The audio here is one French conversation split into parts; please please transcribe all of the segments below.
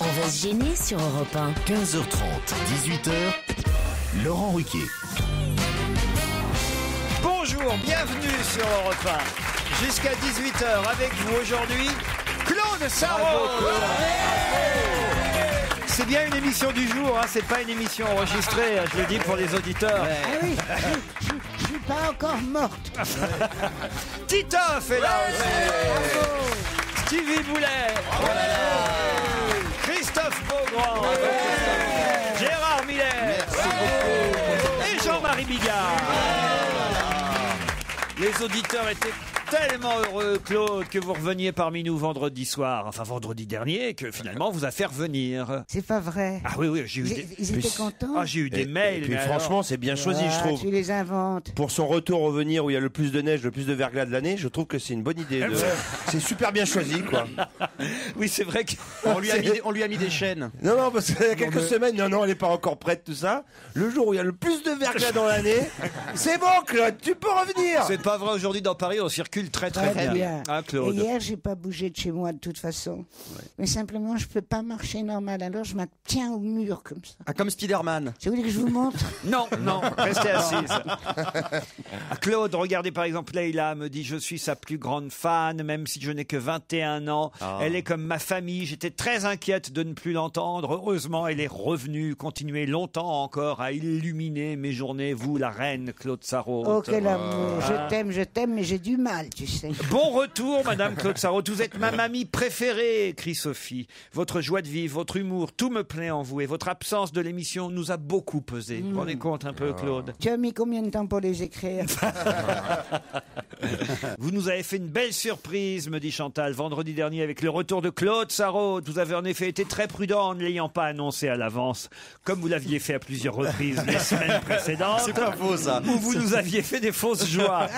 On va se gêner sur Europe 1. 15h30, 18h, Laurent Ruquier. Bonjour, bienvenue sur Europe 1. Jusqu'à 18h avec vous aujourd'hui, Claude Sarraud. C'est bien une émission du jour, hein, c'est pas une émission enregistrée, hein, je le dis pour les auditeurs. Ah oui, je, je- je suis pas encore morte. Titoff est là aussi. Stevie Boulet. Christophe Beaugrand. Gérard Miller. Et Jean-Marie Bigard. Les auditeurs étaient tellement heureux, Claude, que vous reveniez parmi nous vendredi soir, enfin vendredi dernier, que finalement vous a fait revenir. C'est pas vrai. Ah oui, oui, j'ai eu Ils, des... ils étaient contents. Ah, j'ai eu des Et- mails. Et puis mais alors- franchement, c'est bien choisi, je Ah, trouve. Tu les inventes. Pour son retour au venir où il y a le plus de neige, le plus de verglas de l'année, je trouve que c'est une bonne idée. de- C'est super bien choisi, quoi. Oui, c'est vrai que... On lui, a mis des, on lui a mis des chaînes. Non, non, parce qu'il y a quelques semaines, non, non, elle n'est pas encore prête, tout ça. Le jour où il y a le plus de verglas dans l'année, c'est bon, Claude, tu peux revenir. C'est pas vrai, aujourd'hui dans Paris, on circule très très, Très bien. Ah, Claude. Et hier, j'ai pas bougé de chez moi de toute façon. Mais simplement, je peux pas marcher normal. Alors, je me tiens au mur comme ça. Ah, comme Spider-Man. Si vous voulez que je vous montre? Non, non, restez assise. Ah, Claude, regardez par exemple, Leïla me dit Je suis sa plus grande fan, même si je n'ai que 21 ans. Elle est comme ma famille. J'étais très inquiète de ne plus l'entendre. Heureusement, elle est revenue, continuer longtemps encore à illuminer mes journées. Vous, la reine Claude Sarraute. Oh, quel amour. Ah. Je t'aime, je t'aime, mais j'ai du mal, tu sais. Bon retour, Madame Claude Sarraute. Vous êtes ma mamie préférée, crie Sophie. Votre joie de vivre, votre humour, tout me plaît en vous. Et votre absence de l'émission nous a beaucoup pesé. Vous vous rendez compte un peu, Claude? Tu as mis combien de temps pour les écrire? Vous nous avez fait une belle surprise, me dit Chantal, vendredi dernier avec le retour de Claude Sarraute. Vous avez en effet été très prudent en ne l'ayant pas annoncé à l'avance, comme vous l'aviez fait à plusieurs reprises les semaines précédentes. C'est pas faux, ça. Où vous nous aviez fait des fausses joies.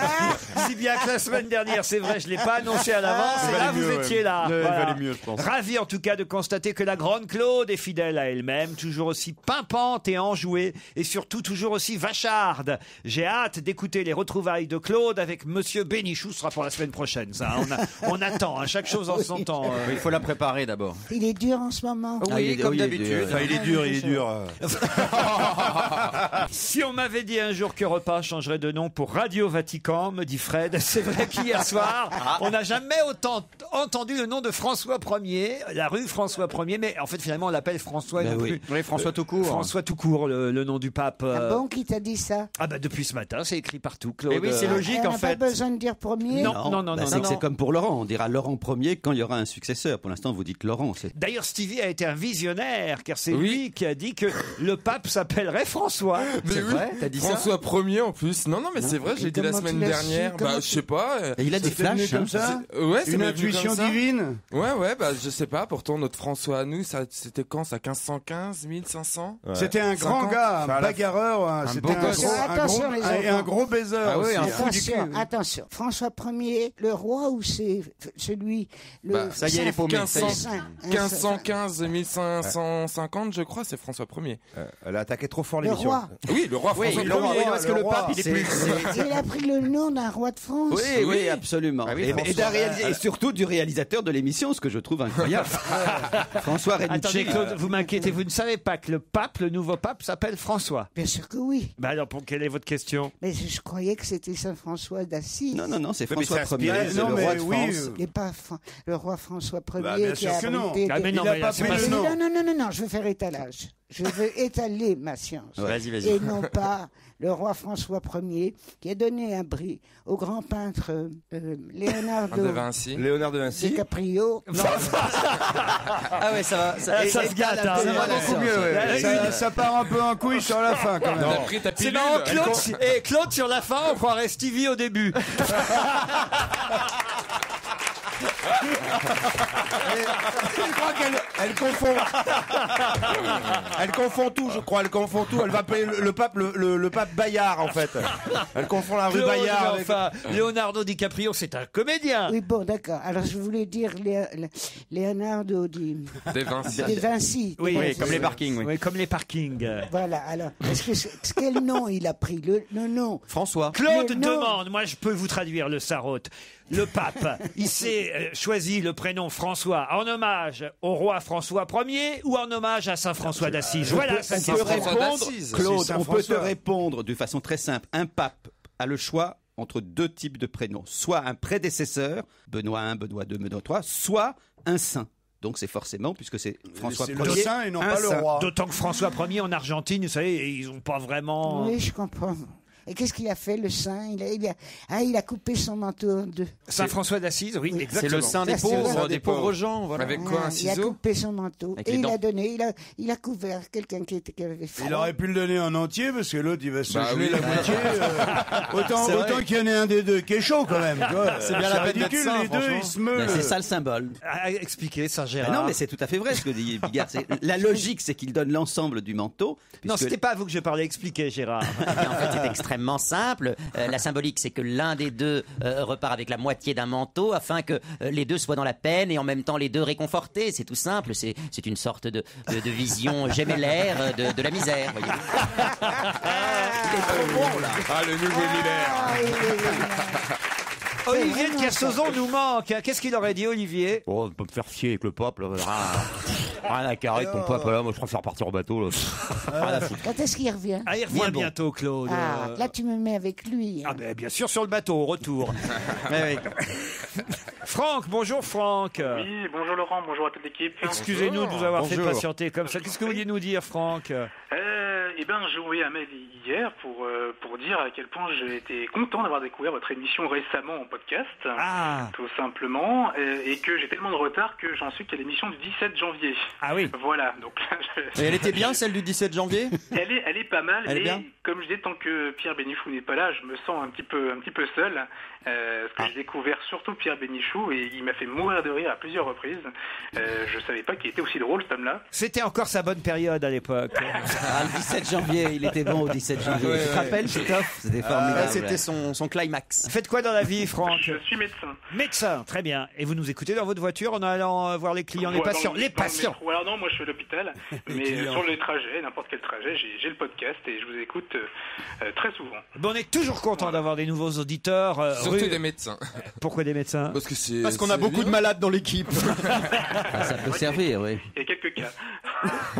si bien que la semaine dernière, c'est vrai, je l'ai pas annoncé à l'avance, et là, vous étiez là. Il Voilà. valait mieux, je pense. Ravi en tout cas de constater que la grande Claude est fidèle à elle-même, toujours aussi pimpante et enjouée, et surtout toujours aussi vacharde. J'ai hâte d'écouter les retrouvailles de Claude avec Monsieur Bénichou, ce sera pour la semaine prochaine. Ça, on, a- on attend, hein, chaque chose en son temps. euh. Il faut la préparer d'abord. Il est dur en ce moment. Oui, comme d'habitude. Enfin, il est dur, il est dur. Si on m'avait dit un jour que Repas changerait de nom pour Radio Vatican, me dit Fred, c'est vrai qu'hier soir, on n'a jamais autant entendu le nom de François Ier, la rue François Ier, mais en fait finalement on l'appelle François non plus. Oui, François tout court. François tout court, le, le nom du pape. Ah euh. bon, qui t'a dit ça? Ah bah depuis ce matin, c'est écrit partout, Claude. Eh oui, c'est Euh, logique Eh, On en n'a fait. pas besoin de dire premier? Non, non, non, Bah, non. c'est non, que c'est non. comme pour Laurent, on dira Laurent premier quand il y aura un successeur. Pour l'instant, vous dites Laurent. C'est D'ailleurs, Stevie a été un visionnaire, car c'est Oui. lui qui a dit que le pape s'appellerait François. Mais C'est oui, vrai T'as dit ça? François Ier en plus. Non, non, mais c'est vrai, j'ai dit la comment semaine dernière. Comment Bah, tu- je sais pas. Euh, Et il a des flashs. hein. comme ça c'est- Ouais, ça Une intuition ça. divine Ouais, ouais, bah, je sais pas. Pourtant, notre François à nous, ça, c'était quand, ça? 1515, 1500? Ouais. C'était un grand 50. gars, un bagarreur, un- beau un, gros, un, Attention, gros, les un gros baiser Ah oui, un hein. fou du Attention, cul. attention. François Ier, le roi ou c'est celui le Bah, ça y est, ça. 1500, 1515, 1550, je crois, c'est François Ier. Euh, Elle a attaqué trop fort Le l'émission. roi. Oui, le roi Oui, François le roi, Ier. oui, parce que le pape, il est plus. Il a pris le nom d'un roi de France. Oui, oui, oui. absolument. Ah oui, et, et François. et surtout du réalisateur de l'émission, ce que je trouve incroyable. François Attendez, Renucci. Claude, vous m'inquiétez, vous ne savez pas que le pape, le nouveau pape, s'appelle François. Bien sûr que oui. Bah alors, pour quelle est votre question? Mais je, je croyais que c'était Saint François d'Assise. Non, non, non, c'est Oui, François Ier, le roi de oui, France. euh, Et pas Fran- le roi François Ier Bah, bien qui sûr a que non. Ah, mais. Non, non, non, non, non, je veux faire étalage. Je veux étaler ma science. Vas-y, vas-y. Et non pas le roi François Ier qui a donné un prix au grand peintre euh, De Leonardo Vinci. Léonard de Vinci. DiCaprio. Ah ouais, ça va. Ah, ça se gâte, hein. Ça va beaucoup mieux, ouais. Là, Ça, ça part un peu en couille sur la fin quand même. C'est marrant, Claude, et Claude sur la fin, on croirait Stevie au début. Je crois qu'elle elle confond. elle confond tout, je crois. Elle confond tout. Elle va appeler le, le pape le, le- le pape Bayard en fait. Elle confond la rue Claude, Bayard. mais avec- enfin, Leonardo DiCaprio, c'est un comédien. Oui, bon, d'accord. Alors, je voulais dire Lé- Leonardo di, Des Vinci. de Vinci. Oui, Vinci. comme les parkings, oui. Oui, comme les parkings. Voilà, alors, est-ce que c'est- quel nom il a pris? Le, le nom François. Claude Mais non. demande, moi je peux vous traduire le Sarraute. Le pape, il s'est euh, choisi le prénom François en hommage au roi François Ier ou en hommage à Saint François d'Assise Voilà question. peut répondre. Claude, C'est on peut te répondre de façon très simple. Un pape a le choix entre deux types de prénoms. Soit un prédécesseur, Benoît I, Benoît II, Benoît III, soit un saint. Donc c'est forcément, puisque c'est François C'est Ier. le saint et non un pas le roi. D'autant que François Ier en Argentine, vous savez, ils n'ont pas vraiment. Oui, je comprends. Et qu'est-ce qu'il a fait, le saint? Il a, il a- Ah, il a coupé son manteau en deux. Saint François d'Assise, oui, Oui. exactement. C'est le sein des pauvres, des des pauvres gens. Voilà. Avec quoi, un Ah, il a ciseau? coupé son manteau. Avec et il dents. a donné, il a, il a couvert quelqu'un qui, était, qui avait froid. Il aurait pu le donner en entier parce que l'autre il va se Bah geler oui. la moitié. euh, autant qu'il y en ait un des deux qui est chaud quand même. C'est bien la peine d'être ridicule, sain, les deux ils se meulent. Ben, c'est ça le symbole. À expliquer, Ben Saint-Gérard. non, mais c'est tout à fait vrai ce que dit Bigard. La logique, c'est qu'il donne l'ensemble du manteau. Non, c'était pas à vous que je parlais, expliquez, Gérard. Eh en fait, c'est extrêmement simple. Euh, la symbolique, c'est que l'un des deux euh, repart avec la moitié d'un manteau afin que euh, les deux soient dans la peine et en même temps les deux réconfortés. C'est tout simple. C'est c'est une sorte de, de, de vision gémellaire de, de la misère. voyez. Ah, le nouveau Miller. Ah, oui, oui, oui. Olivier de Kersauzon nous manque. Qu'est-ce qu'il aurait dit, Olivier? Oh, pas me faire chier avec le peuple. là. Rien, rien à carrer avec ton peuple là. Moi, je préfère partir au bateau. Là. Rien à foutre. Quand est-ce qu'il revient? Ah, il revient bientôt, Claude. Ah, Euh, là, tu me mets avec lui. hein. ah, ben, bien sûr, sur le bateau, au retour. Franck, bonjour Franck. Oui, bonjour Laurent, bonjour à toute l'équipe. Excusez-nous de vous avoir fait Bonjour. patienter comme ça. Qu'est-ce que vous vouliez nous dire, Franck? Euh, eh ben, j'ai envoyé un mail hier pour, euh, pour dire à quel point j'ai été content d'avoir découvert votre émission récemment en podcast. Ah, Tout simplement, et que j'ai tellement de retard que j'en suis qu'à l'émission du 17 janvier. ah oui. Voilà, donc là, je- Et elle était bien celle du 17 janvier? Elle, est, elle est pas mal, Elle est bien? comme je disais, tant que Pierre Bénichou n'est pas là, je me sens un petit peu, un petit peu seul, euh, parce que j'ai découvert surtout Pierre Bénichou, et il m'a fait mourir de rire à plusieurs reprises. Euh, je savais pas qu'il était aussi drôle, cet homme-là. C'était encore sa bonne période à l'époque. Ah, le 17 janvier, il était bon au 17 janvier. Ouais, tu te ouais. rappelles, Christophe? C'était Ah, formidable. C'était son, son climax. Faites quoi dans la vie, Franck? Je suis médecin. Médecin, très bien. Et vous nous écoutez dans votre voiture en allant euh, voir les clients, les dans patients le- Les dans le patients métro. Alors non, moi je suis à l'hôpital, mais euh, clients. sur les trajets, n'importe quel trajet, j'ai j'ai le podcast et je vous écoute euh, euh, très souvent. Bon, on est toujours content d'avoir des nouveaux auditeurs. euh, Surtout rue- des médecins. Pourquoi des médecins? Parce que c'est. Parce qu'on a beaucoup de malades dans l'équipe. Ah, ça peut servir, oui. Il y a quelques cas.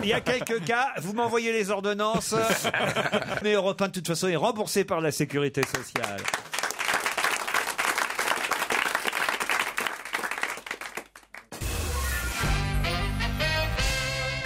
Il y a quelques cas, vous m'envoyez les ordonnances. Mais Europe 1, de toute façon, est remboursé par la sécurité sociale.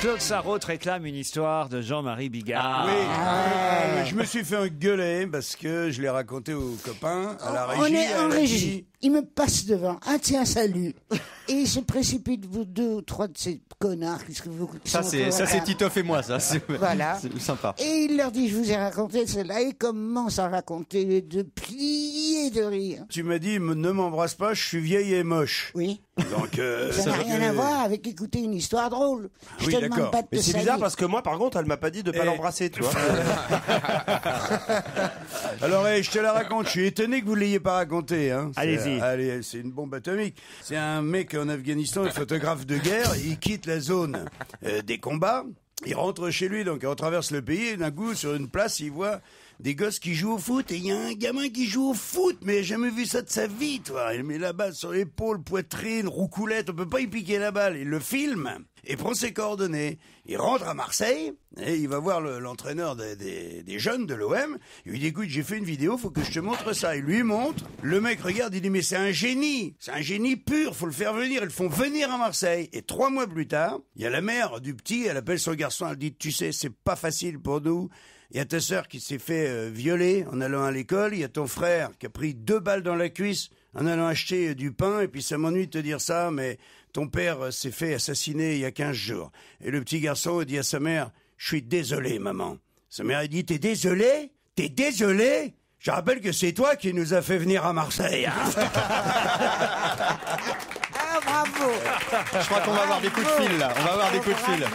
Claude Sarraute réclame une histoire de Jean-Marie Bigard. Oui. Ah. Euh, je me suis fait engueuler parce que je l'ai raconté aux copains à la régie. On est en elle a régie. Il me passe devant. Ah tiens, salut. Et il se précipite, vous deux ou trois de ces connards. qui sont- qui Ça, sont c'est encore ça, c'est. Titoff et moi, ça. C'est Voilà. c'est sympa. Et il leur dit, je vous ai raconté cela. Et commence à raconter de plier de rire. Tu m'as dit, me- ne m'embrasse pas, je suis vieille et moche. Oui. Donc, euh, Ça n'a rien à voir avec écouter une histoire drôle. Je Oui, te demande d'accord. pas de Mais te c'est bizarre parce que moi, par contre, elle m'a pas dit de pas Eh. l'embrasser, tu vois. Alors, eh, je te la raconte. Je suis étonné que vous l'ayez pas raconté. Hein. C'est- Allez-y. Allez, c'est une bombe atomique. C'est un mec en Afghanistan, un photographe de guerre. Il quitte la zone euh, des combats. Il rentre chez lui, donc il retraverse le pays. Et d'un coup, sur une place, il voit des gosses qui jouent au foot. Et il y a un gamin qui joue au foot, mais jamais vu ça de sa vie, toi. Il met la balle sur l'épaule, poitrine, roucoulette. On peut pas y piquer la balle. Il le filme et prend ses coordonnées. Il rentre à Marseille et il va voir le- l'entraîneur des jeunes de l'OM. Il lui dit écoute, j'ai fait une vidéo, faut que je te montre ça. Il lui montre. Le mec regarde, il dit mais c'est un génie, c'est un génie pur, faut le faire venir. Ils le font venir à Marseille. Et trois mois plus tard, il y a la mère du petit, elle appelle son garçon, elle dit tu sais, c'est pas facile pour nous. Il y a ta sœur qui s'est fait euh, violer en allant à l'école. Il y a ton frère qui a pris deux balles dans la cuisse en allant acheter euh, du pain. Et puis ça m'ennuie de te dire ça, mais ton père euh, s'est fait assassiner il y a 15 jours. Et le petit garçon dit à sa mère, je suis désolé, maman. Sa mère a dit, t'es désolé? T'es désolé? Je rappelle que c'est toi qui nous a fait venir à Marseille. hein. Ah, bravo. Je crois qu'on va avoir des coups de fil là. On va avoir des coups de fil.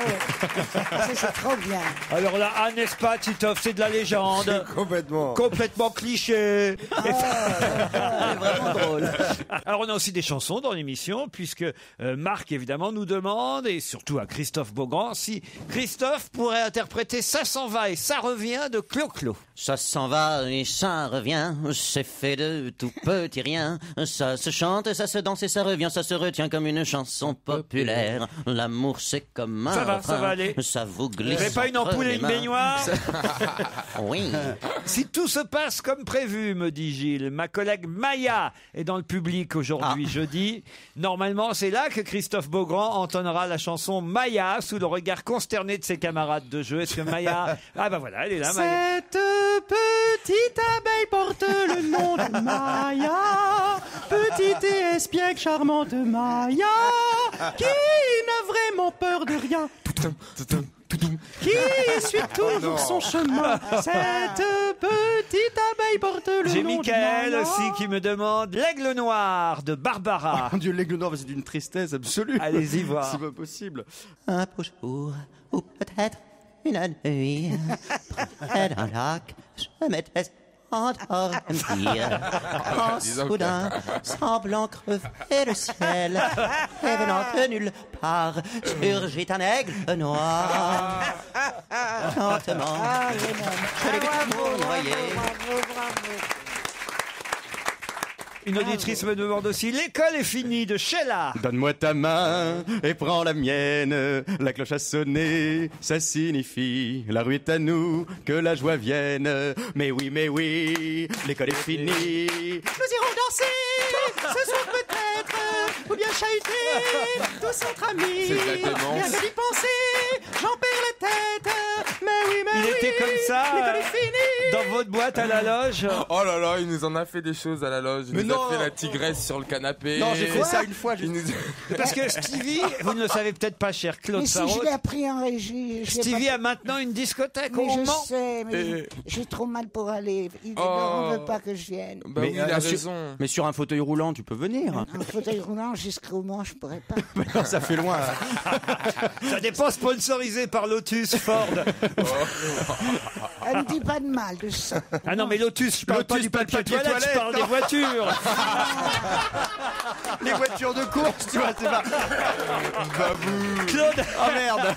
Ça, c'est trop bien. Alors là, ah, n'est-ce pas, Titoff, c'est de la légende. Complètement. Complètement cliché. Vraiment drôle. Alors on a aussi des chansons dans l'émission, puisque euh, Marc évidemment nous demande, et surtout à Christophe Beaugrand, si Christophe pourrait interpréter Ça s'en va et ça revient de Clo-Clo. Ça s'en va et ça revient, c'est fait de tout petit rien. Ça se chante, ça se danse et ça revient, ça se retient comme une chanson populaire. L'amour c'est comme un Ça va, ça va aller. Ça vous Vous glisse. n'avez pas une ampoule et une baignoire Oui. Si tout se passe comme prévu, me dit Gilles, ma collègue Maya est dans le public aujourd'hui, Ah. jeudi. Normalement, c'est là que Christophe Beaugrand entonnera la chanson Maya sous le regard consterné de ses camarades de jeu. Est-ce que Maya... Ah bah voilà, elle est là, Maya. Cette petite abeille porte le nom de Maya, petite et espiègle charmante Maya, qui n'a vraiment peur de rien, qui suit toujours son chemin. Cette petite abeille porte le J'ai nom Michael aussi qui me demande L'aigle noir de Barbara. Mon Dieu, l'aigle noir, c'est d'une tristesse absolue. Allez-y voir. C'est pas possible. Un beau jour, ou peut-être une nuit, près d'un lac, je m'étais Quand Dis donc. soudain, semblant crever le ciel, et venant de nulle part, surgit un aigle noir. Lentement, je l'ai vu tournoyer. Une auditrice me demande aussi L'école est finie de Sheila. Donne-moi ta main et prends la mienne. La cloche a sonné, ça signifie la rue est à nous, que la joie vienne. Mais oui, mais oui, l'école est finie. Nous irons danser ce soir peut-être, ou bien chahuter tous entre amis. C'est. Rien que d'y penser, j'en perds la tête. Mais mais Il oui, était comme ça euh, dans votre boîte à la loge. Oh là là, il nous en a fait des choses à la loge. Il Mais nous non. a fait la tigresse sur le canapé. Non, j'ai fait ça une fois. Parce que Stevie, vous ne le savez peut-être pas, cher Claude Mais si Sarraute, je l'ai appris en régie. Stevie pas- a maintenant une discothèque Mais je sais, mais Et- j'ai trop mal pour aller. Il Oh. ne veut pas que je vienne. Bah Mais, oui, il a euh, sur- raison. Mais sur un fauteuil roulant, tu peux venir. En fauteuil roulant jusqu'au Mans, je pourrais pas. Non, ça fait loin. Ça dépend sponsorisé par Lotus Ford. Elle ne dit pas de mal de ça. Ah non, mais Lotus, je parle pas Lotus, du pas papier, de papier toilette, je parle non. des voitures. Les voitures de course, tu vois, c'est pas. Claude, Oh merde.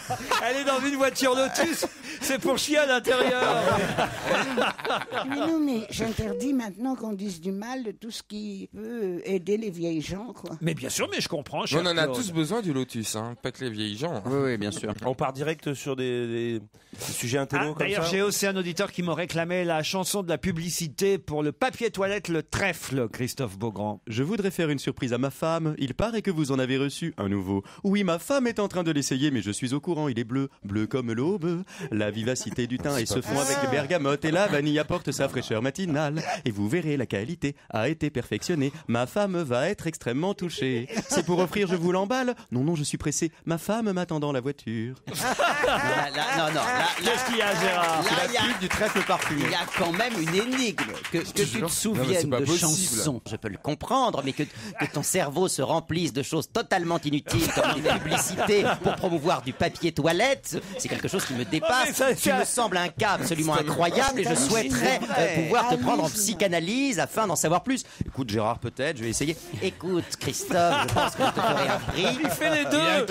elle est dans une voiture Lotus, c'est pour chier à l'intérieur. Mais non, mais j'interdis maintenant qu'on dise du mal de tout ce qui peut aider les vieilles gens, quoi. Mais bien sûr, mais je comprends. Cher on en a Claude. tous besoin du Lotus, hein. pas que les vieilles gens. Oui, oui, bien sûr. On part direct sur des, des- des sujets Ah, intello comme D'ailleurs, ça j'ai aussi un auditeur qui m'a réclamé la chanson de la publicité pour le papier toilette, le trèfle, Christophe Beaugrand. Je voudrais faire une surprise à ma femme. Il paraît que vous en avez reçu un nouveau. Oui, ma femme est en train de l'essayer, mais je suis au courant. Il est bleu, bleu comme l'aube. La vivacité du teint et se fond avec les bergamotes et la vanille apporte sa fraîcheur matinale. Et vous verrez, la qualité a été perfectionnée. Ma femme va être extrêmement touchée. C'est pour offrir, je vous l'emballe. Non, non, je suis pressé. Ma femme m'attend dans la voiture. Là, là, non, non, là, là, Qu'est-ce qu'il y a, Gérard là, il y a- du trèfle parfumé. Il y a quand même une énigme. Que, que tu te souviennes de possible. chansons, je peux le comprendre, mais que, que ton cerveau se remplisse de choses totalement inutiles comme des publicités pour promouvoir du papier toilette, c'est quelque chose qui me Ah, dépasse. ça, tu me sembles un cas absolument incroyable et je souhaiterais euh, pouvoir te prendre en psychanalyse afin d'en savoir plus. Écoute Gérard, peut-être, je vais essayer. Écoute Christophe, je pense que je te ferai un prix. Il fait les deux.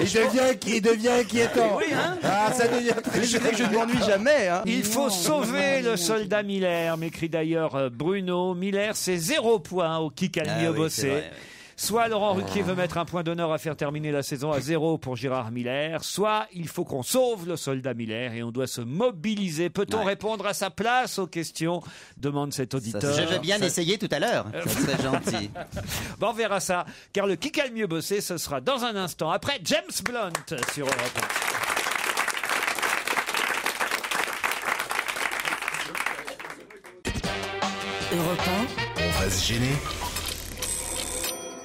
Il devient, il devient inquiétant. hein. Ah, ça devient très Je sais que je ne m'ennuie jamais. Hein. Il faut sauver le soldat Miller, m'écrit d'ailleurs euh, Bruno. Miller, c'est zéro point au kick à Ah mieux oui, bossé. c'est vrai, ouais. Soit Laurent Ruquier veut mettre un point d'honneur à faire terminer la saison à zéro pour Gérard Miller, soit il faut qu'on sauve le soldat Miller et on doit se mobiliser. Peut-on répondre à sa place aux questions demande cet auditeur. Je veux bien essayer tout à l'heure. Ça serait gentil. Bon, on verra ça, car le kick a le mieux bossé, ce sera dans un instant après James Blunt sur Europe Europe On va se gêner.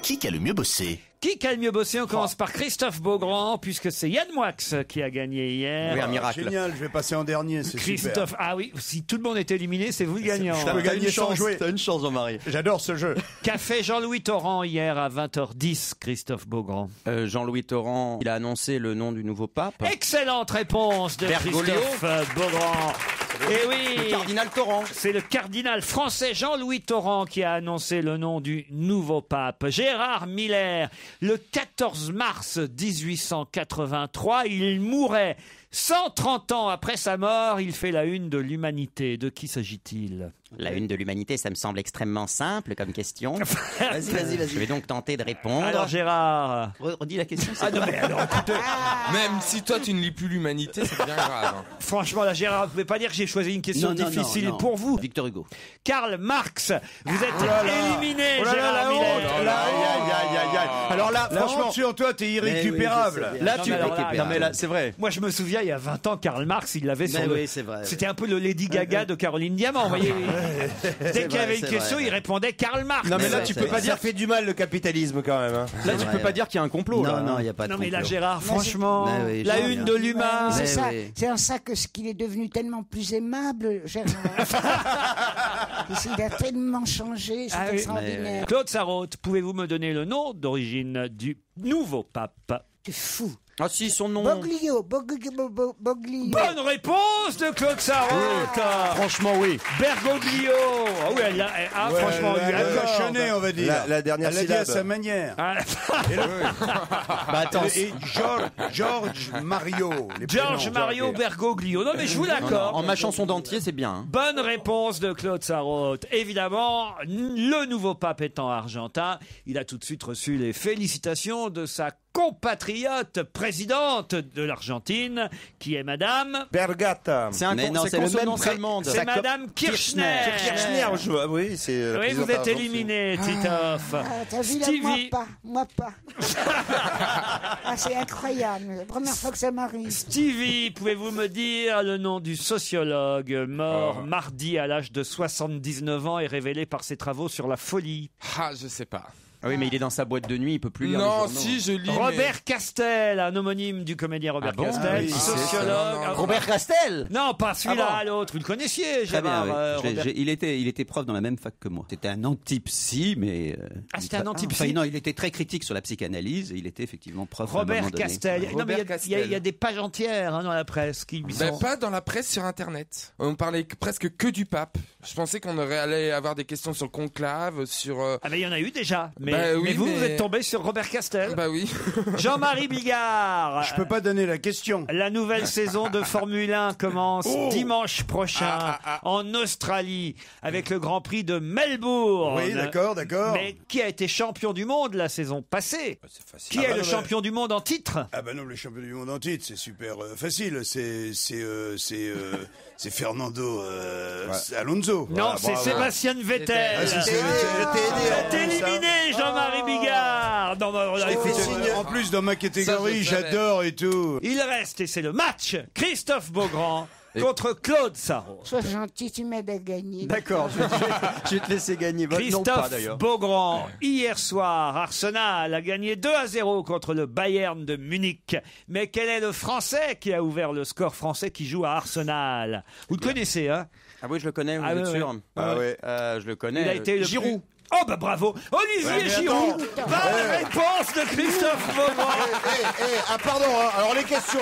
Qui a le mieux bossé Qui a le mieux bossé On commence par Christophe Beaugrand, puisque c'est Yann Moix qui a gagné hier. Ah, Génial, je vais passer en dernier, c'est Christophe, super. ah oui, si tout le monde est éliminé, c'est vous le gagnant. Je peux gagner sans jouer. T'as une chance, Jean-Marie. J'adore ce jeu. Qu'a fait Jean-Louis Torrent hier à 20h10, Christophe Beaugrand Euh, Jean-Louis Torrent, il a annoncé le nom du nouveau pape. Excellente réponse de Bergoglio. Christophe Beaugrand. Et oui, Le cardinal Torrent. c'est le cardinal français Jean-Louis Torrent qui a annoncé le nom du nouveau pape. Gérard Miller, le 14 mars 1883, il mourait. 130 ans après sa mort, il fait la une de l'humanité. De qui s'agit-il? La une de l'humanité, ça me semble extrêmement simple comme question. vas-y, vas-y, vas-y. Je vais donc tenter de répondre. Alors Gérard, Redis la question. ah non mais alors écoutez, Même si toi tu ne lis plus l'humanité, c'est bien grave. hein. franchement là Gérard, vous pouvez pas dire que j'ai choisi une question Non, non, non, difficile non. pour vous. Victor Hugo. Karl Marx, vous êtes Oh là là. éliminé Oh là là, Gérard la honte, Miller. la Aïe, aïe, aïe, aïe, aïe. Alors là, La franchement, honte sur toi, t'es irrécupérable. Là, Non, tu mais alors là, Non, mais là, c'est vrai. Moi, je me souviens, il y a 20 ans, Karl Marx, il l'avait sur Mais le... oui, c'est vrai. C'était un peu le Lady Gaga de Caroline Diamant, vous voyez. Dès qu'il y avait une c'est question, vrai. il répondait Karl Marx. Non, mais là, tu c'est peux pas dire fait du mal le capitalisme quand même. hein. Là, C'est tu peux pas dire qu'il y a un complot. Non, non, hein. il n'y a pas de Non, mais là, complot. Gérard, franchement, Mais oui, la une de l'humain. C'est ça, c'est en ça que ce qu'il est devenu tellement plus aimable, Gérard. il a tellement changé, c'est Ah oui. extraordinaire. Claude Sarraute, pouvez-vous me donner le nom d'origine du nouveau pape? Tu es fou. Ah si, son nom. Boglio, Boglio, Bo- Bo- Boglio. Bonne réponse de Claude Sarraute Franchement, oui. Bergoglio Ah oui, elle a, elle- ah, Ouais, franchement, elle lui a accorde. cochonné, on va dire. La- la dernière Elle l'a dit à syllabe. sa manière. Ah, Bah attends. Et George, George Mario. les George prénoms, Mario George. Bergoglio. Non, mais je vous l'accorde. en ma chanson d'entier, c'est bien. hein. Bonne réponse de Claude Sarraute. Évidemment, le nouveau pape étant argentin, il a tout de suite reçu les félicitations de sa compatriote présidente de l'Argentine, qui est Madame. Pergata. C'est un Mais con- non, c'est c'est le même consonance pré- allemande. C'est Madame Kirchner. Kirchner, je vois, oui, c'est. la Oui, présidente vous êtes argentine. éliminé, Titoff. Ah, t'as vu là, moi Stevie, pas, moi pas. ah, c'est incroyable, la première fois que ça m'arrive. Stevie, pouvez-vous me dire le nom du sociologue mort mardi à l'âge de 79 ans et révélé par ses travaux sur la folie? Ah, je sais pas. Ah oui, mais il est dans sa boîte de nuit, il peut plus lire. les Non, journaux. si, je lis. mais- Robert Castel, un homonyme du comédien Robert Ah bon Castel, Ah oui, sociologue. Robert Castel Non, pas celui-là, Ah bon l'autre. Vous le connaissiez, Très bien, Gérard oui. euh, J'ai- Robert- j'ai- il, était, il était prof dans la même fac que moi. C'était un anti-psy, mais. euh, Ah, c'était il- un anti-psy Enfin, non, il était très critique sur la psychanalyse et il était effectivement prof à un Robert donné. Castel. Non, mais il y a- Robert il y, a- il y a Castel. des pages entières hein, dans la presse qui lui Ben, sont- pas dans la presse sur internet. On parlait que- presque que du pape. Je pensais qu'on aurait allé avoir des questions sur le conclave, sur. euh, Ah, mais il y en a eu déjà. Mais, Bah oui, mais vous, mais- vous êtes tombé sur Robert Castel. Bah oui. Jean-Marie Bigard. Je peux pas donner la question. La nouvelle saison de Formule 1 commence Oh. dimanche prochain Ah, ah, en Australie avec le Grand Prix de Melbourne. Oui, d'accord, d'accord. Mais qui a été champion du monde la saison passée C'est facile. Qui Ah est bah le non, champion du monde en titre Ah bah non, le champion du monde en titre, c'est super euh, facile. C'est c'est euh, c'est euh, c'est Fernando euh, c'est Alonso. Non, Voilà, c'est bravo. Sébastien Vettel. Ah, c'est- c'est- Vous c'est- êtes éliminé, Jean-Marie Bigard. Non, mais on a fait signe- En plus, dans ma catégorie, Ça, je savais. j'adore et tout. Il reste, et c'est le match, Christophe Beaugrand contre Claude Sarrault. Sois gentil, tu m'aides à gagner. D'accord, je, vais- je vais- je vais te laisser gagner. Non, pas Christophe d'ailleurs. Beaugrand, hier soir, Arsenal a gagné 2 à 0 contre le Bayern de Munich. Mais quel est le Français qui a ouvert le score français qui joue à Arsenal? Vous le connaissez, hein? Ah oui, je le connais, vous Ah êtes sûr? Ah ouais. Euh, je le connais. Il a été le Giroud. plus- Oh bah bravo Olivier mais Giroud attends. Bonne réponse de Christophe Beaugrand Eh, eh, ah pardon, hein, alors les questions.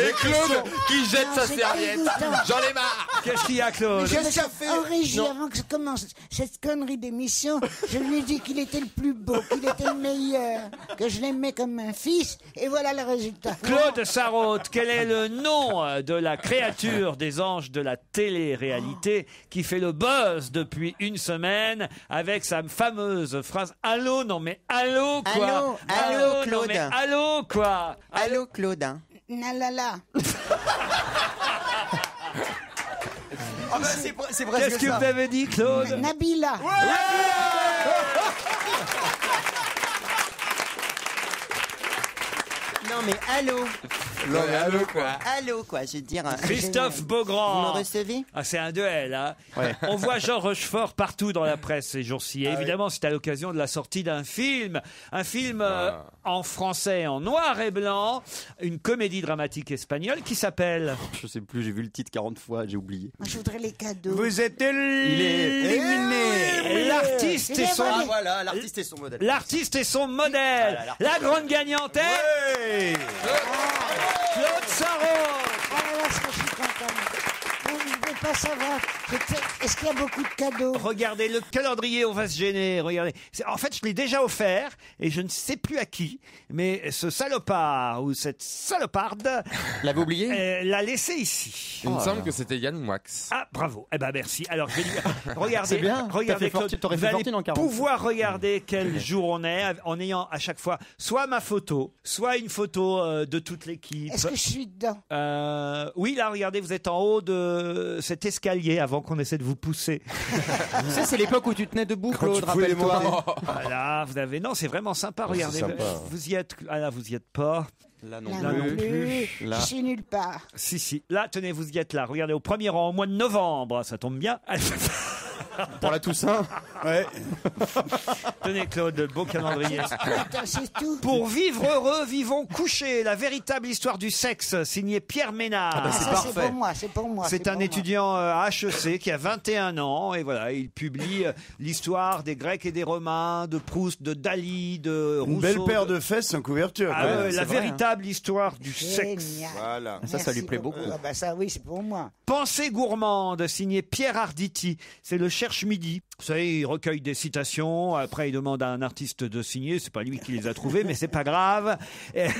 Et Claude qui jette Non, sa serviette. J'en ai marre. Qu'est-ce qu'il y a, Claude Qu'est-ce suis qu'a fait en régie Non. avant que je commence cette connerie d'émission. Je lui ai dit qu'il était le plus beau, qu'il était le meilleur, que je l'aimais comme un fils, et voilà le résultat. Claude Sarraute, quel est le nom euh, de la créature des anges de la télé-réalité qui fait le buzz depuis une semaine avec sa fameuse phrase Allô, non mais allô quoi? Allô, allô, non, Claude. mais allô quoi? Allô, Claude. Nalala. Ah bah, c'est pre- c'est presque Qu'est-ce que ça. vous avez dit, Claude? Nabila. Non mais allô Non, mais allô, quoi. Allô quoi, je veux dire. euh, Christophe Vous Beaugrand. me recevez Ah, c'est un duel, hein. On voit Jean Rochefort partout dans la presse ces jours-ci. Et évidemment, c'est à l'occasion de la sortie d'un film. Un film euh, en français, en noir et blanc. Une comédie dramatique espagnole qui s'appelle. Je sais plus, j'ai vu le titre 40 fois, j'ai oublié. Moi, je voudrais les cadeaux. Vous êtes est- éliminé. L'artiste et est son. Ah voilà, l'artiste et son modèle. L'artiste et son modèle. Voilà, La grande gagnante est. Claude Sarraute. Ah là là, ça, je suis content. Vous ne pouvez pas savoir. Est-ce qu'il y a beaucoup de cadeaux Regardez le calendrier, on va se gêner. Regardez. C'est- En fait, je l'ai déjà offert et je ne sais plus à qui, mais ce salopard ou cette saloparde L'avez oublié euh, l'a laissé ici. Il me semble que c'était Yann Wax. Ah, bravo. Eh ben, merci. Alors, je vais lui- regardez, C'est bien. regardez, fait Claude, fortune- t'aurais vous fait allez fortune en 40. pouvoir regarder quel jour on est en ayant à chaque fois soit ma photo, soit une photo euh, de toute l'équipe. Est-ce que je suis dedans? Euh, oui, là, regardez, vous êtes en haut de cet escalier avant qu'on essaie de vous pousser. Sais, c'est l'époque où tu tenais debout, Quand Claude, tu fouilles les rappelle-toi. Voilà, vous avez. Non, c'est vraiment sympa. c'est regardez, sympa. vous, y êtes. Ah là, vous y êtes pas. Là non Là non plus. plus. Là. Je suis nulle part. Si, si. Là, tenez, vous y êtes là. Regardez, au premier rang, au mois de novembre, ça tombe bien. Pour la Toussaint. Ouais. tenez, Claude, beau calendrier. Pour vivre heureux, vivons couchés. La véritable histoire du sexe, signé Pierre Ménard. Ah, c'est ça, parfait. c'est pour moi, c'est pour moi. C'est un pour moi. étudiant euh, à HEC qui a 21 ans et voilà, il publie euh, l'histoire des Grecs et des Romains, de Proust, de Dali, de Rousseau. Une belle paire de fesses en couverture. Ah quand même. ouais, la c'est vrai, véritable histoire du sexe. Génial. Voilà. Ça, ça lui plaît beaucoup. Ah bah ça, oui, c'est pour moi. Pensée gourmande, signé Pierre Arditi. C'est le cherche midi. Vous savez, il recueille des citations. Après, il demande à un artiste de signer. C'est pas lui qui les a trouvées, mais c'est pas grave. Et-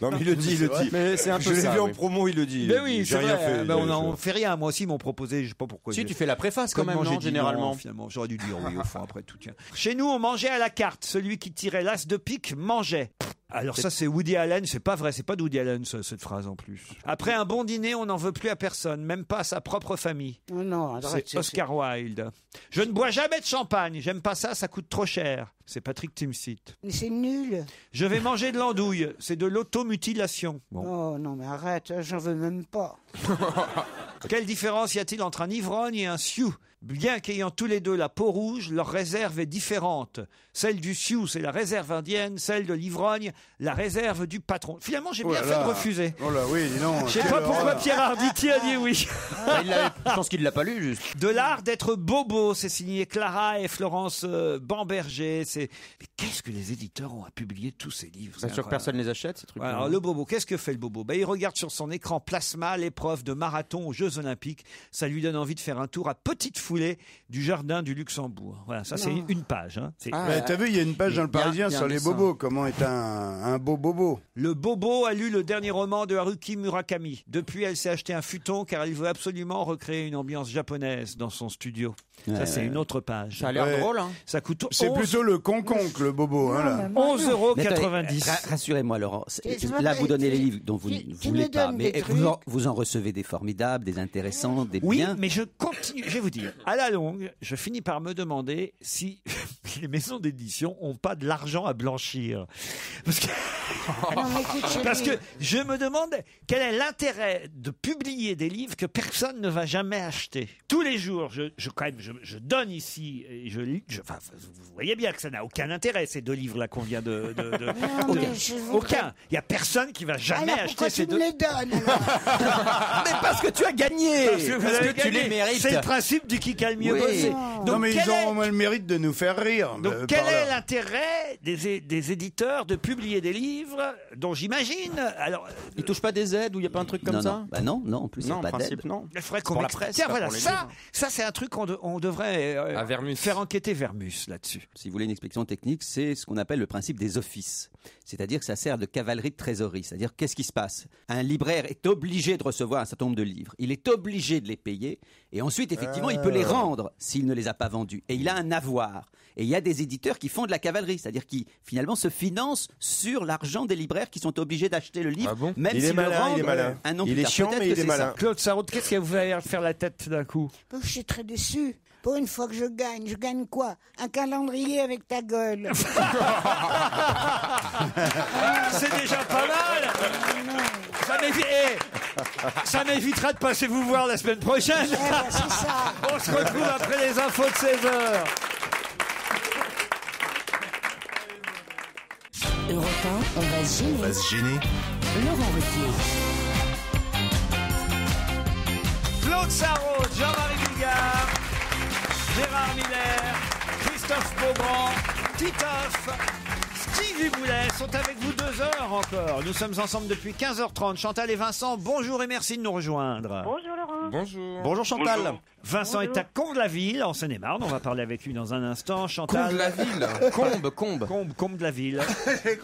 Non, mais il le dit, il le dit. Mais c'est un peu Je l'ai ça, vu en oui. promo, il le dit. Mais oui, j'ai c'est rien vrai. fait. Ben, on je- n'en fait rien. Moi aussi, ils m'ont proposé. Je sais pas pourquoi. Si, j'ai- tu fais la préface quand même, Comment j'ai non, dit généralement. non, finalement, j'aurais dû dire oui au fond après tout. Tiens. Chez nous, on mangeait à la carte. Celui qui tirait l'as de pique mangeait. Alors ça, c'est Woody Allen. C'est pas vrai. C'est pas de Woody Allen ce- cette phrase en plus. Après un bon dîner, on n'en veut plus à personne, même pas à sa propre famille. Non, non, arrête, C'est Oscar Wilde. Je ne bois jamais de champagne. J'aime pas ça. Ça coûte trop cher. C'est Patrick Timsit. Mais c'est nul. Je vais manger de l'andouille. C'est de l'automutilation. Bon. Oh non, mais arrête, j'en veux même pas. Quelle différence y a-t-il entre un ivrogne et un sioux? Bien qu'ayant tous les deux la peau rouge, leur réserve est différente. Celle du sioux, c'est la réserve indienne, celle de l'ivrogne, la réserve du patron. Finalement, j'ai Oh bien là fait de refuser. Oh là, oui, dis donc. Je sais pas pourquoi. Pierre Arditi a dit oui. Ah, il l'avait- Je pense qu'il l'a pas lu, juste. De l'art d'être bobo, c'est signé Clara et Florence euh, Bamberger. C'est mais qu'est-ce que les éditeurs ont à publier tous ces livres? Bien c'est sûr que incroyable. personne les achète, ces trucs. Ouais, alors le bobo, qu'est-ce que fait le bobo? Ben, Il regarde sur son écran plasma l'épreuve de marathon aux Jeux Olympiques. Ça lui donne envie de faire un tour à petite foulée du jardin du Luxembourg. Voilà, ça c'est une page. hein. C'est- Ah, Ouais, T'as vu, il y a une page dans le Parisien sur les dessin. bobos. Comment est un, un beau bobo Le bobo a lu le dernier roman de Haruki Murakami. Depuis, elle s'est acheté un futon car elle veut absolument recréer une ambiance japonaise dans son studio. ça, Ouais, c'est ouais. une autre page. Ça a l'air Ouais. drôle, hein. Ça coûte C'est 11 plutôt le conconque, le bobo. Hein, là. 11,90 euros. Mais attendez, ra- Rassurez-moi, Laurent. C'est- Là, pas- vous donnez les livres dont vous ne voulez me pas, mais des vous en, trucs. vous en recevez des formidables, des intéressants, des Oui, biens. mais je continue. Je vais vous dire, à la longue, je finis par me demander si les maisons d'édition ont pas de l'argent à blanchir. Parce que je me demande quel est l'intérêt de publier des livres que personne ne va jamais acheter. Tous les jours, je, je quand même, je, je donne ici, et je lis. je- enfin, vous voyez bien que ça n'a aucun intérêt ces deux livres-là qu'on vient de. de- de- Non, de- mais je voudrais- aucun. Il y a personne qui va jamais Alors pourquoi acheter ces tu me deux. les donnes mais parce que tu as gagné Parce que, vous Parce avez que tu gagné. les mérites C'est le principe du qui a le mieux Oui. bossé. Non. Donc, non, mais quel ils est- ont au moins le mérite de nous faire rire. Donc euh, quel est l'intérêt des, é- des éditeurs de publier des livres dont j'imagine alors Ils touchent pas des aides ou il y a pas un truc comme non, ça non. Bah non, non, en plus, il n'y Non, a en pas principe, d'aide. non. il faudrait qu'on Pour la m'explique. presse, Tiens pas voilà pour les ça livres. ça c'est un truc qu'on de- on devrait euh, À Vermus. faire enquêter Vermus là-dessus. Si vous voulez une explication technique, c'est ce qu'on appelle le principe des offices. C'est-à-dire que ça sert de cavalerie de trésorerie. C'est-à-dire qu'est-ce qui se passe? Un libraire est obligé de recevoir un certain nombre de livres. Il est obligé de les payer. Et ensuite, effectivement, il peut les rendre s'il ne les a pas vendus. Et il a un avoir. Et il y a des éditeurs qui font de la cavalerie. C'est-à-dire qui, finalement, se financent sur l'argent des libraires qui sont obligés d'acheter le livre. Ah bon même Il est s'ils le malin, il rendent est malin. un an Il plus est tard. chiant, Peut-être mais que il est c'est malin. ça. Claude Sarraute, qu'est-ce qui vous fait faire la tête d'un coup Je suis très déçu. Pour une fois que je gagne, je gagne quoi? Un calendrier avec ta gueule. C'est déjà pas mal ça, eh, ça m'évitera de passer vous voir la semaine prochaine. Eh ben, c'est ça. On se retrouve après les infos de 16 heures. Europe 1, on va se gêner. On va se gêner. Laurent Ruquier. Claude Sarraud, Jean-Marie Bigard, Gérard Miller, Christophe Beaugrand, Titoff, Stevie Boulet sont avec vous deux heures encore. Nous sommes ensemble depuis 15h30. Chantal et Vincent, bonjour et merci de nous rejoindre. Bonjour Laurent. Bonjour. Bonjour Chantal. Bonjour. Vincent Bonjour. est à Combe-la-Ville, en Seine-et-Marne. On va parler avec lui dans un instant. Chantal. Combe-la-Ville Combe, Combe. Combe, Combe de la ville.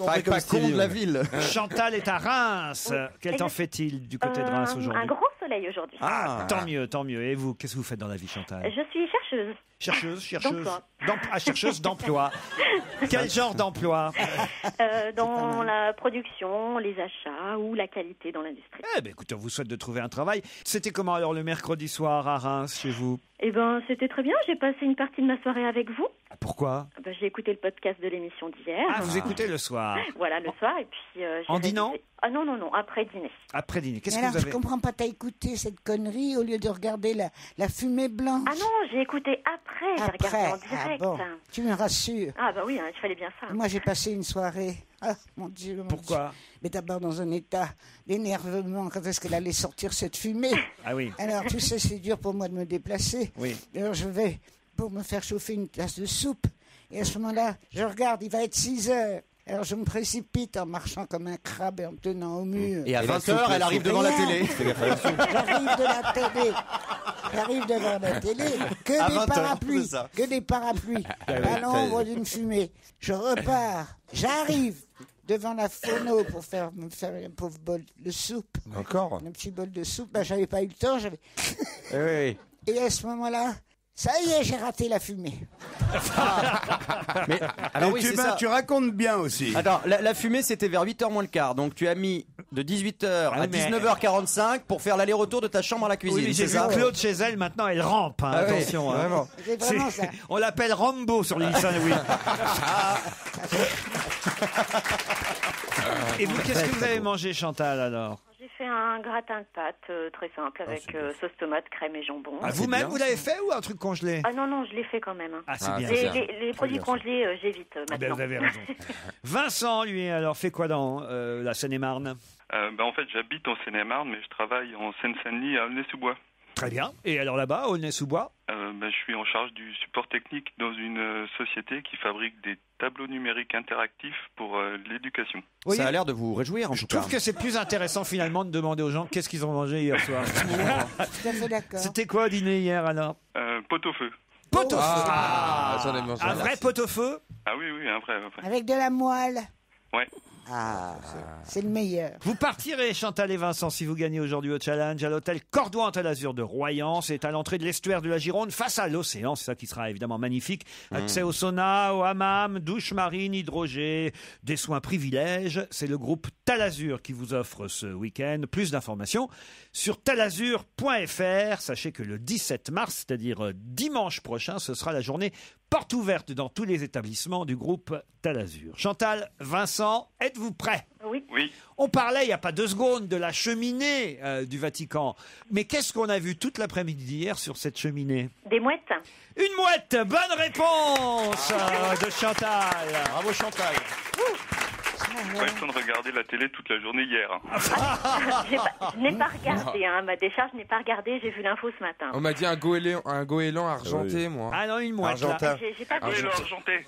Pas, pas Combe la ville. Chantal est à Reims. Quel temps fait-il du côté de Reims Euh, aujourd'hui Un grand soleil aujourd'hui. Ah, tant mieux, tant mieux. Et vous, qu'est-ce que vous faites dans la vie, Chantal? Je suis chercheuse. Chercheuse, chercheuse, ah, chercheuse d'emploi. Quel genre d'emploi? Euh, dans la production, les achats ou la qualité dans l'industrie. Eh ben, écoutez, on vous souhaite de trouver un travail. C'était comment alors le mercredi soir à Reims chez vous? Eh ben, c'était très bien. J'ai passé une partie de ma soirée avec vous. Pourquoi Ben, j'ai écouté le podcast de l'émission d'hier. Ah, vous écoutez le soir, Voilà, le soir. Et puis. euh, En dînant Ah non, non, non, après dîner. après dîner. Qu'est-ce que alors, vous avez je comprends pas, t'as écouté cette connerie au lieu de regarder la, la fumée blanche. Ah non, j'ai écouté après. J'ai regardé Après, en ah direct. bon, tu me rassures. Ah bah oui, hein, il fallait bien ça. Moi, j'ai passé une soirée. Ah, mon Dieu. mon Pourquoi Dieu. Mais d'abord dans un état d'énervement. Quand est-ce qu'elle allait sortir cette fumée? Ah oui. Alors, tu sais, c'est dur pour moi de me déplacer. Oui. Alors, je vais pour me faire chauffer une tasse de soupe. Et à ce moment-là, je regarde, il va être 6 heures. Alors, je me précipite en marchant comme un crabe et en me tenant au mur. Et à Et la 20h, soupe, elle arrive devant la télé. J'arrive de la télé. J'arrive devant la télé. Que À des 20 heures, parapluies. Que des parapluies. À l'ombre d'une fumée. Je repars. J'arrive devant la phono pour faire, me faire un pauvre bol de soupe. Encore? Un petit bol de soupe. Ben, j'avais pas eu le temps. j'avais- oui. Et à ce moment-là, ça y est, j'ai raté la fumée. Mais alors Et oui, tu, c'est ben, ça. tu racontes bien aussi. Attends, la, la fumée c'était vers 8h moins le quart, donc tu as mis de 18h Ah à oui, mais- 19h45 pour faire l'aller-retour de ta chambre à la cuisine, Oui, mais j'ai c'est vu ça Claude chez elle, maintenant elle rampe. hein, Ah oui, attention. hein. vraiment. C'est vraiment C'est- ça. On l'appelle Rambo sur l'île Saint-Louis. Et vous, qu'est-ce que vous avez mangé, Chantal, alors? Fait un gratin de pâtes euh, très simple avec euh, sauce tomate, crème et jambon. Ah, Vous-même, vous l'avez fait ou un truc congelé? Ah non, non, je l'ai fait quand même. hein. Ah, c'est Ah, bien. c'est Les, bien. les- les produits bien, congelés, euh, j'évite euh, Ah ben, maintenant. vous avez raison. Vincent, lui, alors, fait quoi dans euh, la Seine-et-Marne? Euh, bah, en fait, j'habite en Seine-et-Marne, mais je travaille en Seine-Saint-Denis à Aulnay-sous-Bois. Très bien. Et alors là-bas, au Nez-sous-Bois Euh, bah, je suis en charge du support technique dans une euh, société qui fabrique des tableaux numériques interactifs pour euh, l'éducation. Oui. Ça a l'air de vous réjouir en Je tout cas. trouve que c'est plus intéressant finalement de demander aux gens qu'est-ce qu'ils ont mangé hier soir? Tout à fait d'accord. C'était quoi au dîner hier alors Euh, pot-au-feu. Pot-au-feu Ah, j'en ai mangé. Un vrai pot-au-feu? Ah oui, oui, un vrai, un vrai. Avec de la moelle. Ouais. Ah, c'est le meilleur. Vous partirez, Chantal et Vincent, si vous gagnez aujourd'hui au challenge, à l'hôtel Cordouan à l'Azur de Royan. C'est à l'entrée de l'estuaire de la Gironde, face à l'océan. C'est ça qui sera évidemment magnifique. Accès au sauna, au hammam, douche marine, hydrogé, des soins privilèges. C'est le groupe Talazur qui vous offre ce week-end. Plus d'informations sur talazur.fr. Sachez que le 17 mars, c'est-à-dire euh, dimanche prochain, ce sera la journée porte ouverte dans tous les établissements du groupe Talazur. Chantal, Vincent, êtes-vous prêts? Oui. Oui. on parlait il n'y a pas deux secondes de la cheminée euh, du Vatican. Mais qu'est-ce qu'on a vu toute l'après-midi hier sur cette cheminée? Des mouettes. Une mouette Bonne réponse euh, de Chantal Bravo Chantal. Pas eu le temps de regarder la télé toute la journée hier. hein. J'ai pas- je n'ai pas regardé, hein, ma décharge, je n'ai pas regardé, j'ai vu l'info ce matin. On m'a dit un goéland, un goéland argenté, moi. Ah non, une mouette. Argentin. J'ai j'ai pas Ah le argenté.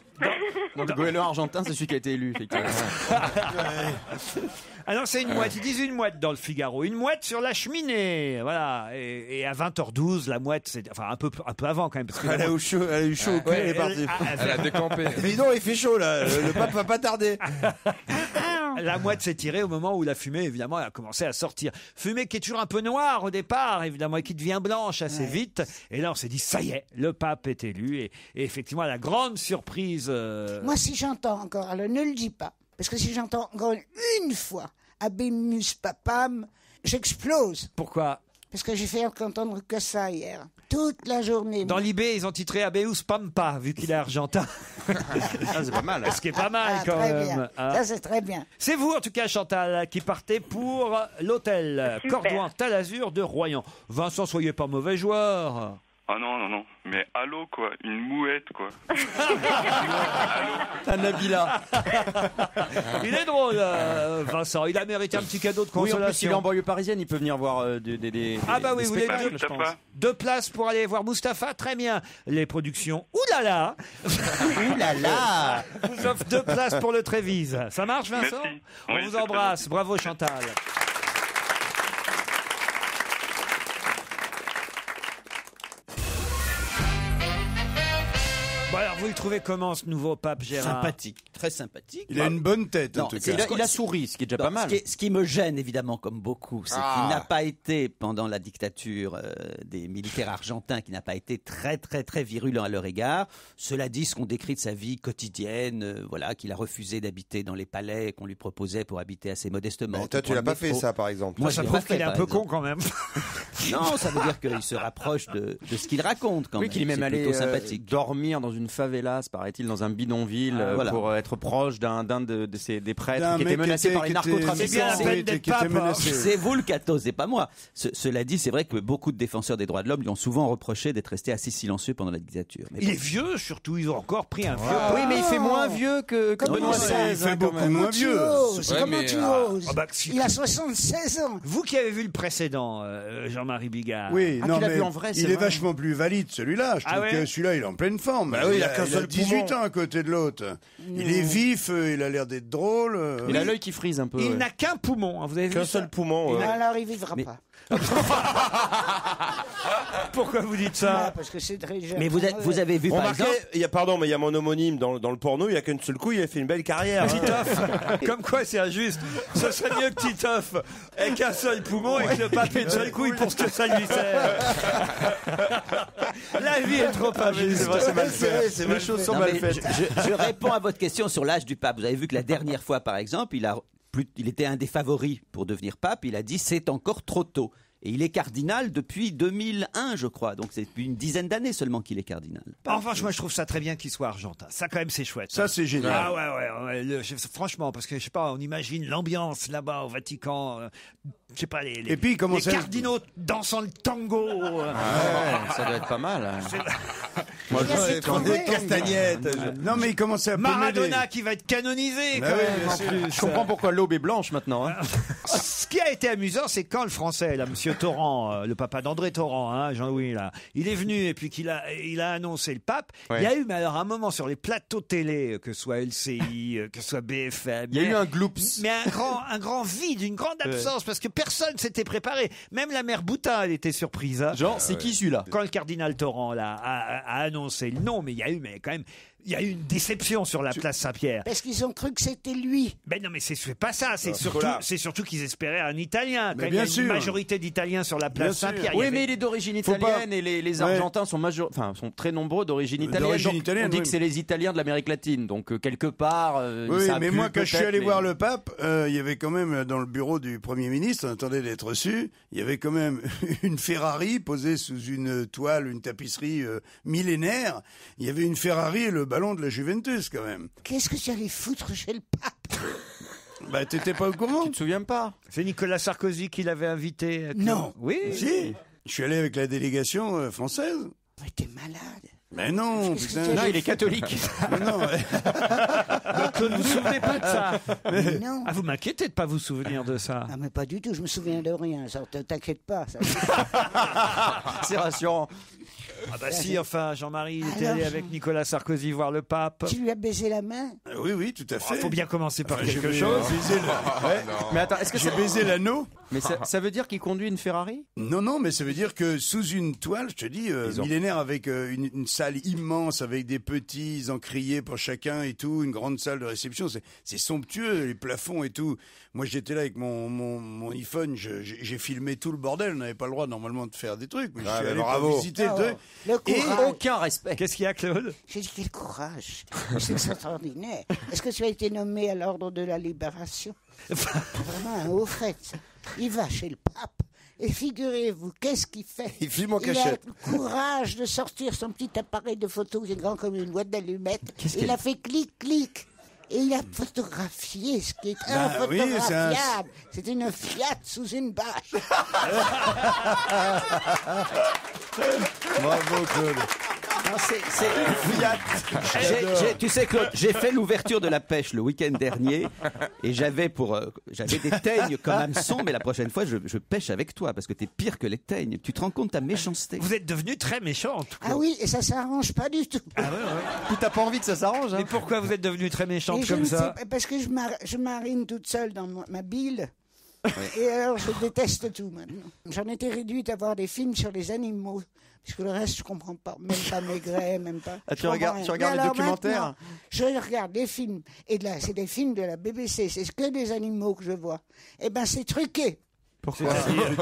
Donc le goéland argentin, c'est celui qui a été élu, effectivement. Ah non, c'est une mouette. Ils disent une mouette dans le Figaro. Une mouette sur la cheminée. Voilà. Et, et à 20h12, la mouette, c'est. Enfin, un peu, un peu avant quand même. Parce que Elle a eu mouette- chaud, elle a eu chaud au cul, Ouais, elle est partie. elle- Elle a décampé. Dis donc, il fait chaud là, le le pape va pas tarder. La mouette s'est tirée au moment où la fumée, évidemment, a commencé à sortir. Fumée qui est toujours un peu noire au départ, évidemment, et qui devient blanche assez vite. Et là, on s'est dit, ça y est, le pape est élu. Et, et effectivement, la grande surprise. euh, Moi, si j'entends encore, alors ne le dis pas, parce que si j'entends encore une fois Abemus Papam, j'explose. Pourquoi? Parce que j'ai fait entendre que ça hier. Toute la journée. Dans l'IB, ils ont titré Abeus Pampa, vu qu'il est argentin. c'est pas mal. Ce qui est pas mal Ah, quand très même. bien. hein. Ça, c'est très bien. C'est vous, en tout cas, Chantal, qui partez pour l'hôtel Super. Cordouan-Talazur de Royan. Vincent, soyez pas mauvais joueur. Ah non, non, non. Mais allô, quoi. Une mouette, quoi. Un Nabila. Il est drôle, euh, Vincent. Il a mérité un petit cadeau de Oui, en plus, il est en banlieue parisienne, il peut venir voir euh, des, des, des- Ah bah oui, des vous voulez spectacles, deux, je pense. deux places pour aller voir Mustapha Très bien. Les productions Ouh là là Ouh là là vous offre deux places pour le Trévise. Ça marche, Vincent Merci. On Oui, vous c'est très embrasse. Bravo, Chantal. Vous le trouvez comment ce nouveau pape Gérard? Sympathique, très sympathique. Il a une bonne tête, en tout cas. Il a souri, ce qui est déjà Non, pas mal. Ce qui, est- ce qui me gêne évidemment, comme beaucoup, c'est Ah. qu'il n'a pas été, pendant la dictature euh, des militaires argentins, qui n'a pas été très très très virulent à leur égard. Cela dit, ce qu'on décrit de sa vie quotidienne, euh, voilà, qu'il a refusé d'habiter dans les palais qu'on lui proposait pour habiter assez modestement. Mais toi, qu'il tu l'as pas fait ça, par exemple. Moi, Ça je fait, qu'il est un peu exemple. con quand même. Non, ça veut dire qu'il se rapproche de, de ce qu'il raconte quand Oui, même. qu'il est même allé euh, sympathique. dormir dans une favela, paraît-il, dans un bidonville, Ah, euh, voilà. pour être proche d'un d'un de, de ces, des prêtres qui mec étaient menacés qui par les était- qui était- narcotrafiquants. C'est était hein. menacé. Vous le cato, c'est pas moi. Ce- cela dit, c'est vrai que beaucoup de défenseurs des droits de l'homme lui ont souvent reproché d'être resté assez silencieux pendant la dictature. Mais Il bon. est vieux, surtout. Ils ont encore pris un vieux. Oui, mais il fait moins vieux que, que Comment Benoît XVI. Il fait hein, beaucoup quand même. moins Comment tu vieux. oses Ouais, Comment mais, tu ah, oses ah bah, si- Il a 76 ans. Vous qui avez vu le précédent, euh, Jean-Marie Bigard. Oui, Ah, non, mais en vrai, il est vachement plus valide celui-là. Je Ah trouve ouais que celui-là, il est en pleine forme. Bah oui, il a qu'un seul 18 poumon. ans à côté de l'autre. Il est vif, euh, il a l'air d'être drôle. euh, Il a l'œil qui frise un peu. Il ouais. n'a qu'un poumon. hein, Vous avez vu Qu'un ça seul poumon. ouais. Alors il vivra Mais- pas. Pourquoi vous dites Ah, ça parce que c'est très jeune. Mais vous, avez- vous avez vu par Remarquez, exemple il y a, pardon, mais il y a mon homonyme dans, dans le porno, il y a qu'un seul coup, il a fait une belle carrière. hein. Titoff, comme quoi c'est injuste. Ce serait mieux que Titoff ait qu'un seul poumon et que le pape ait une seule couille pour ce que ça lui sert. La vie est trop injuste. C'est vrai, c'est mal fait. c'est Les mal choses fait. sont Non, mal mais faites. je, je- je réponds à votre question sur l'âge du pape. Vous avez vu que la dernière fois, par exemple, il, a plus, il était un des favoris pour devenir pape. Il a dit c'est encore trop tôt. Et il est cardinal depuis 2001, je crois. Donc c'est depuis une dizaine d'années seulement qu'il est cardinal. En revanche, moi je trouve ça très bien qu'il soit argentin. Ça, quand même, c'est chouette. Ça, c'est génial. Ah ouais, ouais, ouais, le- je- franchement, parce que je sais pas, on imagine l'ambiance là-bas au Vatican. euh, je sais pas, les, les, Et puis, il commence les cardinaux dansant le tango. euh, Ouais, ça doit être pas mal. hein. Moi, fait je trouver. des castagnettes. Non, mais il commence à Maradona qui va être canonisé quand même, en plus. Je comprends pourquoi l'aube est blanche maintenant. hein. Ce qui a été amusant, c'est quand le français, là, Monsieur Torrent, euh, le papa d'André Torrent, hein, Jean-Louis, là, il est venu et puis qu'il a, il a annoncé le pape. Ouais. Il y a eu, mais alors, un moment sur les plateaux télé, euh, que ce soit LCI, euh, que ce soit BFM. Il y a eu un gloops. Mais un grand, un grand vide, une grande absence, parce que personne s'était préparé. Même la mère Boutin, elle était surprise. hein. Genre, c'est qui celui-là? Quand le cardinal Torrent là, a, a- a annoncé le nom, mais il y a eu, mais quand même, il y a eu une déception sur la place Saint-Pierre. Parce qu'ils ont cru que c'était lui. Ben non, mais c'est c'est pas ça. C'est Ah, surtout, Scola. c'est surtout qu'ils espéraient un Italien. Mais Quand il y a sûr. une majorité d'Italiens sur la place Bien sûr. Saint-Pierre. Il y Oui, avait- mais il est d'origine Faut italienne pas- et les, les Ouais. Argentins sont, major... enfin, sont très nombreux d'origine italienne. D'origine donc italienne, on dit oui. que c'est les Italiens de l'Amérique latine. Donc euh, quelque part. euh, Oui, ça a mais pu moi, quand je suis peut-être allé voir le pape, euh, il y avait quand même, euh, dans le bureau du Premier ministre, on attendait d'être reçu, il y avait quand même une Ferrari posée sous une toile, une tapisserie euh, millénaire. Il y avait une Ferrari et le ballon de la Juventus, quand même. Qu'est-ce que tu allais foutre chez le pape Bah, t'étais pas au courant Tu te souviens pas C'est Nicolas Sarkozy qui l'avait invité. Non. Oui. Si Je suis allé avec la délégation euh, française. Mais t'es malade. Mais non, putain. Non, il est catholique. Mais non, ouais. Claude, vous vous souvenez pas de ça Mais non. Ah, vous m'inquiétez de pas vous souvenir de ça. Ah, mais pas du tout, je me souviens de rien. Ça, te- t'inquiète pas. ça. c'est rassurant. Ah bah si, enfin, Jean-Marie, il était Alors, allé avec Nicolas Sarkozy voir le pape. tu lui as baisé la main Ah Oui, oui, tout à Il fait. faut bien commencer par quelque chose. baisé le- ouais. Mais attends, est-ce que J'ai baisé l'anneau Mais ça, ça veut dire qu'il conduit une Ferrari? Non, non, mais ça veut dire que sous une toile, je te dis, euh, Ils ont- millénaire avec euh, une, une salle immense, avec des petits encriers pour chacun et tout, une grande salle de réception, c'est c'est somptueux, les plafonds et tout. Moi, j'étais là avec mon, mon, mon iPhone, je- j'ai j'ai filmé tout le bordel, on n'avait pas le droit normalement de faire des trucs, mais je Ah, suis mais allé bravo. pour visiter Ah, le truc. Le Et courage. Aucun respect. Qu'est-ce qu'il y a, Claude? J'ai dit quel courage. C'est extraordinaire. Est-ce que tu as été nommé à l'ordre de la libération? Vraiment un haut ça. Il va chez le pape. Et figurez-vous, qu'est-ce qu'il fait? Il filme en Il a le courage de sortir son petit appareil de photo qui est grand comme une boîte d'allumettes. Qu'est-ce Il a fait clic-clic. Et il a photographié ce qui est Bah oui, c'est un- infotographiable. C'est une Fiat sous une bâche. Bravo, Claude. Non, c'est- tu sais, Claude, j'ai fait l'ouverture de la pêche le week-end dernier et j'avais pour euh, j'avais des teignes comme hameçon, mais la prochaine fois, je, je pêche avec toi parce que t'es pire que les teignes. Tu te rends compte de ta méchanceté Vous êtes devenu très méchant, en tout cas. Ah oui, et ça s'arrange pas du tout. Puis t'as pas envie que ça s'arrange, Mais pourquoi vous êtes devenu très méchante Et je comme ne sais ça pas, parce que je, mar- je marine toute seule dans ma bile. Et alors, je déteste tout maintenant. J'en étais réduite à voir des films sur les animaux. Parce que le reste, je comprends pas. Même pas Maigret, même pas. Ah, tu regardes- tu regardes les documentaires? Je regarde des films. Et de là, c'est des films de la BBC. C'est que des animaux que je vois. Eh ben, c'est truqué. Pourquoi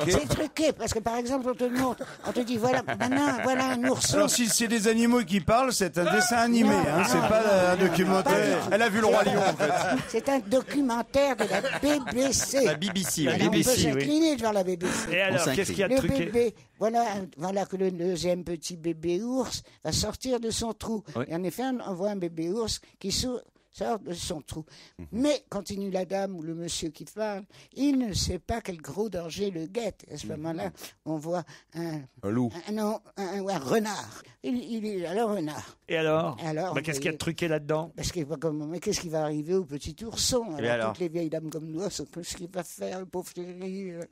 C'est truqué. Parce que par exemple, on te montre, on te dit voilà, maintenant, voilà un ourson. Alors si c'est des animaux qui parlent, c'est un dessin animé, hein, c'est pas un documentaire. Elle a vu le roi lion en fait. C'est un documentaire de la BBC. La BBC, oui. Alors, on peut BBC, oui. s'incliner devant la BBC. Et alors, qu'est-ce qu'il y a de le truqué bébé, voilà, voilà que le deuxième petit bébé ours va sortir de son trou. Oui. Et en effet, on voit un bébé ours qui sort sort de son trou. Mhm. Mais, continue la dame ou le monsieur qui parle, il ne sait pas quel gros danger le guette. À ce Mhm. moment-là, on voit un, Un loup. un, non, un, un renard. Il, il est alors renard. Et alors Alors, Bah, Qu'est-ce qu'il y a de truqué là-dedans Parce que, mais qu'est-ce qui va arriver au petit ourson? Alors, alors Toutes les vieilles dames comme nous, qu'est-ce qu'il va faire, le pauvre chéri euh.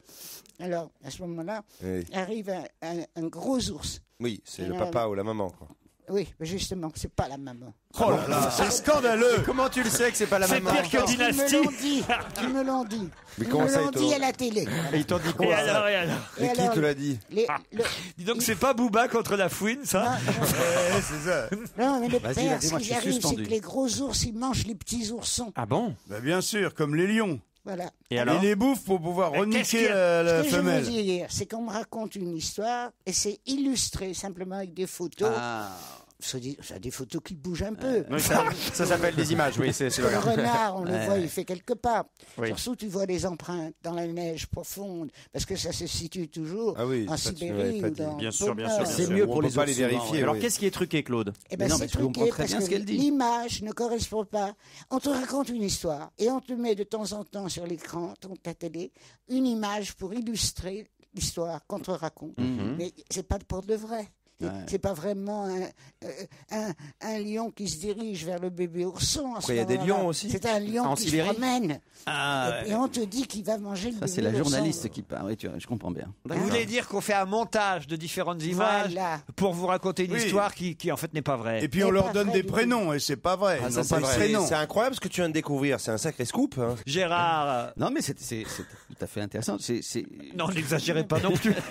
Alors, à ce moment-là, Oui. arrive un, un- un gros ours. Oui, c'est le papa ou la maman. quoi. Oui, mais justement, c'est pas la maman. Oh là là, c'est scandaleux. Comment tu le sais que c'est pas la C'est maman pire que Parce qu'ils me Dynastie. l'ont dit. Ils me l'ont dit. Mais Ils comment me ça, l'ont ils te dit l'ont- à la télé. Et ils t'ont dit Et quoi alors, et alors Et Et qui te l'a dit les- le- Dis donc, c'est pas Booba contre la fouine, ça Ouais, c'est ça. Non, mais le Vas-y, père, ce je qui suis arrive, c'est suspendu. que les gros ours, ils mangent les petits oursons. Ah bon Bah, bien sûr, comme les lions. Voilà. Et Et alors les bouffes pour pouvoir Mais qu'est-ce qu'il y reniquer a la, la Ce que je veux femelle. dire, c'est qu'on me raconte une histoire et c'est illustré simplement avec des photos. Ça dit- ça a des photos qui bougent un peu. Ça, ça s'appelle des images, oui, c'est Le renard, on le voit, il fait quelques pas. Oui. Surtout, tu vois les empreintes dans la neige profonde, parce que ça se situe toujours Ah oui, en Sibérie ou dans Bien le sûr, bien sûr, C'est mieux On pour peut les pas les vérifier. Alors oui. qu'est-ce qui est truqué, Claude Eh ben, c'est truqué très parce bien que ce qu'elle dit. l'image ne correspond pas. On te raconte une histoire et on te met de temps en temps sur l'écran, ton ta télé, une image pour illustrer l'histoire qu'on te raconte. Mhm. Mais c'est pas pour de vrai. C'est- Ouais. C'est pas vraiment un, euh, un, un lion qui se dirige vers le bébé ourson. il y a des lions aussi C'est un lion En qui Sibérie se promène. Ah, Et on te dit qu'il va manger le ça, bébé c'est la ourson. journaliste qui parle. Oui, tu je comprends bien. Vous voulez dire qu'on fait un montage de différentes images Voilà. pour vous raconter une Oui. histoire qui, qui, en fait n'est pas vraie Et puis on leur donne des prénoms et c'est pas vrai. Ah, ça, c'est incroyable ce que tu viens de découvrir. C'est un sacré scoop. hein. Gérard, Non, mais c'est tout à fait intéressant. Non, n'exagérez pas non plus.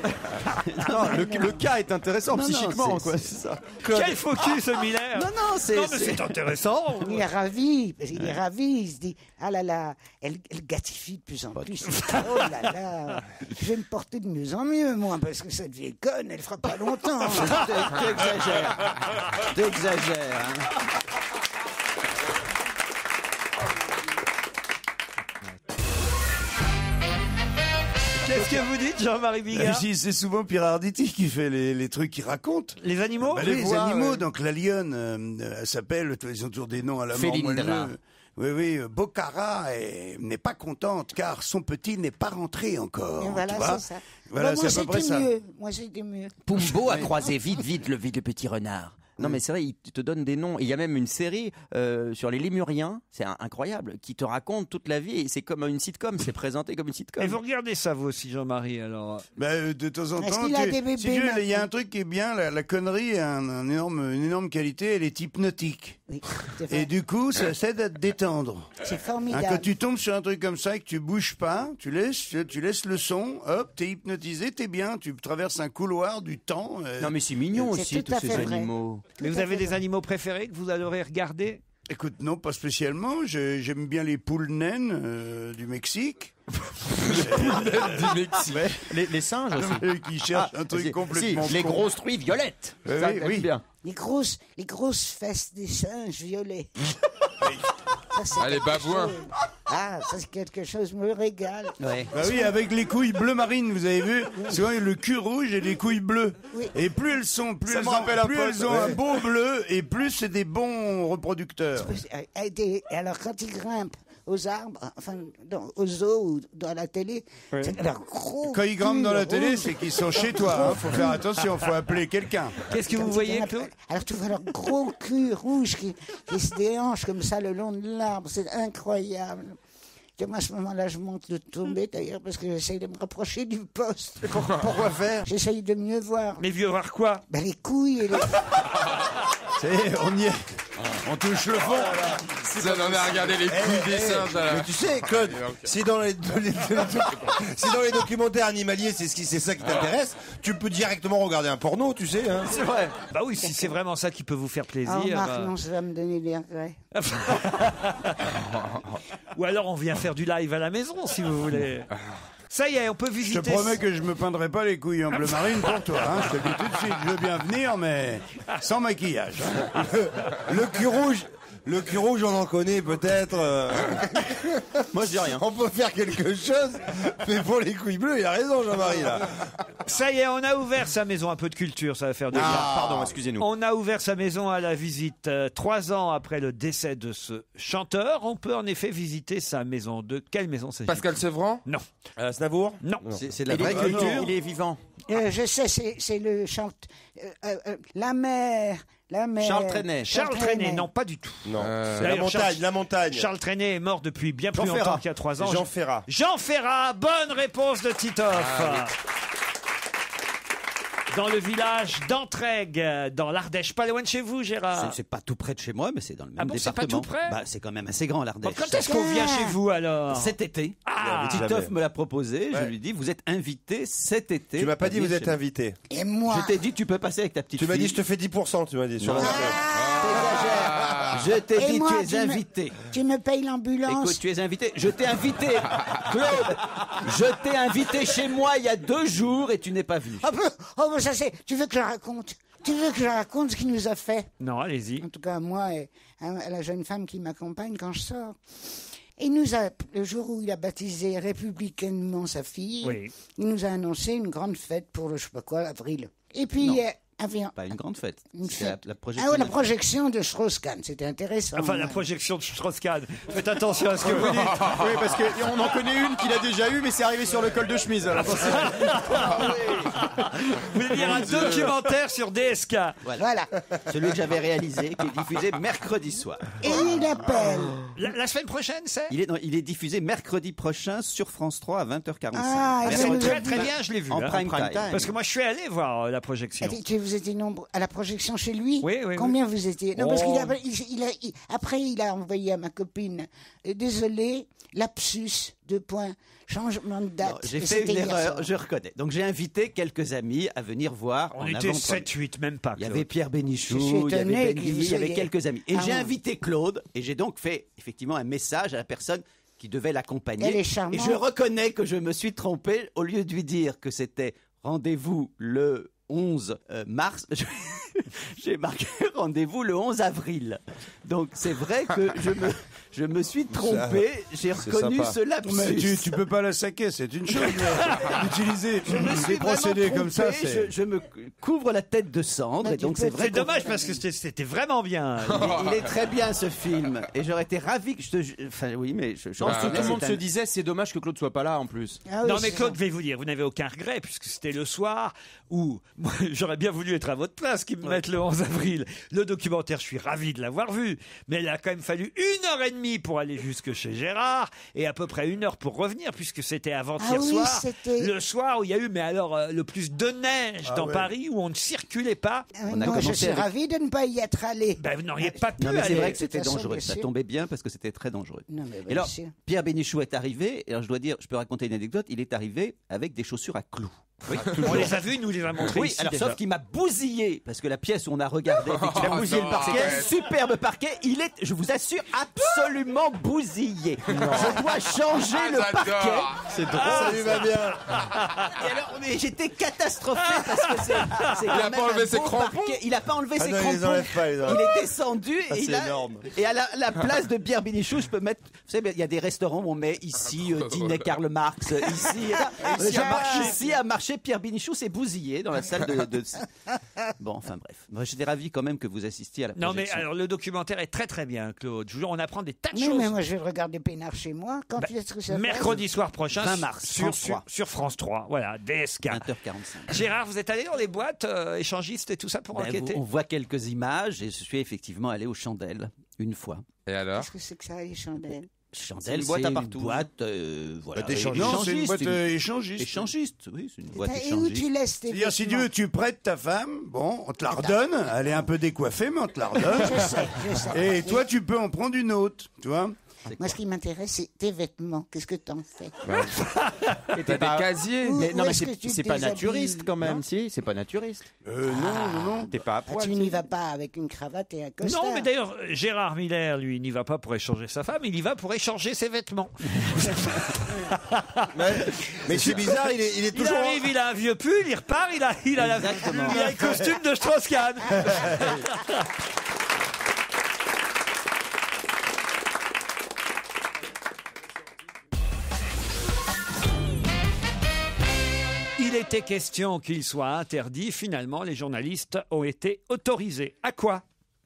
Non, le, le cas est intéressant non, psychiquement, quoi, c'est- ça. Quel focus, Miller Non, non, c'est. Non, mais c'est- intéressant. Il est ravi, qu'il est ravi, il se dit Ah là là, elle, elle gatifie de plus en plus. Oh là là, je vais me porter de mieux en mieux, moi, parce que cette vieille conne, elle fera pas longtemps. T'exagères. T'exagères. hein. Qu'est-ce que vous dites, Jean-Marie Ah, Bigard si, C'est souvent Pierre Arditi qui fait les, les trucs qu'il raconte. Les animaux Bah, les les voix, animaux, ouais. donc la lionne euh, elle s'appelle, ils ont toujours des noms à la mort Félindra. moelleux. Oui, oui, euh, Bocara est- n'est pas contente car son petit n'est pas rentré encore. Et voilà, tu vois c'est ça. Voilà, moi, c'est à peu près c'était ça. mieux. Moi, c'était mieux. Pumbo a croisé vite, vite le vite le petit renard. Non, mais c'est vrai, il te donne des noms. Il y a même une série euh, sur les lémuriens, c'est incroyable, qui te raconte toute la vie. Et c'est comme une sitcom, c'est présenté comme une sitcom. Et vous regardez ça, vous aussi, Jean-Marie, alors? Bah, euh, de temps en Est-ce temps, qu'il a tu- des bébés si tu veux, il y a un truc qui est bien, la, la connerie a un, un énorme, une énorme qualité, elle est hypnotique. Et du coup, ça aide à te détendre. C'est Hein, formidable. quand tu tombes sur un truc comme ça et que tu bouges pas, tu laisses, tu laisses le son, hop, t'es hypnotisé, t'es bien, tu traverses un couloir du temps. euh, Non, mais c'est mignon C'est aussi, tout tous à ces fait vrai. animaux. Mais vous avez des animaux préférés que vous adorez regarder? Écoute, non, pas spécialement. Je- J'aime bien les poules naines euh, du Mexique. du Mexique. Les, les singes aussi. Qui cherchent Ah, un truc si, complètement si, les con. grosses truies violettes. Ça, oui, t'aimes oui. bien. Les grosses, les grosses fesses des singes violets. Ah, babouins. chose. Ah, ça c'est quelque chose, me régale. Bah oui, avec les couilles bleu marine, vous avez vu Souvent, il y a le cul rouge et les couilles bleues. Et plus elles sont, plus Ça elles ont, un plus pote, elles ont ouais. un beau bleu, et plus c'est des bons reproducteurs. Et des- et alors quand ils grimpent aux arbres, enfin dans, aux zoos ou dans la télé, c'est leur gros Quand ils grimpent dans la télé, rouge. c'est qu'ils sont chez toi. Hein. Faut faire attention, faut appeler quelqu'un. Qu'est-ce que vous voyez, Claude Alors tu vois leur gros cul rouge qui, qui se déhanche comme ça le long de l'arbre, c'est incroyable. Et moi, à ce moment-là, je monte de tomber d'ailleurs parce que j'essaye de me rapprocher du poste. Pourquoi, pourquoi faire? J'essaye de mieux voir. Mais vieux voir quoi? Ben, Les couilles et les... C'est, on y est. On touche le fond. Ça en a regardé les couilles des singes. là. Mais tu sais, Claude, si dans les, les- si dans les documentaires animaliers, c'est ce qui- c'est ça qui t'intéresse, tu peux directement regarder un porno, tu sais. Hein. C'est vrai. Bah oui, si c'est vraiment ça qui peut vous faire plaisir. Oh, Marc, bah- non, ça va me donner des regrets. Ou alors on vient faire du live à la maison si vous voulez. Ça y est, on peut Je visiter. te promets que je me peindrai pas les couilles en bleu marine pour toi. Hein. Je te dis tout de suite, je veux bien venir, mais sans maquillage. Le cul rouge, le cul rouge, on en connaît peut-être. euh. Moi, je dis rien. On peut faire quelque chose, mais pour les couilles bleues, il a raison, Jean-Marie, là. Ça y est, on a ouvert sa maison. Un peu de culture, ça va faire du bien. Ah, pardon, excusez-nous. On a ouvert sa maison à la visite. Euh, trois ans après le décès de ce chanteur, on peut en effet visiter sa maison. De quelle maison s'agit-il? Pascal Sevran? Non. Euh, Snavour Non. C'est c'est de la Il vraie est, culture. il est vivant. Euh, je sais, c'est c'est le chant... euh, euh, euh, la mer, la mer... Charles Trenet. Charles Trenet, non, pas du tout. Non, Euh, c'est la D'ailleurs, montagne, Charles- la montagne. Charles Trenet est mort depuis bien plus Jean longtemps Ferrat. qu'il y a trois ans. Jean Ferrat. Jean Ferrat, bonne réponse de Titoff. Ah, Dans le village d'Entraigue, dans l'Ardèche, pas loin de chez vous, Gérard. C'est- C'est pas tout près de chez moi, mais c'est dans le même Ah bon, c'est pas département. tout près Bah, c'est quand même assez grand l'Ardèche. Bon, quand est-ce qu'on vient chez vous alors Cet été. Ah, Titoff me l'a proposé. Je lui dis, vous êtes invité cet été. Tu m'as pas dit vous êtes invité. Et moi... Je t'ai dit, tu peux passer avec ta petite Tu m'as dit fille. je te fais 10%, tu m'as dit. Sur la Ah. Je t'ai dit, moi, tu tu es me- invité. Tu me payes l'ambulance Écoute, tu es invité. Je t'ai invité, Claude. Je t'ai invité chez moi il y a deux jours et tu n'es pas venu. Oh, peu- oh, ça c'est... Tu veux que je raconte Tu veux que je raconte ce qu'il nous a fait Non, allez-y. En tout cas, moi et hein, la jeune femme qui m'accompagne quand je sors. Il nous a, le jour où il a baptisé républicainement sa fille, Oui. il nous a annoncé une grande fête pour le je sais pas quoi, avril. Et puis, Non. euh, Pas une grande fête. La, ah projection. ouais, la projection de Strauss-Kahn, c'était intéressant. Enfin, la projection de Strauss-Kahn. Faites attention à ce que vous dites. Oui, parce qu'on en connaît une qu'il a déjà eue, mais c'est arrivé sur le col de chemise. alors. Vous voulez dire un documentaire sur DSK Voilà. Celui que j'avais réalisé, qui est diffusé mercredi soir. Et il appelle. La, la semaine prochaine, c'est? Il est, non, il est diffusé mercredi prochain sur France 3 à 20h45. Ah, Ah, et c'est très très bien, je l'ai vu. En hein. prime, time. Parce que moi, je suis allé voir euh, la projection. Ah, tu- Vous étiez nombreux à la projection chez lui Oui, oui, Combien vous étiez? Non, parce Oh. qu'il a, il- il a- il- après, il a envoyé à ma copine euh, Désolé, lapsus, deux points, changement de date. J'ai Et fait c'était une hier erreur, soir. je reconnais. Donc j'ai invité quelques amis à venir voir. On en était avant-première. 7-8, même pas. Il y Claude. avait Pierre Je suis Bénichou, il y avait Ben que vous Guilly, il y avait soyez- quelques amis. Et Ah j'ai ouais. invité Claude et j'ai donc fait effectivement un message à la personne qui devait l'accompagner. Elle est charmante. Et je reconnais que je me suis trompé. Au lieu de lui dire que c'était rendez-vous le 11 euh, mars, j'ai marqué rendez-vous le 11 avril. Donc c'est vrai que je me, je me suis trompé. J'ai reconnu sympa. ce lapsus. Mais tu, tu peux pas la saquer, c'est une chose. suis des procédés comme ça, je, je me couvre la tête de cendre et donc c'est vrai C'est dommage parce que c'était- vraiment bien. il, il est très bien ce film et j'aurais été ravi que je te enfin oui mais je, que reconnais, tout le monde se disait c'est dommage que Claude soit pas là en plus. Ah oui, non mais Claude, ça. je vais vous dire, vous n'avez aucun regret puisque c'était le soir où moi, j'aurais bien voulu être à votre place, qui me mettent le 11 avril. Le documentaire, je suis ravi de l'avoir vu, mais il a quand même fallu une heure et demie pour aller jusque chez Gérard et à peu près une heure pour revenir puisque c'était avant-hier Ah oui, soir, c'était- le soir où il y a eu mais alors euh, le plus de neige Ah dans ouais. Paris où on ne circulait pas. Ah, On a moi, je commencé suis avec- ravi de ne pas y être allé. Ben, vous n'auriez pas pu non mais c'est aller. vrai que c'était De toute façon, dangereux bien ça sûr. tombait bien parce que c'était très dangereux Non, mais et alors sûr. Pierre Bénichou est arrivé et alors je dois dire je peux raconter une anecdote il est arrivé avec des chaussures à clous Oui, On les a vus, nous les a montrés Oui, ici, alors déjà. sauf qu'il m'a bousillé parce que la pièce où on a regardé, Il a bousillé le parquet. superbe parquet. Il est, je vous assure, absolument bousillé. Je dois changer Ah, le parquet. C'est drôle, Ça lui va bien. Et alors, j'étais catastrophé parce que c'est. Il a pas enlevé ses crampons. Il a pas enlevé Ah ses non, crampons. il est descendu Ah, et, il a- énorme. et à la, la place de Pierre Bénichou, je peux mettre. Vous savez, il y a des restaurants où on met ici euh, dîner Karl Marx, ici. et là. Ici, à Marché. Marché, Pierre Bénichou s'est bousillé dans la salle de. de- Bon, enfin bref. Moi, J'étais ravi quand même que vous assistiez à la Non, mais projection. alors le documentaire est très très bien, Claude. Je vous jure, on apprend des tas de Oui, choses. mais moi je vais le regarder peinard chez moi. Quand Bah, est-ce que ça Mercredi soir prochain, 20 mars, sur, France sur, 3. sur France 3. Voilà, DSK. 20h45. Gérard, vous êtes allé dans les boîtes euh, échangistes et tout ça pour Ben, enquêter vous- on voit quelques images et je suis effectivement allé aux chandelles une fois. Et alors? Qu'est-ce que c'est que ça, les chandelles? C'est une boîte à partout. boîte, euh, voilà. Bah, d'échangiste. Non, c'est une boîte, une- euh, échangiste. Échangiste, oui, c'est une boîte Et où échangiste. tu laisses tes C'est-à-dire, si Dieu, tu prêtes ta femme, bon, on te la redonne, elle est un peu décoiffée, mais on te la redonne. Je sais, je sais. Et toi, tu peux en prendre une autre, tu vois Moi, ce qui m'intéresse, c'est tes vêtements. Qu'est-ce que t'en fais Et t'as des casiers. Mais non, mais c'est pas naturiste quand même, si C'est pas naturiste. Euh, non, non, non. T'es pas à Ah, poil. Tu n'y vas pas avec une cravate et un costard. Non, mais d'ailleurs, Gérard Miller, lui, il n'y va pas pour échanger sa femme, il y va pour échanger ses vêtements. Mais c'est bizarre, il est, il est Il toujours. arrive, il a un vieux pull, il repart, il a, il a, la- Exactement. il a le costume de Strauss-Kahn. Il était question qu'il soit interdit. Finalement, les journalistes ont été autorisés. À quoi?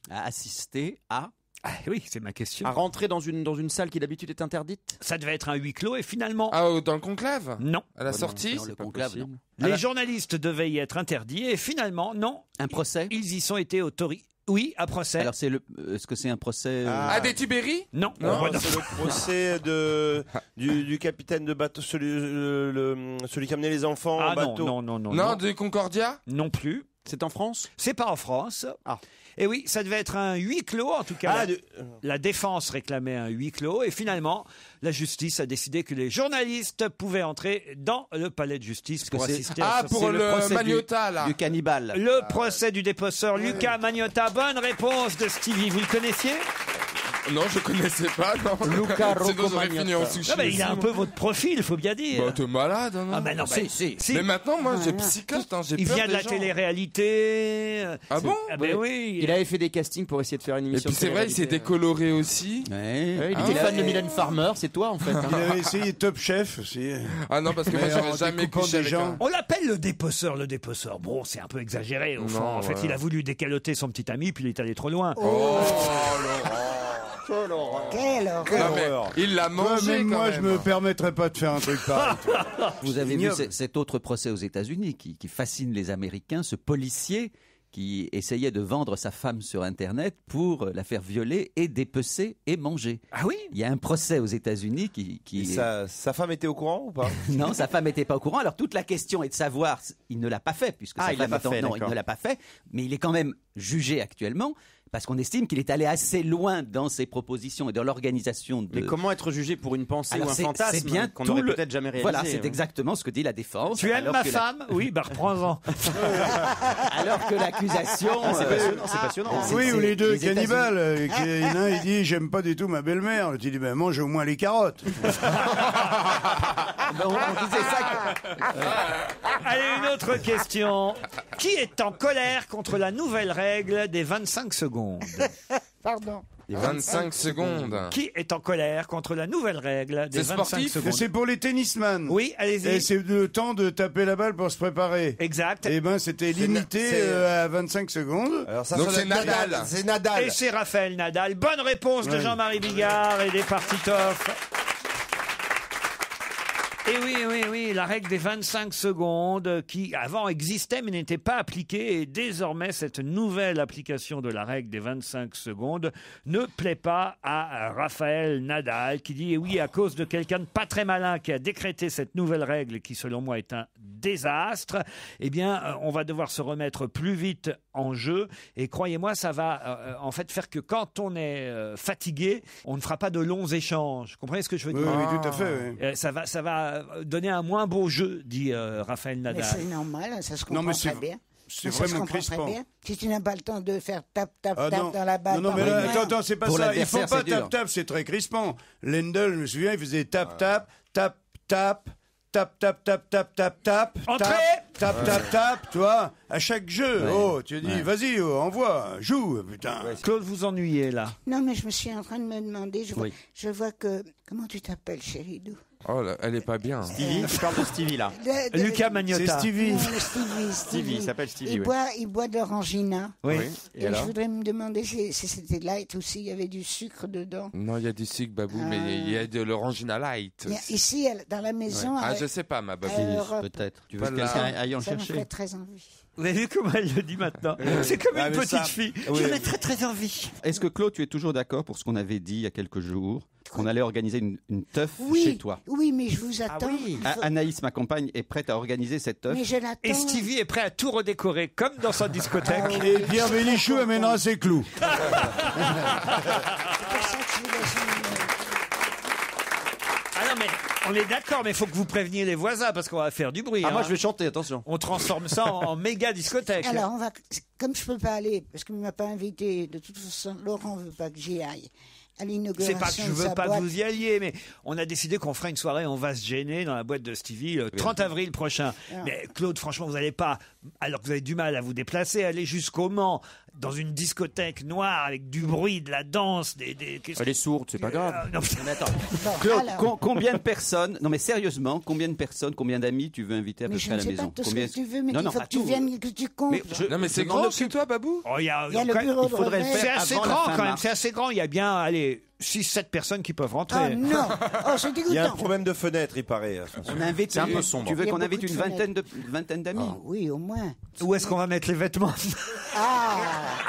À assister à? Ah oui, c'est ma question. À rentrer dans une, dans une salle qui d'habitude est interdite? Ça devait être un huis clos et finalement, Ah, dans le conclave? Non. À la Oh sortie? non, le conclave, non. Les journalistes devaient y être interdits et finalement, non. Un procès? Ils y sont été autorisés. Oui, à procès. Alors, c'est le. Est-ce que c'est un procès euh, Ah, des Tibéri non. Non, Oh, bah, c'est le procès de, du, du capitaine de bateau, celui, le- le- celui qui amenait les enfants Ah en non, bateau. non, non, non, Non, non. de Concordia Non plus. C'est en France? C'est pas en France. Ah. Et oui, ça devait être un huis clos, en tout cas. Ah, la, de- la défense réclamait un huis clos, et finalement, la justice a décidé que les journalistes pouvaient entrer dans le palais de justice pour que c'est- assister Ah, à ce pour c'est le le, procès du- Magnota, là. du cannibale Le procès du déposseur Lucas Magnotta. Bonne réponse de Stevie. Vous le connaissiez? Non, je connaissais pas, non. Luca Sinon, j'aurais fini en Rocco sushi. Ah bah, Il a un peu votre profil, faut bien dire. Bah, t'es malade, hein, non ah bah non, Si, bah, si. si. Mais maintenant, moi, j'ai psychote, hein, j'ai Il peur vient de la gens. télé-réalité. Ah bon Ah ben oui. Il avait fait des castings pour essayer de faire une Et émission. puis c'est vrai, il s'est décoloré aussi. Ouais. Ouais, il Ah était fan de Mylène Farmer, c'est toi en fait. hein. Il avait essayé Top Chef aussi. Ah non, parce que moi, Mais j'aurais jamais couché des gens. On l'appelle le déposseur, le déposseur. Bon, c'est un peu exagéré au fond. Non, en fait, il a voulu décaloter son petit ami, puis il est allé trop loin. Oh, Quelle horreur Non, mais il l'a Ouais, mangé même quand moi, même. je me permettrais pas de faire un truc pareil. Vous avez vu ignoble. ce- cet autre procès aux États-Unis qui, qui fascine les Américains, ce policier qui essayait de vendre sa femme sur Internet pour euh, la faire violer et dépecer et manger. Ah oui? Il y a un procès aux États-Unis qui... qui Et sa, sa femme était au courant ou pas? Non, sa femme n'était pas au courant. Alors toute la question est de savoir, il ne l'a pas fait puisque Ah, sa il l'a femme pas est en- fait, non, il d'accord. ne l'a pas fait, mais il est quand même jugé actuellement parce qu'on estime qu'il est allé assez loin dans ses propositions et dans l'organisation de. Mais comment être jugé pour une pensée Alors, ou un fantasme c'est bien qu'on tout n'aurait le- peut-être jamais réalisé Voilà, c'est hein. exactement ce que dit la défense. Tu aimes ma la- femme? Oui, bah reprends-en. Alors que l'accusation. Ah, c'est euh, passionnant, c'est passionnant. c'est- Oui, c'est- ou les deux les cannibales. euh, qui- Il y en a un, il dit J'aime pas du tout ma belle-mère. L'autre, il dit ben, Mange au moins les carottes. Ben, on, on disait ça. que- Allez, une autre question. Qui est en colère contre la nouvelle règle des 25 secondes? Pardon. Les 25 secondes. Qui est en colère contre la nouvelle règle des C'est 25 sportif secondes? C'est pour les tennisman. Oui, Et allez-y. c'est le temps de taper la balle pour se préparer. Exact. Et ben, c'était C'est limité na- c'est- euh, à 25 secondes. Alors ça, Donc ça c'est être Nadal. C'est Nadal. Et c'est Raphaël Nadal. Bonne réponse de Ouais. Jean-Marie Bigard et des Partitoff. Et oui, oui, oui, la règle des 25 secondes qui avant existait mais n'était pas appliquée et désormais cette nouvelle application de la règle des 25 secondes ne plaît pas à Raphaël Nadal qui dit eh oui à cause de quelqu'un de pas très malin qui a décrété cette nouvelle règle qui selon moi est un désastre, eh bien euh, on va devoir se remettre plus vite en jeu. Et croyez-moi, ça va euh, euh, en fait faire que quand on est euh, fatigué, on ne fera pas de longs échanges. Comprenez ce que je veux dire? oui, tout à fait, ça, va, ça va donner un moins beau jeu, dit euh, Raphaël Mais Nadal. c'est normal, ça se comprend très bien. c'est vraiment crispant. Si tu n'as pas le temps de faire tap, tap, ah, tap dans la balle. non, non, mais là, attends, attends, c'est pas ça. Il faut pas tap tap, c'est très crispant. Lendl, je me souviens, il faisait tap tap, tap tap, tap tap tap tap tap tap. Entrée tap, tap, tap, tu vois, à chaque jeu. Ouais. Oh, tu dis, Ouais. vas-y, oh, envoie, joue, putain. Claude, vous ennuyez là. Non, mais je me suis en train de me demander, je vois, Oui. je vois que... Comment tu t'appelles, chérie Dou Oh là, elle est pas bien. Stevie, tu parles de Stevie là. De- de- Lucas C'est Magnotta. Stevie. Non, le Stevie, Stevie, il s'appelle Stevie. Il oui. boit, il boit de l'orangina. Oui. Et Et, alors je voudrais me demander si, si c'était light aussi, il y avait du sucre dedans. Non, il y a du sucre, Babou, Ah. mais il y a de l'orangina light. A- ici, dans la maison, Ah, avec- je sais pas, ma Babou. Peut-être. Tu veux que quelqu'un aille en ça me chercher ferait très envie. Vous avez vu comment elle le dit maintenant C'est comme Ah, une mais petite ça- fille. oui. J'en ai très très envie. Est-ce que Claude, tu es toujours d'accord pour ce qu'on avait dit il y a quelques jours, qu'on allait organiser une, une teuf Oui, chez toi oui, mais je vous attends. Il A- faut- Anaïs, ma compagne, est prête à organiser cette teuf. Mais je l'attends. Et Stevie est prêt à tout redécorer comme dans sa discothèque. Ah Et Pierre Bénichou amènera ses clous. C'est pour ça que je vous laisse une- Ah non mais on est d'accord, mais il faut que vous préveniez les voisins parce qu'on va faire du bruit. Ah, moi hein. je vais chanter, attention. On transforme ça en, en méga discothèque. Alors, on va, comme je peux pas aller, parce qu'il ne m'a pas invité, de toute façon, Laurent veut pas que j'y aille. À C'est l'inauguration pas que je de veux sa pas boîte. que vous y alliez, mais on a décidé qu'on ferait une soirée, on va se gêner dans la boîte de Stevie le 30 avril prochain. Ah. Mais Claude, franchement, vous n'allez pas, alors que vous avez du mal à vous déplacer, aller jusqu'au Mans, dans une discothèque noire avec du bruit, de la danse, des... des qu'est-ce Elle est sourde, c'est pas grave. Euh, non, Mais attends, Bon, Claude, com- combien de personnes, non mais sérieusement, combien de personnes, combien d'amis tu veux inviter à peu mais je près à ne la sais pas maison tout ce Combien- que tu veux, mais Non, il non, faut pas que tu tout. viennes, que tu comptes. Mais je- Non, mais c'est grand occupe. chez toi, Babou Oh, il y a, Il y a le quand- bureau il faudrait de le C'est faire assez avant la grand fin quand même, mars. c'est assez grand. Il y a bien, allez, 6-7 personnes qui peuvent rentrer. Oh non Oh, c'est Il y a un problème de fenêtre, il paraît. On invite, C'est un peu sombre. Tu veux Il y a qu'on invite une vingtaine de une vingtaine d'amis Oh, Oui, au moins. Où est-ce qu'on va mettre les vêtements Ah,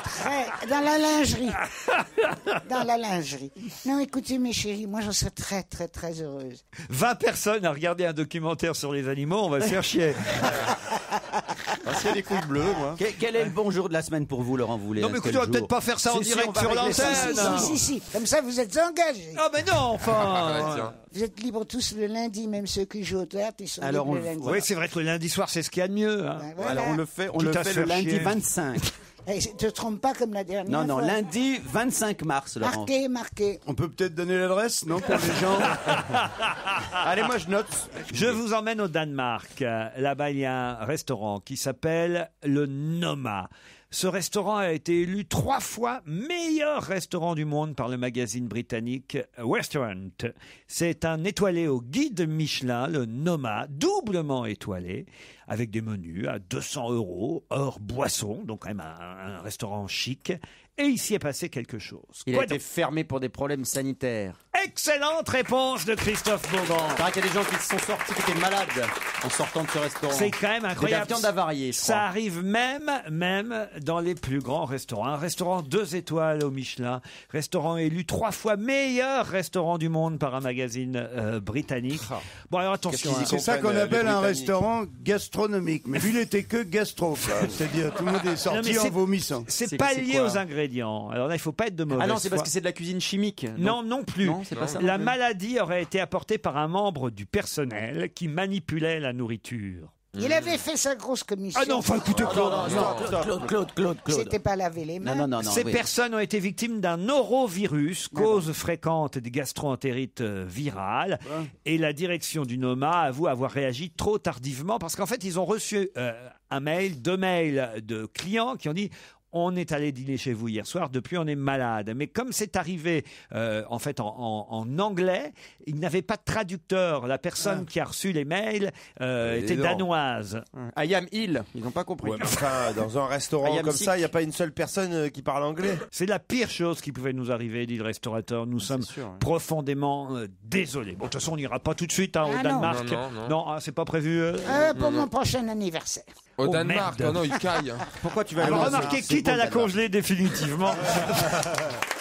très, dans la lingerie. Dans la lingerie. Non, écoutez, mes chéris, moi, je serais très, très, très heureuse. 20 personnes à regarder un documentaire sur les animaux, on va se faire chier. Ah, S'il y a des coups bleus, moi. Quel, quel est le bon jour de la semaine pour vous, Laurent Vous voulez Non, mais écoutez, on va peut-être pas faire ça en Si, si, direct va sur régler ça. l'antenne. Si, si, si, si. Comme ça, vous êtes engagés. Ah, mais non, enfin. tiens. Vous êtes libres tous le lundi, même ceux qui jouent au théâtre, ils sont Alors, libres on- le lundi. Oui, c'est vrai que le lundi soir, c'est ce qu'il y a de mieux. hein. Ben voilà. Alors on le fait, on Quitte le à fait le faire lundi chier. 25. Et ne te trompe pas comme la dernière Non, non, fois. lundi 25 mars, Laurent. Marqué, marqué. On peut peut-être donner l'adresse, non, pour les gens? Allez, moi je note. Je vous emmène au Danemark. Euh, Là-bas, il y a un restaurant qui s'appelle le Noma. Ce restaurant a été élu trois fois meilleur restaurant du monde par le magazine britannique Restaurant. C'est un étoilé au guide Michelin, le Noma, doublement étoilé, avec des menus à 200 euros, hors boisson, donc quand même un, un restaurant chic. Et ici est passé quelque chose. Il Quoi a été fermé pour des problèmes sanitaires. Excellente réponse de Christophe Beaugrand. Il paraît qu'il y a des gens qui se sont sortis, qui étaient malades en sortant de ce restaurant. C'est quand même De la incroyable. viande avariée, je Ça arrive même, même dans les plus grands restaurants. Un restaurant deux étoiles au Michelin, restaurant élu trois fois meilleur restaurant du monde par un magazine euh, britannique. Bon alors attention. hein. C'est ça qu'on appelle un restaurant gastronomique. Mais lui, il était que gastro, quoi. C'est-à-dire, tout le monde est Non, sorti en c'est- vomissant. C'est pas lié aux ingrédients. Alors là, il faut pas être de mauvaise Ah non, c'est parce foi. que c'est de la cuisine chimique. Non, non plus. Non, c'est pas ça. La non maladie aurait été apportée par un membre du personnel qui manipulait la nourriture. Il avait fait sa grosse commission. Ah non, enfin écoutez, Claude. Claude, Claude, Claude, Il s'était pas lavé les mains. Non, non, non, non. Ces oui. personnes ont été victimes d'un norovirus, cause fréquente des gastroentérites euh, virales. Et la direction du NOMA avoue avoir réagi trop tardivement parce qu'en fait, ils ont reçu euh, un mail, deux mails de clients qui ont dit on est allé dîner chez vous hier soir, depuis on est malade. Mais comme c'est arrivé euh, en fait en, en- en anglais, il n'avait pas de traducteur. La personne qui a reçu les mails euh, dis était danoise. I am ill. Ils n'ont pas compris. Ouais, mais enfin, dans un restaurant I am comme sick. ça, il n'y a pas une seule personne euh, qui parle anglais. C'est la pire chose qui pouvait nous arriver, dit le restaurateur. Nous sommes sûr, ouais. profondément euh, désolés. Bon, de toute façon, on n'ira pas tout de suite hein, au Ah non. Danemark. Non, non, non. ah, c'est pas prévu. euh. Euh, pour mon prochain anniversaire. Au Oh, Danemark, merde. non, non, il caille. hein. Pourquoi tu vas Alors, remarquez, quitte à la Danemark. congeler définitivement.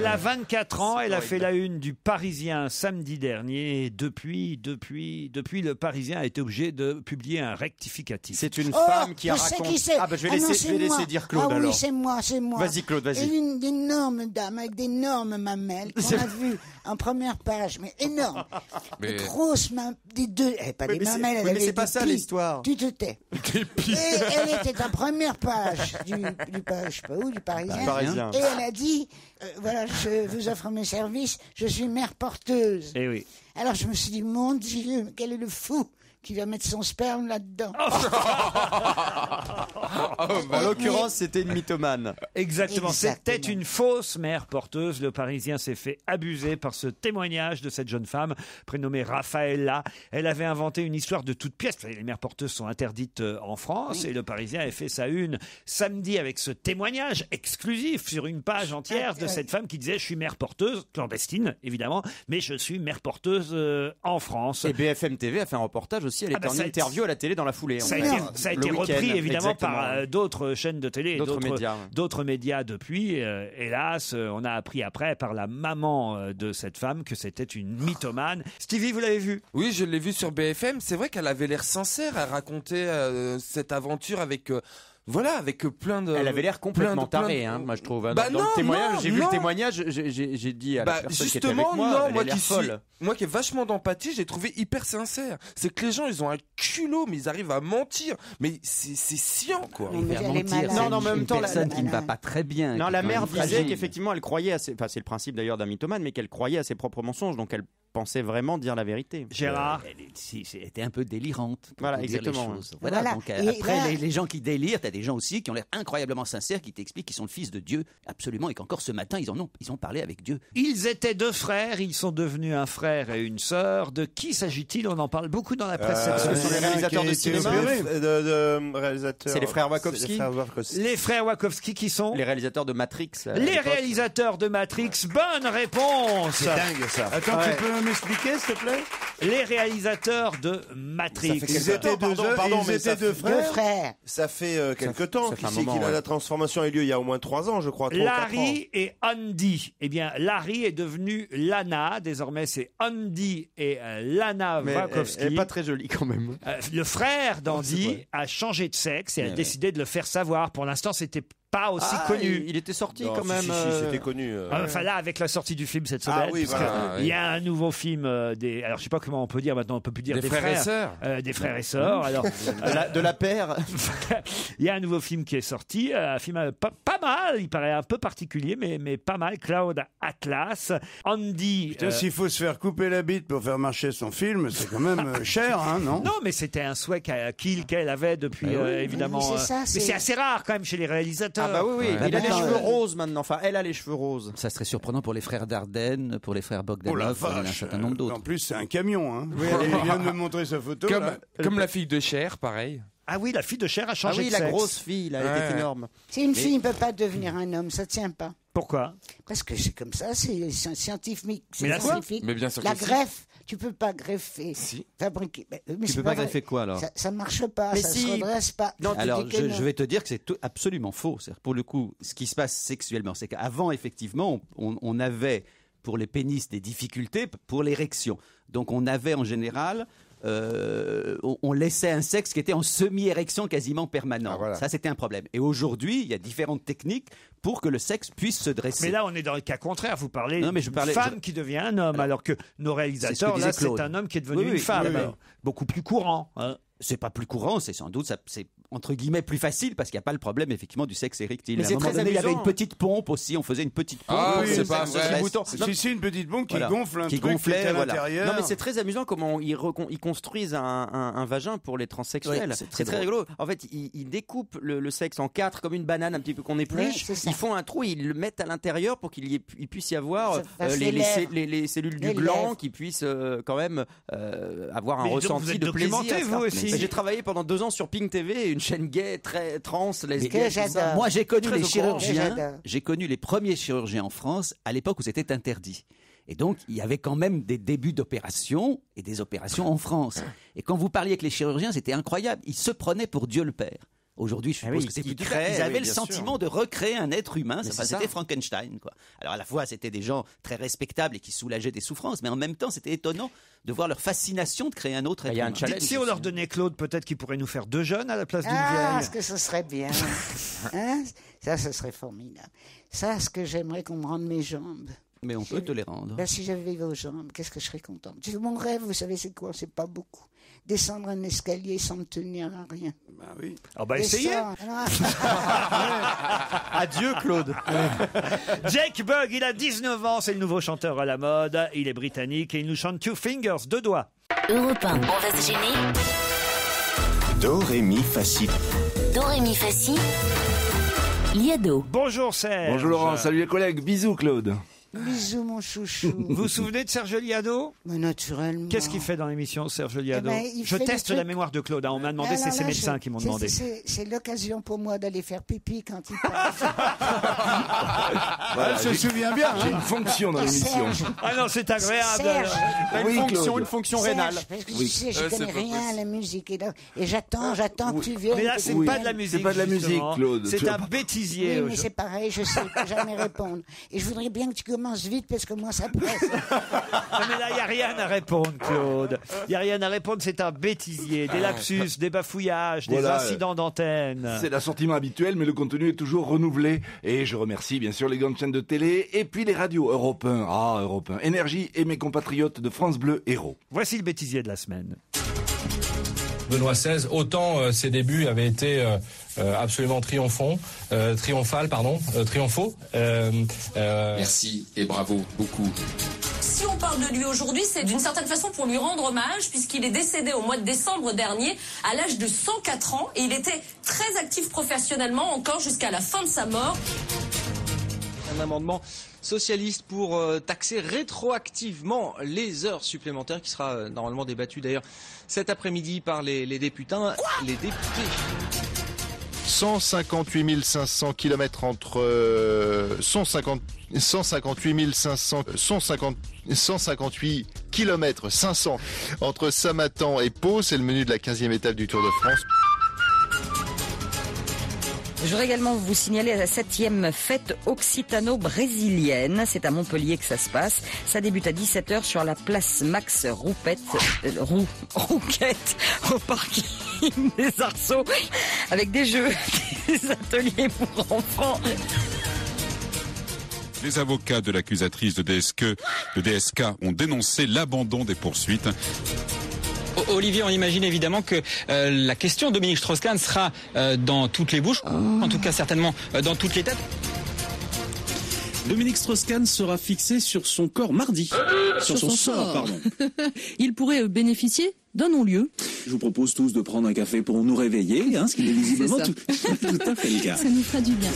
Elle a 24 ans, elle a fait la une du Parisien samedi dernier. Et depuis, depuis, depuis, le Parisien a été obligé de publier un rectificatif. C'est une Oh, femme qui je a sais raconté. qui c'est. Ah bah je vais Ah non, laisser, c'est je vais moi. laisser dire Claude ah alors. oui, c'est moi, c'est moi. Vas-y, Claude, vas-y. Et Une énorme dame avec d'énormes mamelles qu'on a vu en première page, mais énorme. Mais- Des grosses mains, des deux, eh, pas Oui, des mais c'est- mamelles, elle mais avait c'est pas des ça, l'histoire. Tu te tais. Et elle était en première page du, du pa- je sais pas où, du Parisien. Du Parisien. Et elle a dit, euh, voilà, je vous offre mes services, je suis mère porteuse. Eh oui. Alors je me suis dit, mon Dieu, quel est le fou qui va mettre son sperme là-dedans En l'occurrence, c'était une mythomane. Exactement. C'était une fausse mère porteuse. Le Parisien s'est fait abuser par ce témoignage de cette jeune femme prénommée Raffaella. Elle avait inventé une histoire de toute pièce. Les mères porteuses sont interdites euh, en France et le Parisien a fait sa une samedi avec ce témoignage exclusif sur une page entière de cette femme qui disait je suis mère porteuse clandestine évidemment, mais je suis mère porteuse euh, en France. Et BFM TV a fait un reportage aussi. Elle Ah était bah, en interview à la télé dans la foulée. Ça a en été, fait. ça a été repris évidemment par exactement. euh, d'autres chaînes de télé et D'autres médias, d'autres médias depuis. Euh, hélas, euh, on a appris après par la maman euh, de cette femme que c'était une mythomane. Stevie, vous l'avez vu? Oui, je l'ai vu sur BFM. C'est vrai qu'elle avait l'air sincère. Elle racontait euh, cette aventure avec. euh, voilà, avec euh, plein de. Elle avait l'air complètement plein de- tarée, plein de- hein, moi je trouve. hein. Bah dans, non, le témoignage, j'ai vu le témoignage, j'ai- dit à la Bah, personne qui était avec justement, moi, non, elle moi qui suis, folle. moi qui ai vachement d'empathie, j'ai trouvé hyper sincère. C'est que les gens, ils ont un culot, mais ils arrivent à mentir. Mais c'est c'est sciant, quoi. Mais est malade. Non, non, en même temps, la- personne qui ne va pas très bien. Non, la mère disait qu'effectivement, elle croyait à ses... Enfin, c'est le principe d'ailleurs d'un mythomane, mais qu'elle croyait à ses propres mensonges, donc elle pensait vraiment dire la vérité. Gérard Elle, est- si, c'est- elle était un peu délirante. pour Voilà, dire les exactement, choses. Voilà, Voilà. donc Et après, là- les, les gens qui délirent, t'as des gens aussi qui ont l'air incroyablement sincères, qui t'expliquent qu'ils sont le fils de Dieu, absolument, et qu'encore ce matin, ils en ont, ils ont parlé avec Dieu. Ils étaient deux frères, ils sont devenus un frère et une sœur. De qui s'agit-il? On en parle beaucoup dans la presse Euh, cette ce sont semaine. les réalisateurs de cinéma de, de réalisateurs. C'est les frères Wachowski. Les frères Wachowski. Qui sont Les réalisateurs de Matrix. à les l'époque. réalisateurs de Matrix. Bonne réponse. C'est dingue ça. Attends, Ouais. tu peux m'expliquer, s'il te plaît? Les réalisateurs de Matrix. Ça fait Ils étaient deux, Pardon, pardon, ils mais étaient ça deux fait- frères. Ça fait euh, quelques temps ça fait qu'il un sait moment, qu'il a ouais. la transformation a eu lieu il y a au moins trois ans, je crois. trois ou quatre ans. Larry et Andy. Eh bien, Larry est devenu Lana. Désormais, c'est Andy et euh, Lana Mais elle, Wachowski. elle est pas très jolie quand même. Euh, le frère d'Andy a changé de sexe et a Ouais. décidé de le faire savoir. Pour l'instant, c'était pas aussi Ah, connu. Il, il était sorti Non, quand si, même. si, si, euh, c'était connu. euh. Ah, Enfin là, avec la sortie du film cette Ah semaine, oui, parce voilà, que Ah, oui. il y a un nouveau film euh, des. Alors je sais pas comment on peut dire maintenant, on peut plus dire Des des, frères et sœurs. euh, des frères et sœurs. Alors de, la, de la paire. il y a un nouveau film qui est sorti, euh, un film euh, pas, pas mal, il paraît un peu particulier, mais mais pas mal. Cloud Atlas, Andy. Putain, euh, S'il faut se faire couper la bite pour faire marcher son film, c'est quand même euh, cher, hein, non? Non, mais c'était un souhait qu'a- qu'il qu'elle avait depuis Ah oui, euh, oui, évidemment. mais c'est euh, ça, mais c'est- c'est assez rare quand même chez les réalisateurs. Ah bah oui, oui. Ouais. Il a Bah, les cheveux euh, roses maintenant. Enfin, elle a les cheveux roses. Ça serait surprenant pour les frères Dardenne, pour les frères Oh la Bogdanov, a un certain nombre d'autres. En plus, c'est un camion, hein. Il vient de me montrer sa photo. Comme, là. comme la fille de Cher, pareil. Ah oui, la fille de Cher a Ah changé oui, de la sexe. grosse fille, là, elle Ouais. était énorme. Si une fille ne peut pas devenir un homme, ça tient pas. Pourquoi? Parce que c'est comme ça, c'est c'est scientifique. c'est Mais la quoi? scientifique. Mais bien sûr La que si. greffe, tu peux pas greffer, Si. fabriquer. Mais, Tu c'est peux pas greffer quoi alors Ça, ça marche pas, Mais ça si. se redresse pas. Non, tu Alors, dis que je, non. je vais te dire que c'est tout- absolument faux. C'est-à-dire, Pour le coup, ce qui se passe sexuellement, c'est qu'avant, effectivement, on, on- on avait pour les pénis des difficultés p- pour l'érection. Donc, on avait en général, euh, on, on laissait un sexe qui était en semi-érection quasiment permanent. Ah, voilà. Ça, c'était un problème. Et aujourd'hui, il y a différentes techniques pour que le sexe puisse se dresser. Mais là, on est dans le cas contraire. Vous parlez Non, mais je d'une parlais- femme je- qui devient un homme, alors que nos réalisateurs, C'est ce que là, disait c'est Claude. un homme qui est devenu Oui, oui, une femme. oui, oui. Alors, Beaucoup plus courant. hein. c'est pas plus courant, c'est sans doute, ça- c'est entre guillemets plus facile parce qu'il n'y a pas le problème effectivement du sexe érectile. Mais à un c'est moment très donné, il y avait une petite pompe aussi, on faisait une petite pompe. Ah, oui, que c'est pas vrai. si, une petite bombe qui Voilà. gonfle un Qui truc gonflait, qui à voilà. l'intérieur. Non mais c'est très amusant comment ils, recon- ils construisent un, un- un vagin pour les transsexuels. Oui, c'est c'est très rigolo. En fait, ils, ils découpent le, le sexe en quatre comme une banane un petit peu qu'on épluche. Oui, c'est ils font un trou, ils le mettent à l'intérieur pour qu'il y ait- il puisse y avoir euh, les, cellules Les du gland qui puissent euh, quand même euh, avoir un Mais ressenti êtes de plaisir. J'ai travaillé pendant deux ans sur Pink TV, une chaîne gay très trans, lesbienne. que tout ça. j'adore. Moi, j'ai connu Très les au courant. chirurgiens. J'adore. J'ai connu les premiers chirurgiens en France à l'époque où c'était interdit. Et donc, il y avait quand même des débuts d'opérations et des opérations en France. Et quand vous parliez avec les chirurgiens, c'était incroyable. Ils se prenaient pour Dieu le Père. Aujourd'hui, je Ah suppose oui, que c'est ils plus créent, Ils oui, avaient le sentiment sûr. de recréer un être humain. C'était Frankenstein. Quoi. Alors à la fois, c'était des gens très respectables et qui soulageaient des souffrances, mais en même temps, c'était étonnant de voir leur fascination de créer un autre être humain. Si on leur donnait Claude, peut-être qu'il pourrait nous faire deux jeunes à la place d'une Ah, vieille. ce que ce serait bien. Hein ça, ce serait formidable. Ça, ce que j'aimerais qu'on me rende mes jambes. Mais on peut te les rendre. Ben, si j'avais vos jambes, qu'est-ce que je serais contente? Mon rêve, vous savez, c'est quoi? C'est pas beaucoup. Descendre un escalier sans me tenir à rien. Bah oui. Ah bah essayez. Adieu Claude. Jake Bug, il a 19 ans, c'est le nouveau chanteur à la mode. Il est britannique et il nous chante Two Fingers, deux doigts. Europe 1, on va se gêner. Do, ré, mi, fa, si. Do, ré, mi, fa, si. Liado. Bonjour Serge. Bonjour Laurent, salut les collègues, bisous Claude. Bisous, mon chouchou. Vous vous souvenez de Serge Liado? Mais naturellement. Qu'est-ce qu'il fait dans l'émission Serge Liado Eh ben, il Je fait des teste trucs- la mémoire de Claude. hein. On m'a demandé, Alors c'est là, ses médecins je- qui m'ont c'est- demandé. C'est c'est l'occasion pour moi d'aller faire pipi quand il parle. Voilà, Elle se j'ai- souvient bien, J'ai hein. une fonction dans l'émission. Serge. Ah non, c'est agréable. Serge. Pas une Oui, fonction, Claude. une fonction Serge, rénale. Parce que Oui. tu sais, je c'est connais pas rien à la musique. Et, j'attends, j'attends que tu viennes. Mais là, que c'est tu pas de la musique. pas de la musique, justement. Claude. C'est Tu un bêtisier. Oui, mais aujourd'hui. c'est pareil, je sais pas jamais répondre. Et je voudrais bien que tu commences vite parce que moi ça presse. Non, mais là, il n'y a rien à répondre, Claude. Il n'y a rien à répondre, c'est un bêtisier. Des lapsus, des bafouillages, des Voilà. incidents d'antenne. C'est l'assortiment habituel, mais le contenu est toujours renouvelé. Et je remercie bien sûr les grandes chaînes de télé et puis les radios Europe 1, ah Europe 1, Énergie et mes compatriotes de France Bleu Héros. Voici le bêtisier de la semaine. Benoît XVI, autant euh, ses débuts avaient été euh, absolument triomphants, euh, triomphal, pardon, euh, triomphaux. euh, euh, Merci et bravo beaucoup. Si on parle de lui aujourd'hui, c'est d'une certaine façon pour lui rendre hommage, puisqu'il est décédé au mois de décembre dernier, à l'âge de 104 ans, et il était très actif professionnellement encore jusqu'à la fin de sa mort. Un amendement socialiste pour euh, taxer rétroactivement les heures supplémentaires qui sera euh, normalement débattu d'ailleurs cet après-midi par les, les députés. les députés. 158 500 km entre euh, 150 158 500 150 158 km 500 entre Samatan et Pau, c'est le menu de la 15e étape du Tour de France. Je voudrais également vous signaler la septième fête occitano-brésilienne. C'est à Montpellier que ça se passe. Ça débute à 17h sur la place Max Roupette, euh, Rou- Rouquette, au parking des Arceaux, avec des jeux, des ateliers pour enfants. Les avocats de l'accusatrice de de DSK ont dénoncé l'abandon des poursuites. Olivier, on imagine évidemment que euh, la question de Dominique Strauss-Kahn sera euh, dans toutes les bouches, en tout cas certainement euh, dans toutes les têtes. Dominique Strauss-Kahn sera fixé sur son corps mardi. Sur, son, sort, pardon. Il pourrait bénéficier d'un non-lieu. Je vous propose tous de prendre un café pour nous réveiller, hein, ce qui est visiblement tout à fait le cas. Ça nous fera du bien.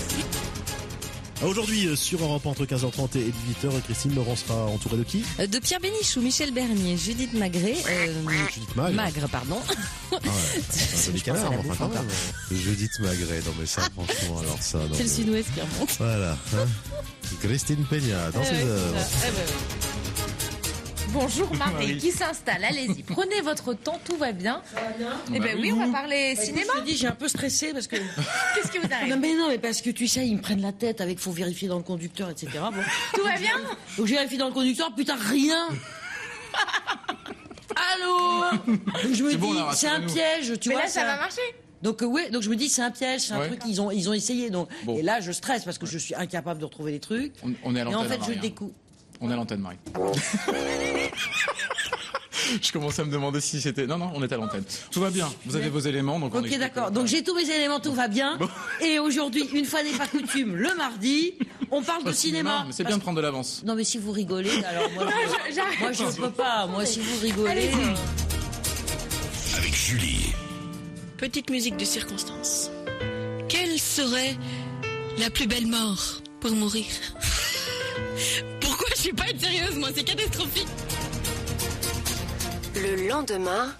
Aujourd'hui, euh, sur Europe entre 15h30 et 18h, Christine Laurent sera entourée de qui Euh, De Pierre Bénichou, Michel Bernier, Judith Magré. euh, Judith Magre. Magre, pardon. Ah ouais, c'est des canards, enfin, bouffe quand même. Judith Magret, non mais ça, franchement, alors ça... C'est le sud-ouest qui remonte. Voilà. hein. Christine Peña, dans Eh ses ouais, œuvres. Bonjour Marie, Marie. qui s'installe, allez-y, prenez votre temps, tout va bien. Eh Bah ben oui, oui, on va parler Bah, cinéma. Je dis, j'ai un peu stressé parce que. Qu'est-ce qui vous arrive Non mais non, mais parce que tu sais, ils me prennent la tête avec faut vérifier dans le conducteur, etc. Bon. Tout va bien Donc j'ai vérifié dans le conducteur, putain rien. Allô Donc, Je me bon, dis, c'est un piège, tu Mais vois. là, ça va marcher. Donc euh, ouais, donc je me dis c'est un piège, c'est un Ouais. truc ils ont ils ont essayé donc Bon. et là je stresse parce que je suis incapable de retrouver les trucs. On, on est à et en fait je hein. découvre. On est à l'antenne, Marie. Je commençais à me demander si c'était. Non, non, on est à l'antenne. Tout va bien. Vous avez vos éléments, donc on Ok d'accord. Donc j'ai tous mes éléments, tout va bien. Et aujourd'hui, une fois n'est pas coutume, le mardi, on parle de cinéma. mais c'est bien de prendre de l'avance. Non mais si vous rigolez, alors moi, je, moi je ne peux pas. Moi si vous rigolez. Allez-y. Avec Julie. Petite musique de circonstance. Quelle serait la plus belle mort pour mourir? Suis pas être sérieuse, moi, c'est catastrophique. Le lendemain,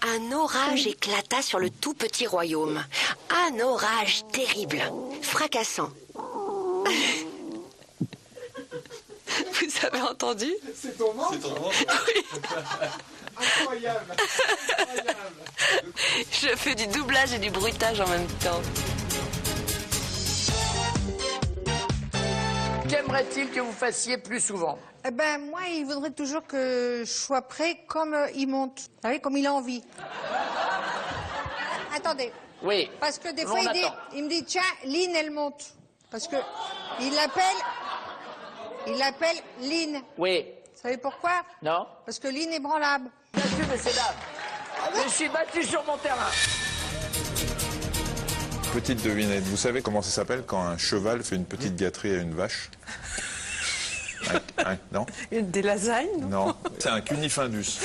un orage éclata sur le tout petit royaume. Un orage terrible, fracassant. Vous avez entendu? C'est ton ventre C'est ton ventre. Oui. Incroyable. Je fais du doublage et du bruitage en même temps. Qu'aimerait-il que vous fassiez plus souvent Eh ben, moi, il voudrait toujours que je sois prêt comme euh, il monte. Vous savez, comme il a envie. Attendez. Oui. Parce que des On fois, il, dit- attend. il me dit, tiens, Lynn, elle monte. Parce que il l'appelle, il l'appelle Lynn. Oui. Vous savez pourquoi? Non Parce que Lynn est branlable. Monsieur, messieurs, dames, je suis battu sur mon terrain. Petite devinette, vous savez comment ça s'appelle quand un cheval fait une petite gâterie à une vache Un- un- Non Des lasagnes Non. C'est un cunifindus.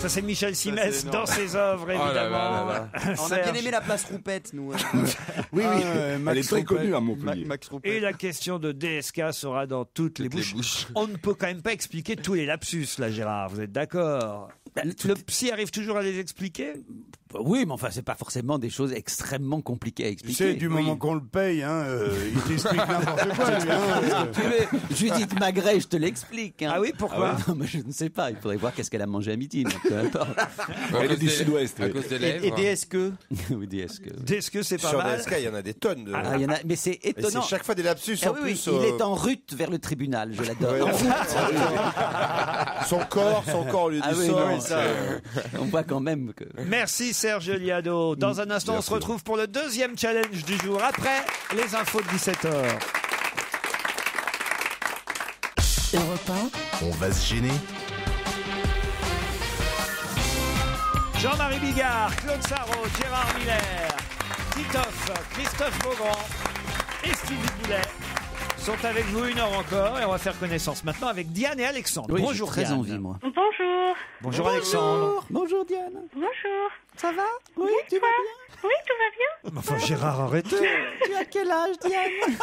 Ça, c'est Michel Simès dans ses œuvres, Oh là là évidemment. là On a bien aimé la place Roupette, nous. Oui, oui. Elle est très connue à Montpellier. Et la question de DSK sera dans toutes, les, bouches. On ne peut quand même pas expliquer tous les lapsus, là, Gérard. Vous êtes d'accord? Le psy arrive toujours à les expliquer? Oui, mais enfin, c'est pas forcément des choses extrêmement compliquées à Tu expliquer. sais, du moment qu'on le paye, hein, euh, il t'explique n'importe quoi. lui, hein. Veux, Judith Magret, je te l'explique. hein. Ah oui, pourquoi ouais, non, mais Je ne sais pas. Il faudrait voir qu'est-ce qu'elle a mangé à midi. mais peu importe. Elle est du sud-ouest, À oui. cause des Et- lèvres. et DSQ Oui, DSQ. DSQ, c'est pas Sur mal. DSK, il y en a des tonnes. De... Ah, il y en a, mais c'est étonnant. c'est chaque fois des lapsus Ah en oui, plus. Il euh, est en rute vers le tribunal, je l'adore. Son corps, son corps au lieu Ah du oui, sol. non, ça, on voit quand même que. Merci Serge Liado. Dans un instant, on se retrouve pour le deuxième challenge du jour, après les infos de 17h. Europe 1, on va se gêner. Jean-Marie Bigard, Claude Sarraud, Gérard Miller, Titoff, Christophe Beaugrand et Stevie Boulet sont avec vous une heure encore et on va faire connaissance maintenant avec Diane et Alexandre. Oui, Bonjour très Diane. envie, moi. Bonjour. Bonjour, Alexandre. Bonjour Diane. Bonjour. Ça va? Oui, tu vas bien? Oui, tout va bien. Enfin, Gérard, arrêtez. Tu as quel âge, Diane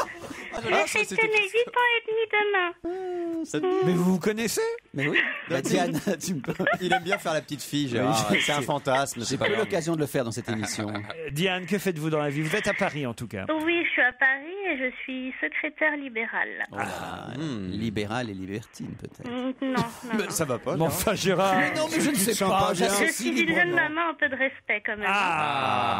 Je fête mes 8 ans et demi demain. Mais vous vous connaissez Mais oui. Bah, Diane, tu me peux. Il aime bien faire la petite fille, Gérard. Oui, c'est un fantasme. J'ai pas eu l'occasion de le faire dans cette émission. Diane, que faites-vous dans la vie? Vous êtes à Paris en tout cas. Oui, je suis à Paris et je suis secrétaire libérale. Ah, Libéral et libertine, peut-être. Mm, Non, non, non. Ça va pas. Mais enfin, Gérard. Mais non, mais je ne sais pas. Je suis une jeune maman, un peu de respect quand même. Ah.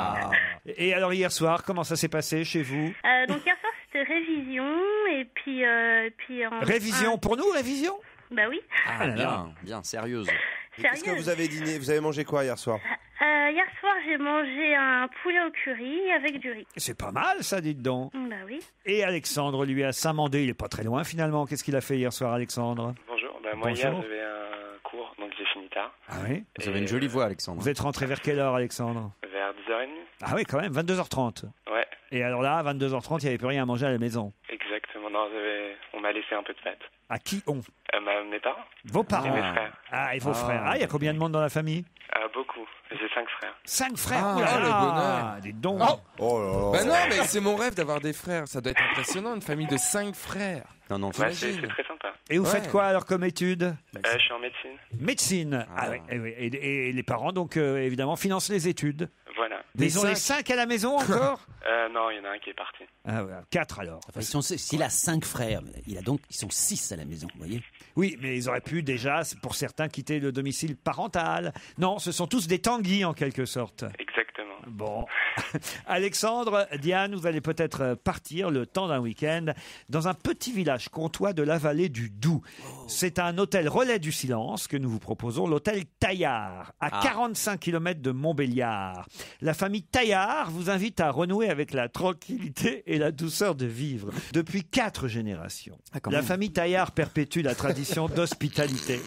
Et alors hier soir, comment ça s'est passé chez vous Euh, donc hier soir c'était révision et puis euh, et puis en- Révision pour nous, révision? Bah oui. Ah, bien, bien, sérieuse. Qu'est-ce que vous avez dîné? Vous avez mangé quoi hier soir? Euh, hier soir j'ai mangé un poulet au curry avec du riz. C'est pas mal ça, dites donc. Bah oui. Et Alexandre, lui, à Saint-Mandé, il est pas très loin finalement. Qu'est-ce qu'il a fait hier soir, Alexandre? Bonjour, bah, moi hier Bonjour. j'avais un cours, donc j'ai fini tard. Ah oui Vous avez une jolie voix, Alexandre. Vous êtes rentré vers quelle heure, Alexandre? Vers 10h30 Ah oui, quand même, 22h30. Ouais, Et alors là, à 22h30, il n'y avait plus rien à manger à la maison. exactement. Non, j'avais- on m'a laissé un peu de pâtes. À qui on? Euh, ma- mes parents Vos parents Et mes frères. Ah, et vos Ah. frères. Ah, il y a combien de monde dans la famille? Ah, beaucoup. J'ai cinq frères. Cinq frères Ah, là le là, bonheur. Dites donc Oh Bah non, mais c'est mon rêve d'avoir des frères. Ça doit être impressionnant, une famille de cinq frères. Non, non, Ouais, c'est c'est très sympa. Et vous Ouais. faites quoi alors comme étude Euh, je suis en médecine. Médecine. Ah, oui, eh oui. Et, et les parents, donc, euh, évidemment, financent les études. Voilà. Mais ils ont les cinq à la maison encore Euh, non, il y en a un qui est parti. Ah, voilà. Quatre alors. Enfin, S'il a cinq frères, il a donc, ils sont six à la maison, vous voyez Oui, mais ils auraient pu déjà, pour certains, quitter le domicile parental. Non, ce sont tous des tanguis en quelque sorte. Exactement. Bon. Alexandre, Diane, vous allez peut-être euh, partir le temps d'un week-end dans un petit village comtois de la vallée du Doubs. C'est un hôtel relais du silence que nous vous proposons, l'hôtel Taillard, à Ah. 45 km de Montbéliard. La famille Taillard vous invite à renouer avec la tranquillité et la douceur de vivre depuis quatre générations. quand la même. famille Taillard perpétue la tradition d'hospitalité,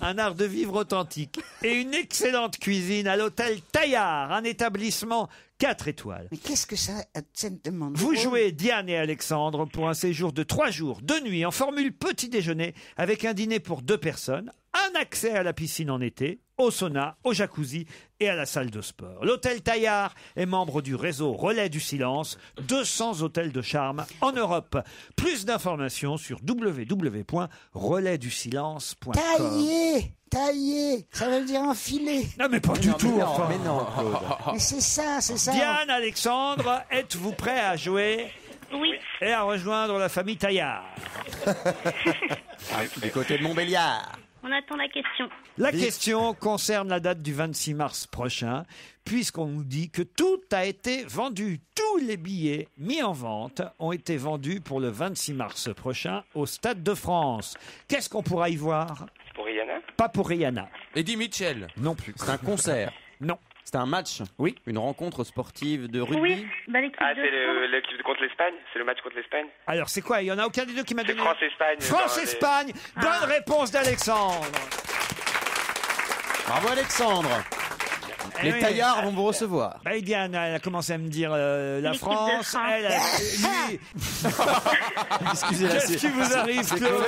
un art de vivre authentique et une excellente cuisine à l'hôtel Taillard, un établissement 4 étoiles. Mais qu'est-ce que ça demande Vous jouez Diane et Alexandre pour un séjour de 3 jours, 2 nuits, en formule petit déjeuner, avec un dîner pour deux personnes, un accès à la piscine en été, au sauna, au jacuzzi et à la salle de sport. L'hôtel Taillard est membre du réseau Relais du Silence, 200 hôtels de charme en Europe. Plus d'informations sur www.relaisdusilence.com. Taillé Taillé Ça veut dire enfiler. Non mais pas du tout, enfin. Mais c'est ça, c'est ça. Diane, Alexandre, êtes-vous prêts à jouer Oui. Et à rejoindre la famille Taillard? Du côté de Montbéliard. On attend la question. La question concerne la date du 26 mars prochain, puisqu'on nous dit que tout a été vendu. Tous les billets mis en vente ont été vendus pour le 26 mars prochain au Stade de France. Qu'est-ce qu'on pourra y voir? Pour Rihanna? Pas pour Rihanna. Eddie Mitchell. Non plus. C'est un concert. Non. C'est un match. Oui. Une rencontre sportive de rugby. Oui, bah, l'équipe Ah, de c'est le- France. l'équipe contre l'Espagne C'est le match contre l'Espagne Alors c'est quoi? Il y en a aucun des deux qui m'a C'est donné. France-Espagne. France-Espagne. Bonne réponse d'Alexandre. Bravo Alexandre. Eh Les oui. taillards vont vous recevoir. Bah, Diane, elle a commencé à me dire euh, la L'équipe de France. France. Elle, a- lui. Excusez-la, Qu'est-ce c'est- qui vous arrive, c'est Claude?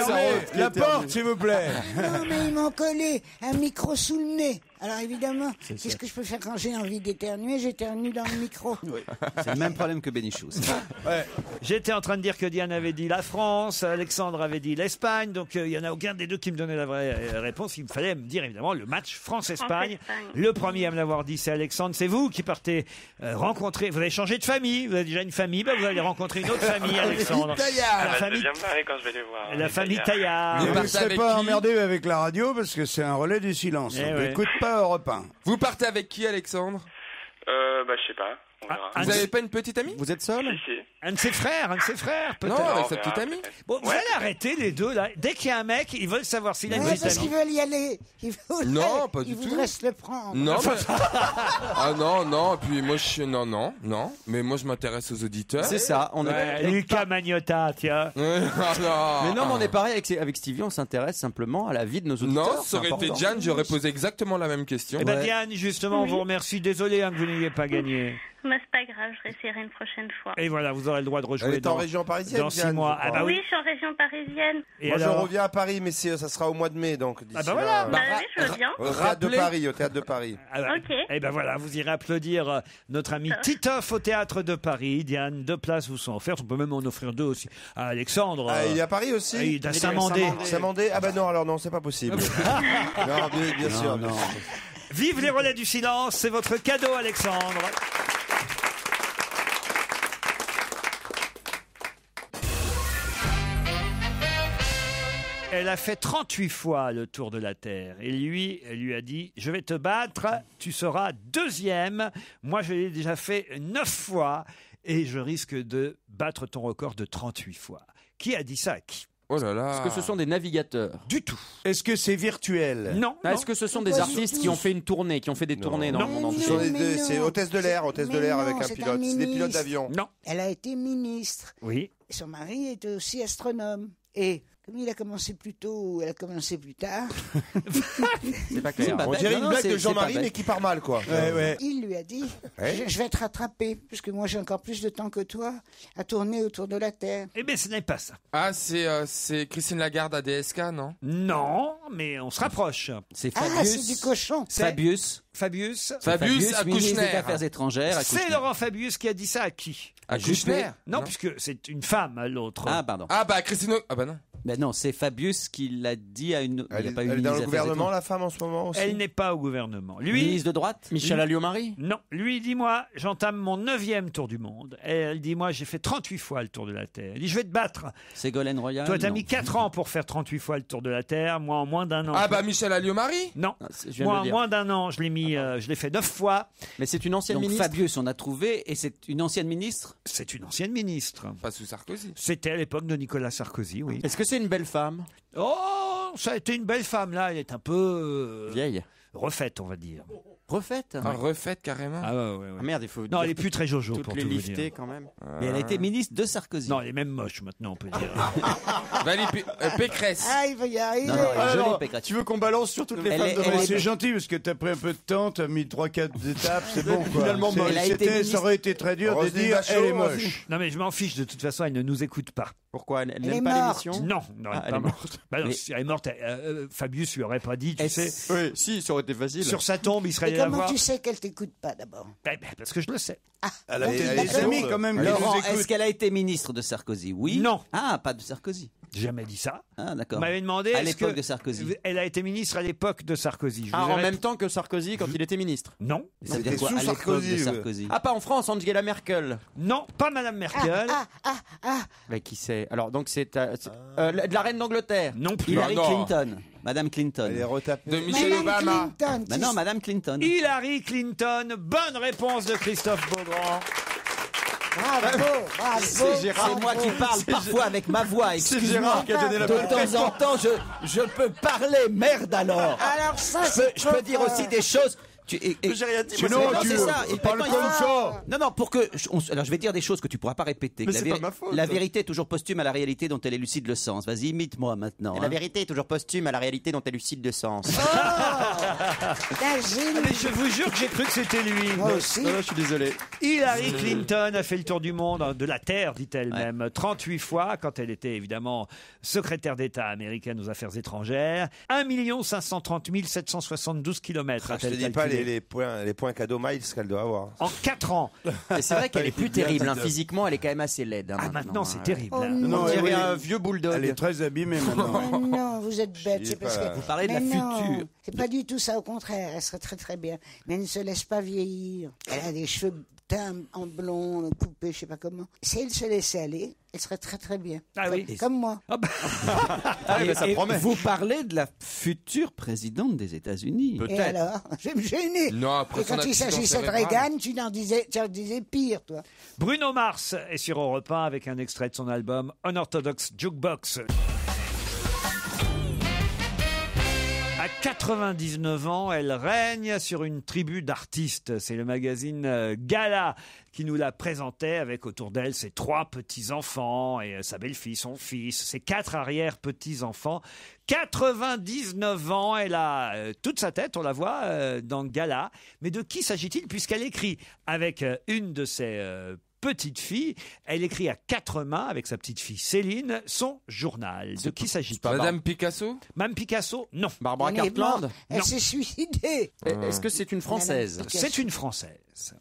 La porte, s'il vous plaît. Non, mais ils m'ont collé un micro sous le nez. Alors évidemment, qu'est-ce que je peux faire quand j'ai envie d'éternuer? J'éternue dans le micro. C'est le même problème que Bénichou. ça. J'étais en train de dire que Diane avait dit la France, Alexandre avait dit l'Espagne, donc euh, il y en a aucun des deux qui me donnait la vraie euh, réponse. Il me fallait me dire évidemment le match France-Espagne. Le premier à me l'avoir dit, c'est Alexandre. C'est vous qui partez euh, rencontrer. Vous avez changé de famille? Vous avez déjà une famille? bah, vous allez rencontrer une autre famie, Alexandre. La famille, vais bien me marrer quand je vais les voir. la les famille Taillards. Taillard. Et vous ne serez avec pas emmerdé avec la radio parce que c'est un relais du silence. Eh Donc, ouais. Europe 1. Vous partez avec qui, Alexandre? Euh, bah, je sais pas. On verra. Ah, Vous un, avez pas une petite amie? Vous êtes seul? Si, si. Un de ses frères, un de ses frères, peut-être. Non, avec sa petite amie. Bon, vous allez arrêter les deux là. Dès qu'il y a un mec, ils veulent savoir s'il a une Ouais, petite parce amie. qu'ils veulent y aller. Ils Non, pas du ils tout. voudraient se le prendre. Non, mais... ah non, non, puis moi je suis... Non, non, non, mais moi je m'intéresse aux auditeurs. C'est ça. On Ouais, est... Lucas Magnotta, tiens. Mais non, mais on est pareil avec, avec Stevie. On s'intéresse simplement à la vie de nos auditeurs. Non, ça aurait été important. Diane, j'aurais posé exactement la même question. Eh ben Ouais. Diane, justement, on vous remercie. Désolé hein, que vous n'ayez pas gagné. Mais c'est pas grave, je réessayerai une prochaine fois. Et voilà, vous aurez le droit de Elle rejouer est en dans, région parisienne, dans six Diane, mois. je Ah crois. bah oui, oui. je suis en région parisienne. Et Moi, je reviens à Paris, mais c'est- ça sera au mois de mai, donc. d'ici Ah bah là, voilà. euh, Bah oui, je veux bien. Au théâtre de Rappelez- Paris, au théâtre de Paris. Ah bah, Ok. Eh ben voilà, vous irez applaudir euh, notre ami Titoff au théâtre de Paris. Diane, deux places vous sont offertes. On peut même en offrir deux aussi à Alexandre. Ah, euh, il est à Paris aussi ah, il est à Saint-Mandé. Saint-Mandé Ah bah non, alors non, c'est pas possible. non, bien, bien sûr. bien sûr. Vive les relais du silence, c'est votre cadeau, Alexandre. Elle a fait 38 fois le tour de la Terre. Et lui, elle lui a dit, je vais te battre, tu seras deuxième. Moi, je l'ai déjà fait 9 fois et je risque de battre ton record de 38 fois. Qui a dit ça à qui? Oh là là. Est-ce que ce sont des navigateurs? Du tout. Est-ce que c'est virtuel? Non. Ah, Est-ce que ce sont des artistes qui ont fait une tournée, qui ont fait des tournées dans le monde Ce entier? Sont des- Mais des- non. C'est hôtesse de l'air, hôtesse de l'air non, avec un pilote. C'est des pilotes d'avion. Non. Elle a été ministre. Oui. Et son mari était aussi astronome. Et comme il a commencé plus tôt, elle a commencé plus tard, C'est pas clair. On dirait une blague de Jean-Marie, mais qui part mal, quoi. il lui a dit Ouais. je, je vais te rattraper, puisque moi j'ai encore plus de temps que toi à tourner autour de la Terre. Eh bien, ce n'est pas ça. Ah, c'est euh, c'est Christine Lagarde à DSK, non? Non, mais on se rapproche. C'est Ah, Fabius. c'est du cochon. C'est- Fabius. Fabius. Fabius à ministre des Kouchner. Affaires étrangères. à C'est Kouchner. Laurent Fabius qui a dit ça à qui? À. Kouchner Non, puisque c'est une femme, l'autre. Ah, pardon. Ah bah Christine... O- Ah bah non. Ben non, c'est Fabius qui l'a dit à une. il Elle y a pas elle est dans le gouvernement, la femme, en ce moment aussi Elle n'est pas au gouvernement. Lui, Ministre de droite Michel Alliot-Marie non, lui, dis-moi, j'entame mon neuvième tour du monde. Et elle dit, moi, j'ai fait 38 fois le tour de la Terre. Elle dit, je vais te battre. Ségolène Royal Toi, t'as non. mis 4 ans pour faire 38 fois le tour de la Terre. Moi, en moins d'un an. Ah bah Michel Alliot-Marie Non. Ah, c'est- je viens de Moi, le en dire. moins d'un an, je l'ai mis, euh, je l'ai fait 9 fois. Mais c'est une ancienne Donc ministre. Fabius, on a trouvé, et c'est une ancienne ministre C'est une ancienne ministre. Pas sous Sarkozy. C'était à l'époque de Nicolas Sarkozy, oui. Est-ce que c'est une belle femme Oh, ça a été une belle femme, là. Elle est un peu euh, Vieille. refaite, on va dire. Refaite Ah, refaite carrément. Ah ouais, ouais, ouais. Ah merde, il faut. Non, dire elle est plus très jojo, toutes pour les tout vous dire. quand même. Et elle a été ministre de Sarkozy. Non, elle est même moche maintenant, on peut dire. Valérie P- euh, Pécresse. Ah, il va y arriver. Non, non, elle est jolie, Alors, Pécresse. tu veux qu'on balance sur toutes les Elle femmes est- de elle est- C'est gentil parce que t'as pris un peu de temps, t'as mis 3-4 étapes, c'est bon quoi. Finalement, C'est- moche. Elle a été c'était- ministre. Ça aurait été très dur de Roselyne dire elle est moche. Non, mais je m'en fiche, de toute façon, elle ne nous écoute pas. Pourquoi? Elle, elle Elle est n'aime pas morte. l'émission? Non, non, Ah, elle, est morte. Bah non, Mais- si elle est morte, euh, euh, Fabius lui aurait pas dit, tu sais. Oui, si, ça aurait été facile. Sur sa tombe, il serait Comment tu sais qu'elle t'écoute pas d'abord Ben, ben, parce que je le sais. Elle a- Donc, elle l'a Les amis quand même qui Laurent, nous est-ce qu'elle a été ministre de Sarkozy? Oui. Non. Ah, pas de Sarkozy. J'ai jamais dit ça. Ah, Vous d'accord. m'avez demandé. À est-ce l'époque que- de Sarkozy. Elle a été ministre à l'époque de Sarkozy? Je Ah, vous en même temps que Sarkozy quand il était ministre Non. Ça veut dire C'était quoi sous À l'époque Sarkozy, de. Sarkozy? Ah, pas en France, Angela Merkel. Non, pas Madame Merkel. Ah, ah, ah, Mais Mais qui c'est? Alors donc c'est euh, c'est- euh, la- de la reine d'Angleterre. Non plus. Hillary Ah, non. Clinton. Madame Clinton. Elle est retapée. De Michelle Madame Obama. Clinton. Bah non, Madame Clinton. Hillary Clinton, bonne réponse de Christophe Beaugrand. Bravo, bravo. C'est moi qui parle parfois avec ma voix. Excuse-moi. Gérard qui a donné la De bonne temps en temps, je, je peux parler. Merde alors. Alors ça, Je peux, c'est je peux trop dire fort. aussi des choses. Tu, et, et- J'ai rien dit, moi, non, c'est ça. tu Et parles maintenant, comme il faut- ça. Non, non, pour que. je- on- alors, je vais dire des choses que tu pourras pas répéter. Mais la, c'est pas ma faute. la vérité est toujours posthume à la réalité dont elle élucide le sens. Vas-y, imite-moi maintenant. La hein. vérité est toujours posthume à la réalité dont elle lucide le sens. Gilles. Mais je vous jure que j'ai cru que c'était lui. Moi aussi. Non, non, je suis désolé. Hillary Clinton a fait le tour du monde, hein, de la Terre, dit-elle même, 38 fois, quand elle était évidemment secrétaire d'État américaine aux affaires étrangères. 1 530 772 kilomètres. Ah, je te dis pas les, les points, les points cadeaux miles qu'elle doit avoir. En 4 ans. Et c'est vrai qu'elle est plus terrible. hein. Physiquement, elle est quand même assez laide. hein, Ah, maintenant, c'est hein. terrible. Oh hein. non. On Non, dirait elle est- un vieux bulldog. Elle est très abîmée maintenant. Mais non, vous êtes bête. C'est parce que. Vous parlez de Mais la non, future. C'est pas du tout ça. Au contraire, elle serait très très bien. Mais elle ne se laisse pas vieillir. Elle a des cheveux teints en blond, coupés, je sais pas comment. Si elle se laissait aller, elle serait très très bien. Ah comme, oui. Comme moi. Ah bah, Et- mais ça et promet. Vous parlez de la future présidente des États-Unis. Et alors Je vais me gêner. Non, après Et quand il s'agissait de. Reagan, tu en disais, tu en disais pire, toi. Bruno Mars est sur Europe 1 avec un extrait de son album Unorthodox Jukebox. 99 ans, elle règne sur une tribu d'artistes. C'est le magazine euh, Gala qui nous la présentait avec autour d'elle ses trois petits-enfants et euh, sa belle-fille, son fils, ses quatre arrière-petits-enfants. 99 ans, elle a euh, toute sa tête, on la voit dans Gala. Mais de qui s'agit-il puisqu'elle écrit avec une de ses euh, petites filles, elle écrit à quatre mains avec sa petite fille Céline son journal. De qui s'agit-il? Madame Picasso? Madame Picasso Non. Barbara Elle est Cartland morte. Elle s'est suicidée. Est-ce que c'est une française? C'est une Française.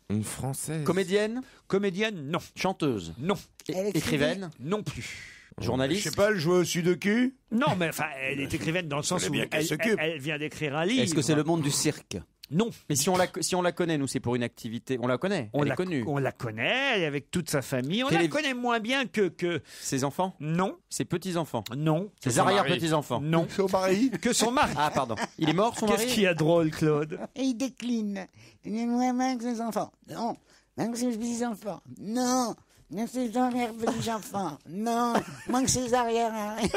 Une Française. Comédienne? Comédienne Non. Chanteuse? Non. É- Elle écrivait- Écrivaine? Non plus. Je Journaliste sais pas, elle jouait au sudoku Non, mais enfin, elle est écrivaine dans le sens où bien qu'elle elle, s'occupe. elle- elle vient d'écrire un livre. Est-ce que c'est le monde du cirque? Non. Mais si on la, si on la connaît, nous, c'est pour une activité. On la connaît. On elle la, est connue. on la connaît, avec toute sa famille. On Télé- la connaît moins bien que... que... Ses enfants? Non. Ses petits-enfants? Non. Ses son mari. arrière-petits-enfants? Non. Son mari? Que son mari. Ah, pardon. Il est mort, son mari? Qu'est-ce qu'il y a de drôle, Claude? Et il décline. Il est moins bien que ses enfants. Non. Même que ses petits-enfants. Non. Même que ses arrière-petits-enfants. Non. Moins que ses arrière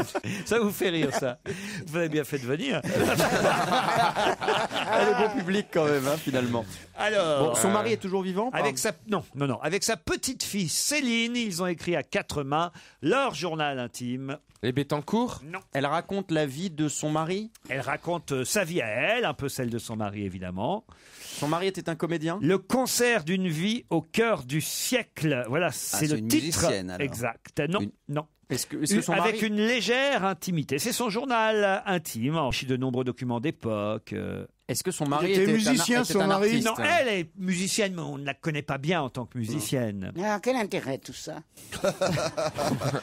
Ça vous fait rire, ça. Vous avez bien fait de venir. Elle est bon public quand même, hein, finalement. Alors, Bon, son mari est toujours vivant Avec sa non non non avec sa petite fille Céline, ils ont écrit à quatre mains leur journal intime. Les Bettencourt Non. Elle raconte la vie de son mari Elle raconte euh, sa vie à elle, un peu celle de son mari évidemment. Son mari était un comédien? Le concert d'une vie au cœur du siècle. Voilà, c'est c'est le une titre musicienne, alors. exact. Non, Une- non. Est-ce que, est-ce que son Avec mari... une légère intimité. C'est son journal intime, enrichi de nombreux documents d'époque. euh. Est-ce que son mari était était, musicien, un, était son un mari artiste Non, elle est musicienne, mais on ne la connaît pas bien en tant que musicienne. Alors, quel intérêt tout ça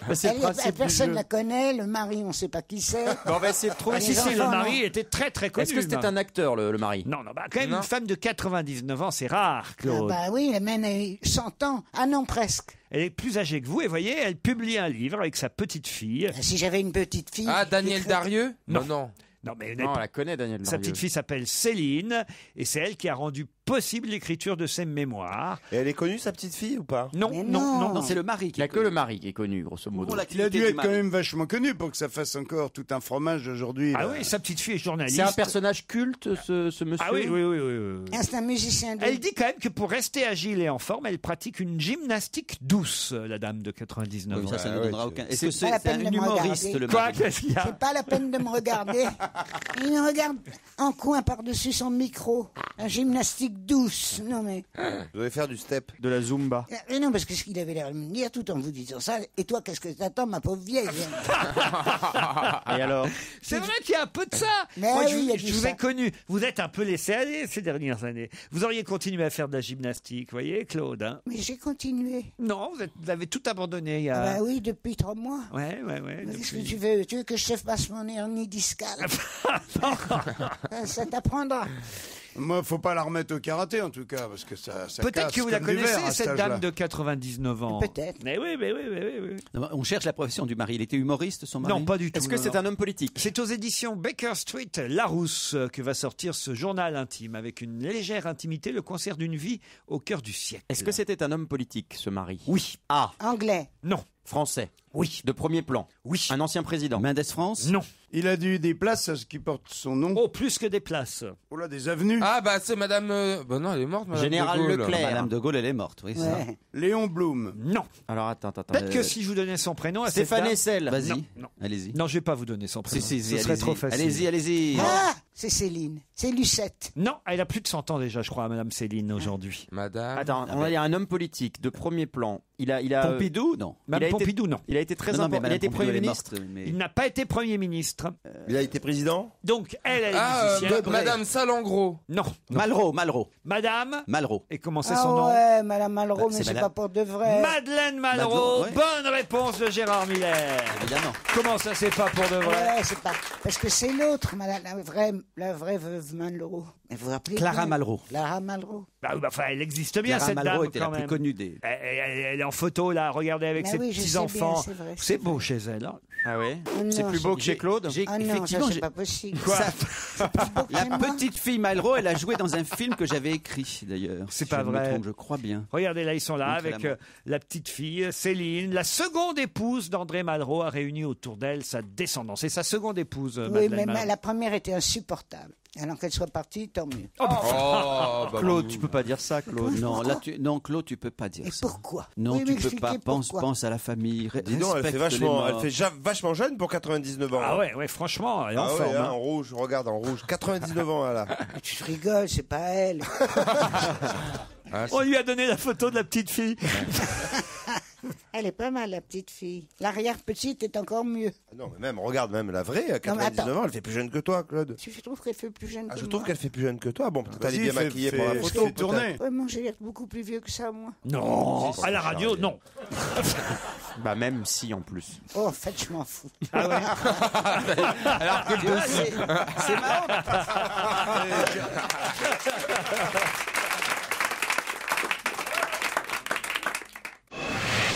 Mais c'est le Elle- principe elle- du Personne jeu. ne la connaît, le mari, on ne sait pas qui c'est. Bon, on va essayer de trouver. Ah, si, les si, le mari non. était très très connu. Est-ce que c'était Marie. un acteur, le, le mari Non, non, bah, quand même, Non. une femme de 99 ans, c'est rare, Ah Claude. bah oui, la mène a eu 100 ans. Ah non, presque. Elle est plus âgée que vous, et voyez, elle publie un livre avec sa petite fille. Si j'avais une petite fille. Ah, Daniel Darieux? Non. Non. Non, mais Non, on la connaît, Daniel sa petite fille s'appelle Céline, et c'est elle qui a rendu possible l'écriture de ses mémoires. Et elle est connue, sa petite fille, ou pas? Non, Mais non, non. non. Non, c'est le mari Il qui n'y a est que le mari qui est connu, grosso modo. Pour Il a dû être quand même vachement connu pour que ça fasse encore tout un fromage aujourd'hui. Ah là. oui, sa petite fille est journaliste. C'est un personnage culte, ce, ce monsieur? Ah oui, oui, oui, oui, oui. Ah, c'est un musicien de. Elle dit quand même que pour rester agile et en forme, elle pratique une gymnastique douce, la dame de 99 Oui, ans. ça, ça ne ouais, donnera c'est- aucun. c'est Est-ce que pas la c'est c'est peine un de me humoriste, regarder. le Quoi mari? Qu'est-ce qu'il y a? C'est pas la peine de me regarder. Il me regarde en coin par-dessus son micro. La gymnastique douce. Non mais. Vous devez faire du step. De la Zumba. Mais non, parce que ce qu'il avait l'air de me dire tout en vous disant ça. Et toi, qu'est-ce que t'attends, ma pauvre vieille Et alors C'est vrai qu'il y a un peu de ça. Mais Moi, oui, je, vous- il y a je du vous ça. ai connu. Vous êtes un peu laissé aller ces dernières années. Vous auriez continué à faire de la gymnastique, vous voyez, Claude. hein Mais j'ai continué. non, vous, êtes- vous avez tout abandonné il y a. Ah bah oui, depuis trois mois. Ouais, ouais, ouais. Qu'est-ce que depuis- tu veux Tu veux que je te fasse mon hernie discale? Ça t'apprendra. Moi, faut pas la remettre au karaté en tout cas, parce que ça. ça Peut-être casse que vous la comme du verre connaissez, à cet cette dame âge-là. de 99 ans. Peut-être. Mais oui, mais oui, mais oui. oui. Non, On cherche la profession du mari. Il était humoriste, son mari Non, pas du tout. Est-ce que c'est un homme politique? C'est aux éditions Baker Street Larousse euh, que va sortir ce journal intime avec une légère intimité, le concert d'une vie au cœur du siècle. Est-ce que c'était un homme politique, ce mari? Oui. Ah, Anglais? Non. français? Oui. De premier plan. Oui. Un ancien président. Mendes France Non. Il a dû des places à ce qui porte son nom. Oh, plus que des places. Oh là, des avenues. Ah bah c'est Madame. euh, Bah non, elle est morte. Madame Général de Gaulle. Leclerc. Madame de Gaulle, elle est morte, oui. c'est ça. Léon Blum. Non. Alors attends, attends. Peut-être que si je vous donnais son prénom à cette Stéphane dame-. Vas-y, Non, non. allez-y. Non, je vais pas vous donner son prénom. si, si, Ce serait allez-y. trop facile. Allez-y, allez-y. Ah, c'est Céline. C'est Lucette. Non, elle a plus de 100 ans déjà, je crois, Madame Céline aujourd'hui. Madame. Attends, on a il y a un homme politique de premier plan. Il a, il a. euh, Pompidou Non. il a Madame été- Pompidou, non. Il a été très Non, non, mais important. Il a été premier ministre. morte, mais- Il n'a pas été Premier ministre. Il a été président Donc, elle, elle est Ah, euh, musicienne. ma- Madame Salengro. Non. Malraux, Malraux. Madame. Malraux. Et comment c'est Ah son nom ouais, Madame Malraux, Bah, mais c'est c'est Madame- pas pour de vrai. Madeleine Malraux. Malraux, ouais. Bonne réponse de Gérard Miller. Évidemment. Comment ça, c'est pas pour de vrai Ouais, c'est pas. Parce que c'est l'autre, madame, la vraie, la vraie veuve Malraux. Mais vous vous rappelez Clara Malraux. Clara Malraux. Bah oui, bah, enfin, elle existe bien, Clara cette Malraux dame, était quand la plus même. connue des. Elle, elle- elle est en photo, là, regardez, avec Mais ses oui, je sais petits-enfants. bien, c'est vrai, C'est beau chez elle. hein. Ah ouais. C'est plus beau que chez Claude. J'ai- Ah non, ça effectivement, c'est j'ai- pas possible. Quoi la petite fille Malraux, elle a joué dans un film que j'avais écrit d'ailleurs. C'est Si pas je ne me vrai. trompe, je crois bien. Regardez, là, ils sont là Montrez avec la euh, la petite fille, Céline. La seconde épouse d'André Malraux a réuni autour d'elle sa descendance. Et sa seconde épouse, euh, Oui, Madeleine mais ma- la première était insupportable. Alors qu'elle soit partie, tant mieux. Oh, bah, Claude, tu peux pas dire ça, Claude. Non, là, tu... non, Claude, tu peux pas dire Et ça. pourquoi Non, Oui, tu peux pas. Pense, pourquoi. pense à la famille. Re- Dis donc, elle fait, respecte les vachement, elle morts. fait ja- vachement jeune pour 99 ans. Ah hein. ouais, ouais, franchement, elle est en Ah ouais, forme. hein, hein. en rouge, regarde en rouge. 99 ans, elle a. Mais Tu rigoles, c'est pas elle. On lui a donné la photo de la petite fille. Elle est pas mal, la petite fille. L'arrière-petite est encore mieux. Non, mais même, regarde, même la vraie, à Non, mais 99 attends. ans, elle fait plus jeune que toi, Claude. Tu trouves qu'elle fait plus jeune Ah, que je moi trouve qu'elle fait plus jeune que toi. Bon, peut-être elle est Vas-y, bien maquillée pour la photo. peut-être. tourner. Ouais, moi, j'ai l'air beaucoup plus vieux que ça, moi. Non, à la radio, non. Bah même si en plus. Oh, en fait, je m'en fous. Ah ouais. Alors que c'est- c'est marrant.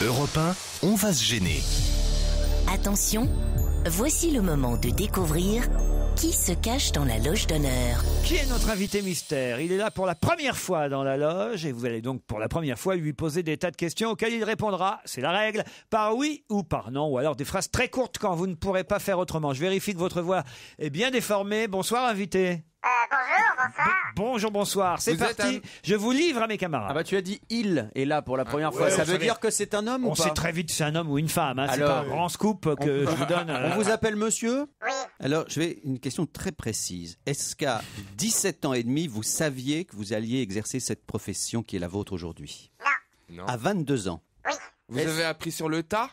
Europe 1, on va se gêner. Attention, voici le moment de découvrir qui se cache dans la loge d'honneur. Qui est notre invité mystère? Il est là pour la première fois dans la loge et vous allez donc pour la première fois lui poser des tas de questions auxquelles il répondra, c'est la règle, par oui ou par non, ou alors des phrases très courtes quand vous ne pourrez pas faire autrement. Je vérifie que votre voix est bien déformée. Bonsoir invité. Bonjour, bonsoir. Bonjour, bonsoir. C'est Vous êtes parti. un- Je vous livre à mes camarades. Ah bah tu as dit il est là pour la première fois. ouais, ça on veut savait. dire que c'est un homme On ou pas sait très vite si c'est un homme ou une femme. Hein. C'est Alors, pas un grand scoop que je vous donne. euh. On vous appelle monsieur Oui. Alors, je vais une question très précise. Est-ce qu'à 17 ans et demi, vous saviez que vous alliez exercer cette profession qui est la vôtre aujourd'hui? Non. À 22 ans. Vous avez appris sur le tas?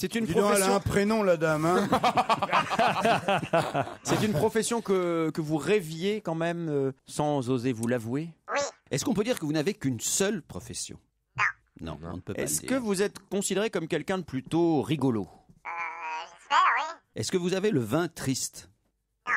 C'est une Dis donc, elle a profession. un prénom, la dame. Hein C'est une profession que, que vous rêviez quand même euh, sans oser vous l'avouer? Est-ce qu'on peut dire que vous n'avez qu'une seule profession? Non, on ne peut pas Est-ce le que dire. vous êtes considéré comme quelqu'un de plutôt rigolo? Est-ce que vous avez le vin triste?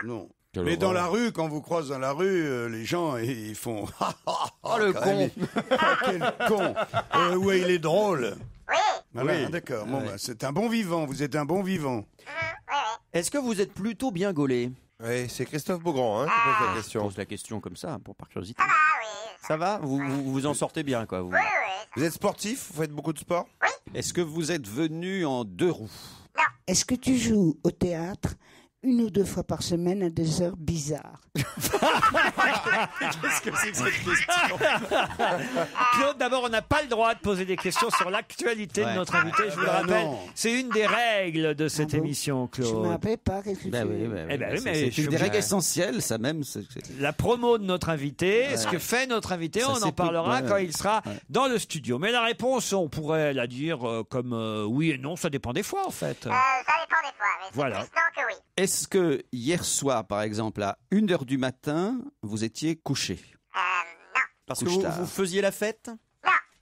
Non. Quelle Mais dans horreur. la rue, quand vous croisez dans la rue, euh, les gens, ils font. Oh le quand con même, il- Ah, Quel con Euh, Ouais, il est drôle. Oui. Voilà, Oui. d'accord. Bon, bah, c'est un bon vivant. Vous êtes un bon vivant. Est-ce que vous êtes plutôt bien gaulé? Oui, c'est Christophe Beaugrand hein, qui pose la Je question. pose la question comme ça, pour par curiosité. Ah oui. Ça va? Vous, vous vous en sortez bien, quoi. Vous. Oui, oui. Vous êtes sportif? Vous faites beaucoup de sport? Est-ce que vous êtes venu en deux roues? Est-ce que tu joues au théâtre? Une ou deux fois par semaine à des heures bizarres Qu'est-ce que c'est que cette question Claude, d'abord, on n'a pas le droit de poser des questions sur l'actualité de notre invité. Je vous le Ah, rappelle, non. c'est une des règles de cette Ah bon émission, Je me Claude. rappelle pas. Qu'est-ce que Ben tu oui, ben Eh ben mais c'est suis une des obligé. règles essentielles, ça même. c'est- c'est- La promo de notre invité, ce que fait notre invité, Ça on en s'écoute, parlera ouais. quand il sera Ouais. dans le studio. Mais la réponse, on pourrait la dire euh, comme euh, oui et non, ça dépend des fois en fait. Euh, ça dépend des fois, mais c'est Voilà. plus non que oui. Est-ce que hier soir, par exemple, à 1h du matin, vous étiez couché Euh, non. Parce que vous, faisiez la fête?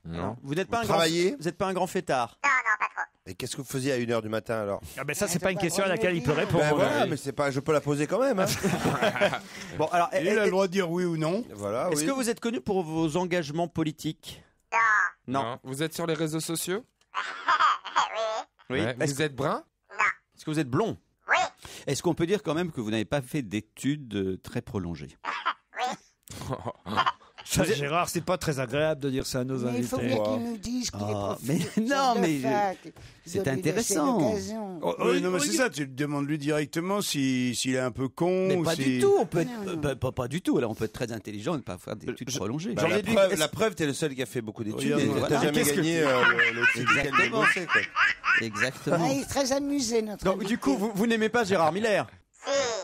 Non. Non. Vous n'êtes pas, un grand- travaillez? vous êtes pas un grand fêtard? Non, non, pas trop. Et qu'est-ce que vous faisiez à 1h du matin alors? Ah ben ça, c'est pas une question à laquelle il peut répondre. Ben voilà, mais c'est pas, je peux la poser quand même. hein. Bon, alors, Il a le droit de dire oui ou non. Voilà, est-ce oui. que vous êtes connu pour vos engagements politiques? Non. Vous êtes sur les réseaux sociaux? Oui. Ouais. Est-ce Vous êtes brun? Est-ce que vous êtes blond? Est-ce qu'on peut dire quand même que vous n'avez pas fait d'études euh, très prolongées? Ça, Gérard, c'est pas très agréable de dire ça à nos Mais il faut invités. bien qu'il nous dise qu'il est Ah, professeur mais non, de mais je- fac. c'est De lui laisser intéressant. l'occasion. Oh, oui, non, mais oui. c'est ça, tu demandes lui directement si- s'il est un peu con. Mais ou pas si- du tout. On peut être, Non, non. euh, pas, pas du tout. Là, on peut être très intelligent et ne pas faire d'études prolongées. Bah, J'en la, ai dit- preuve, la preuve, t'es le seul qui a fait beaucoup d'études Regarde, et voilà. t'as jamais Qu'est-ce que- gagné euh, le, le Exactement. Ah, il est très amusé, notre Donc, du coup, vous, vous n'aimez pas Gérard Miller?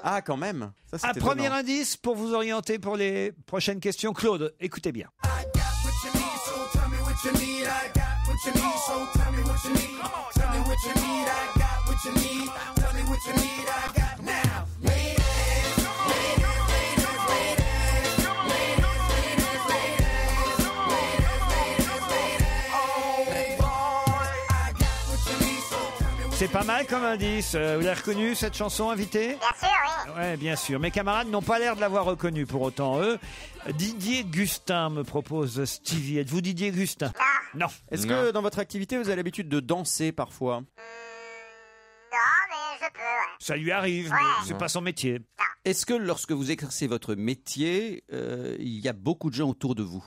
Ah, quand même. Ça, c'est Un premier indice pour vous orienter pour les prochaines questions. Claude, écoutez bien. C'est pas mal comme indice. Euh, Vous l'avez reconnu cette chanson, invité Bien sûr, oui. Ouais, bien sûr. Mes camarades n'ont pas l'air de l'avoir reconnu pour autant, eux. Didier Gustin me propose Stevie. Êtes-vous Didier Gustin? Non. Est-ce que dans votre activité, vous avez l'habitude de danser parfois? Non, mais je peux, ouais. Ça lui arrive, mais c'est pas son métier. Est-ce que lorsque vous exercez votre métier, euh, il y a beaucoup de gens autour de vous?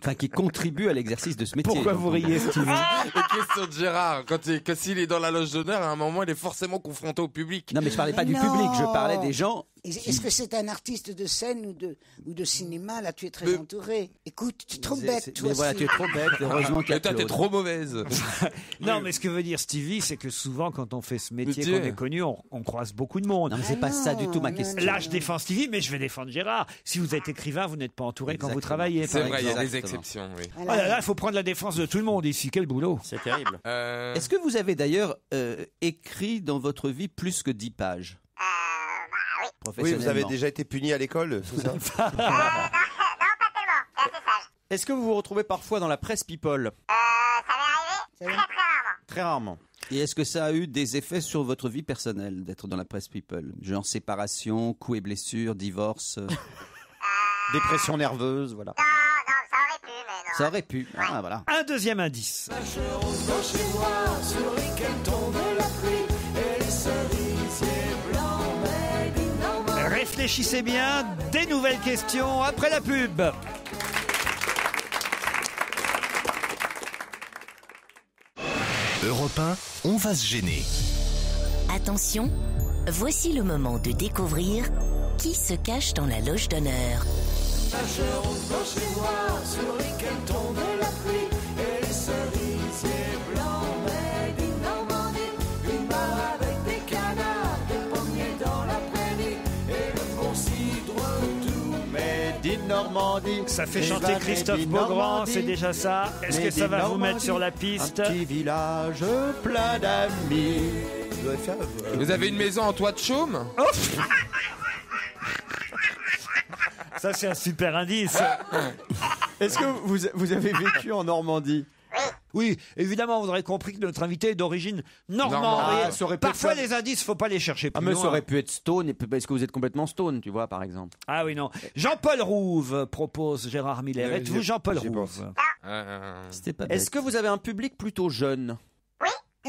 Enfin, qui contribuent à l'exercice de ce métier. Pourquoi vous riez, Stevie Et question de Gérard, quand, il- s'il est dans la loge d'honneur, à un moment, il est forcément confronté au public. Non, mais je parlais pas Mais du non. public, je parlais des gens. Est- Est-ce que c'est un artiste de scène ou de, ou de cinéma Là, tu es très entouré. Écoute, tu es trop bête, toi mais voilà, aussi. tu es trop bête. Heureusement qu'il toi, t'es Claude. trop mauvaise. Non, mais ce que veut dire Stevie, c'est que souvent, quand on fait ce métier, qu'on est connu, on, on croise beaucoup de monde. Non, mais c'est pas ça du tout ma non, question. Là, je défends Stevie, mais je vais défendre Gérard. Si vous êtes écrivain, vous n'êtes pas entouré quand vous travaillez. C'est par vrai, il y a exemple. des exceptions, oui. Oh là là, il faut prendre la défense de tout le monde ici. Quel boulot C'est terrible. Euh, Est-ce que vous avez d'ailleurs euh, écrit dans votre vie plus que 10 pages? Oui, vous avez déjà été puni à l'école, c'est ça Est-ce que vous vous retrouvez parfois dans la presse people Très, très rarement. Très rarement. Et est-ce que ça a eu des effets sur votre vie personnelle d'être dans la presse people Genre séparation, coups et blessures, divorce euh, Dépression nerveuse, voilà. Non, non, ça aurait pu, mais non. Ça aurait pu. Ah, voilà. Un deuxième indice. Réfléchissez bien, des nouvelles questions après la pub. Europe 1, on va se gêner. Attention, voici le moment de découvrir qui se cache dans la loge d'honneur. Ça fait chanter Christophe Beaugrand, c'est déjà ça. Est-ce que ça va vous mettre sur la piste Un petit village plein d'amis. Vous avez une maison en toit de chaume Ça, c'est un super indice. Est-ce que vous, vous avez vécu en Normandie? Oui, évidemment, vous aurez compris que notre invité est d'origine normande. Ah, ça aurait pu Parfois, être les indices, faut pas les chercher plus Ah, mais loin. ça aurait pu être Stone. et peut- Est-ce que vous êtes complètement Stone, tu vois, par exemple Ah oui, non. Jean-Paul Rouve propose Gérard Miller. Euh, Êtes-vous Jean-Paul j'y Rouve pense. Euh, C'était pas Est-ce que vous avez un public plutôt jeune?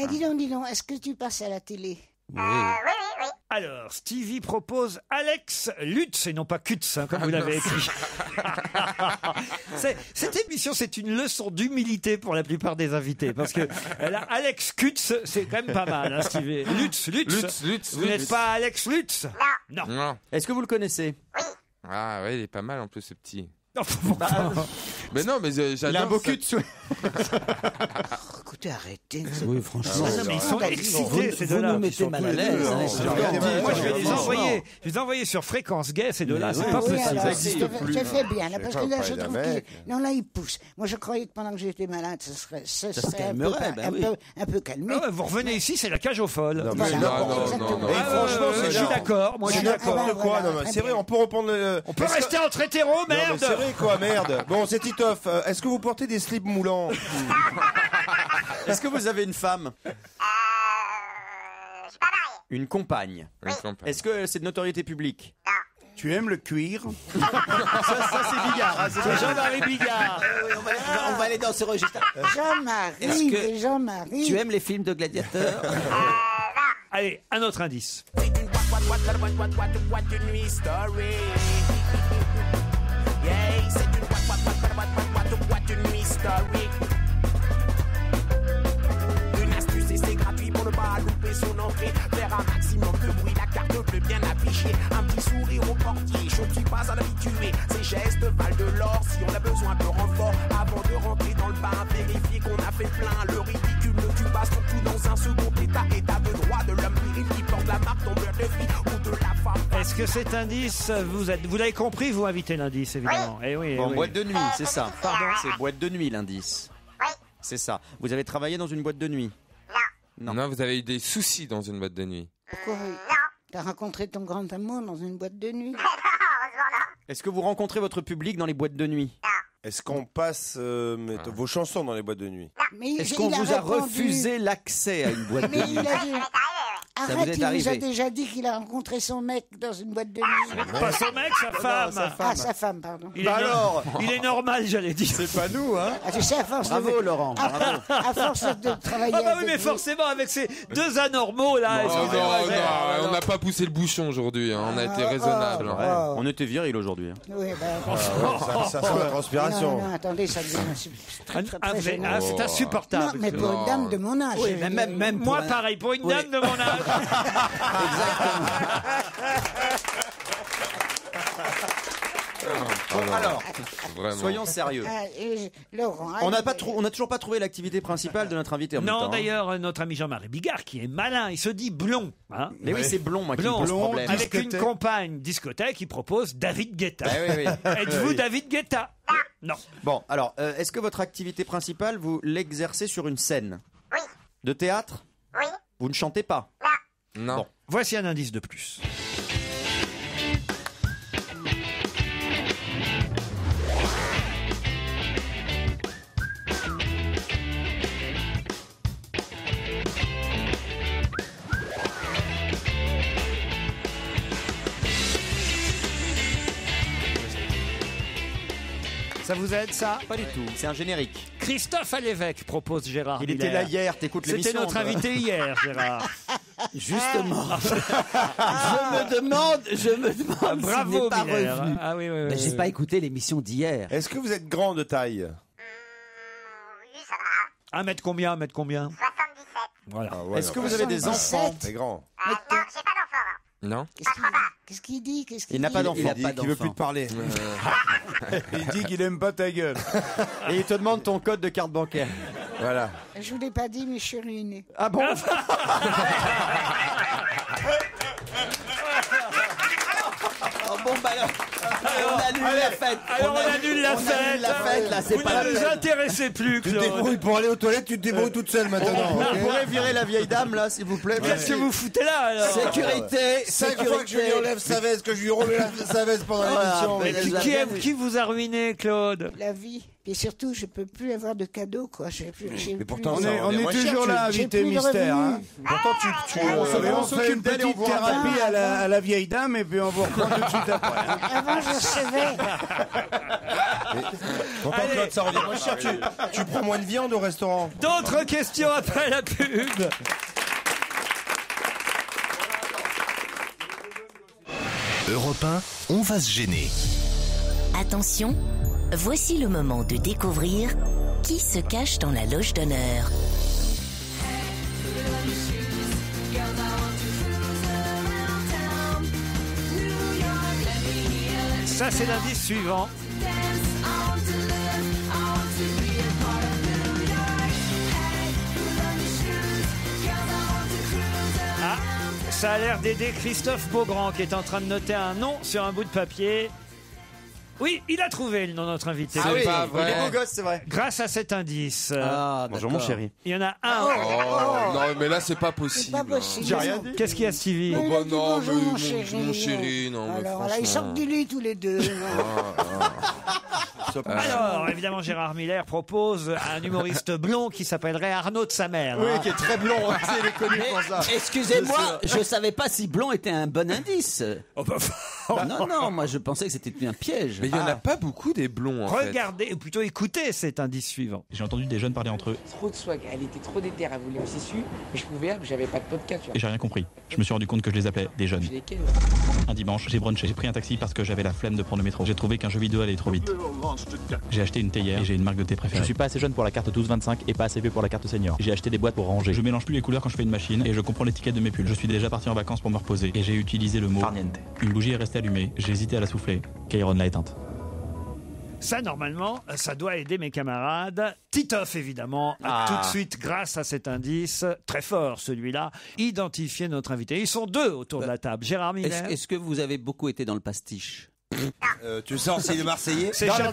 Eh, dis donc, dis donc, est-ce que tu passes à la télé? Euh, oui, oui, oui. Alors, Stevie propose Alex Lutz, et non pas Kutz, hein, comme vous l'avez écrit. C'est- Cette émission, c'est une leçon d'humilité pour la plupart des invités, parce que euh, là, Alex Kutz, c'est quand même pas mal, hein, Stevie. Lutz, Lutz. Lutz, Lutz, Vous Lutz. n'êtes pas Alex Lutz? Non. Non. Est-ce que vous le connaissez? Ah ouais, il est pas mal en plus ce petit. Non, enfin, Mais non, mais euh, j'adore. Il a un beau cul dessus. Écoutez, arrêtez. Oui, franchement. Ah non, mais ils sont Vous- excités, ces Vous deux-là. nous mettez mal à l'aise. hein, non, Moi, je vais les envoyer, je vais les envoyer sur fréquence gay, ces deux-là. C'est pas possible. ça existe plus. Tu fais bien, là, parce que là, je trouve d'un qu'il... mec. Non, là, il pousse. Moi, je croyais que pendant que j'étais malade, ce serait, ce se serait un, peu, bah calmé. Ah vous revenez ici, c'est la cage aux folles. Non, Non, non, Ah, franchement, je suis d'accord, moi je suis d'accord. n'importe quoi. C'est vrai, bien. on peut reprendre le. On peut rester entre hétéros, merde Quoi, merde. Bon, c'est Titoff. Euh, Est-ce que vous portez des slips moulants Est-ce que vous avez une femme Une compagne. Est-ce que c'est de notoriété publique Tu aimes le cuir Ça, ça, c'est Bigard. hein, c'est Jean-Marie Bigard. on, va, on va aller dans ce registre. Jean-Marie, Est-ce que mais Jean-Marie. Tu aimes les films de gladiateurs Allez, un autre indice. Une start son entrée. Faire un maximum de bruit, la carte bleue bien affichée. Un petit sourire au portier, je ne suis pas un habitué. Ces gestes valent de l'or si on a besoin de renfort. Avant de rentrer dans le bain, vérifier qu'on a fait plein. Le ridicule ne tue pas, surtout dans un second état. État de droit de l'homme viril qui porte la marque tombeur de vie ou de la femme. Est-ce que cet indice, vous êtes, vous l'avez compris, vous invitez l'indice, évidemment. Eh oui, eh Bon, oui. boîte de nuit, c'est ça. Pardon, c'est boîte de nuit l'indice. C'est ça. Vous avez travaillé dans une boîte de nuit Non. vous avez eu des soucis dans une boîte de nuit. Pourquoi T'as rencontré ton grand amour dans une boîte de nuit. Est-ce que vous rencontrez votre public dans les boîtes de nuit? Est-ce qu'on passe euh, mettons, vos chansons dans les boîtes de nuit? Mais il- Est-ce qu'on il vous a répondu. refusé l'accès à une boîte Mais de nuit? il a dit... Ça vous Arrête, est il nous a déjà dit qu'il a rencontré son mec dans une boîte de nuit. Pas son mec, sa femme. Ah, sa femme, pardon. Il est no- il est normal, j'allais dire. C'est pas nous, hein Ah, tu sais, à force Bravo, de... Laurent, À, bravo. à force de travailler Ah bah oui, avec mais lui- forcément, avec ces deux anormaux, là. Oh, non, non, on n'a pas poussé le bouchon aujourd'hui, hein, on a été Ah, raisonnable. ah, ah. On était viril aujourd'hui. hein. Oui, ben... ça, ça sent la transpiration. Non, non, attendez, ça devient très, très, très Un vrai- gênant. ah, c'est insupportable. Non, mais pour une dame de mon âge. Oui, même, moi, pareil, pour une Oui. dame de mon âge. Bon, alors, Vraiment. soyons sérieux. Ah, On n'a pas trou- on n'a toujours pas trouvé l'activité principale de notre invité. en même Non, temps, hein. d'ailleurs, euh, notre ami Jean-Marie Bigard, qui est malin, il se dit blond. hein. Mais oui, c'est blond, moi, qui me pose problème. avec une Discothèque. compagne discothèque qui propose David Guetta. Ah oui, oui. Êtes-vous Oui. David Guetta? Non. Bon, alors, euh, est-ce que votre activité principale, vous l'exercez sur une scène? Oui. De théâtre? Oui. Vous ne chantez pas Non. Bon. Voici un indice de plus. Ça vous aide, ça? Pas du tout, c'est un générique. Christophe Alévèque propose Gérard Il était Miller. là hier, t'écoutes C'était l'émission, notre toi. invité hier, Gérard. Justement. je me demande, je me demande Ah, bravo, n'est pas Miller. revenu. Ah oui, oui, oui, Mais j'ai oui. pas écouté l'émission d'hier. Est-ce que vous êtes grand de taille? Un mètre combien Un mètre combien? 77. Voilà. Est-ce que vous avez des 77? enfants? C'est grand. Non Qu'est-ce qu'il- Qu'est-ce qu'il dit? Qu'est-ce qu'il Il n'a dit? pas d'enfant. Il a Il, pas veut plus d'enfant. te parler. Il dit qu'il aime pas ta gueule. Et il te demande ton code de carte bancaire. Voilà. Je vous l'ai pas dit, mais je suis ruiné. Ah bon? Oh, bon, bah alors, on annule la fête. Alors on annule la on fête. annule la fête, là, c'est Vous pas la ne nous intéressez plus, Tu te Claude. débrouilles pour aller aux toilettes, tu te débrouilles toute seule maintenant. Vous ok pourrez virer la vieille dame là, s'il vous plaît. Qu'est-ce que vous foutez là alors Sécurité, Cinq sécurité. fois que je lui enlève sa veste, que je lui remets la- sa veste pendant Voilà, l'émission. qui vous a ruiné, Claude? La vie. Et surtout, je peux plus avoir de cadeaux, quoi. J'ai plus, j'ai plus- pourtant, On est, on est toujours là, j'ai invité plus de mystère. revenus. Hein. Pourtant, tu, tu, On, euh, on s'occupe une petite thérapie à la, à la vieille dame et puis on vous reprend tout de suite après. hein. Avant, je recevais. Pourtant. Claude, ça revient moins cher. Tu, tu prends moins de viande au restaurant. D'autres questions après la pub Europe 1, on va se gêner. Attention, voici le moment de découvrir qui se cache dans la loge d'honneur. Ça, c'est l'indice suivant. Ah, ça a l'air d'aider Christophe Beaugrand qui est en train de noter un nom sur un bout de papier. Oui, il a trouvé le nom de notre invité. Ah oui, pas Il est vrai. beau gosse, c'est vrai. Grâce à cet indice. Euh, Ah, Bonjour mon d'accord. chéri. Il y en a un. Oh, non, mais là, c'est pas possible. C'est pas possible. J'ai rien dit. Qu'est-ce qu'il y a, Stevie Oh, bah non, bonjour, mais mon mon- chéri. mon chéri, non, mais Alors là, ils franchement. sortent du lit tous les deux. Soap. Alors, évidemment, Gérard Miller propose un humoriste blond qui s'appellerait Arnaud de sa mère. Oui, hein. qui est très blond. hein, il est connu pour ça. Excusez-moi, je savais pas si blond était un bon indice. Oh, bah, non, non, moi je pensais que c'était un piège. Mais il y en Ah. a pas beaucoup des blonds en fait. Regardez, ou plutôt écoutez cet indice suivant. J'ai entendu des jeunes parler entre eux Trop de swag, elle était trop déter, elle voulait aussi su, mais je pouvais, j'avais pas de podcast. tu vois. et j'ai rien compris. Je me suis rendu compte que je les appelais des jeunes. Un dimanche, j'ai brunché. J'ai pris un taxi parce que j'avais la flemme de prendre le métro. J'ai trouvé qu'un jeu vidéo allait trop vite. J'ai acheté une théière et j'ai une marque de thé préférée. Je suis pas assez jeune pour la carte 12-25 et pas assez vieux pour la carte senior. J'ai acheté des boîtes pour ranger. Je mélange plus les couleurs quand je fais une machine et je comprends l'étiquette de mes pulls. Je suis déjà parti en vacances pour me reposer et j'ai utilisé le mot Une bougie est restée allumée. J'ai hésité à la souffler. Kairon l'a éteinte. Ça, normalement, ça doit aider mes camarades. Titoff, évidemment, a Ah. tout de suite, grâce à cet indice, très fort celui-là, identifié notre invité. Ils sont deux autour de la table. Gérard Miller. Est-ce est-ce que vous avez beaucoup été dans le pastiche? Euh, tu sors c'est les Marseillais C'est Charles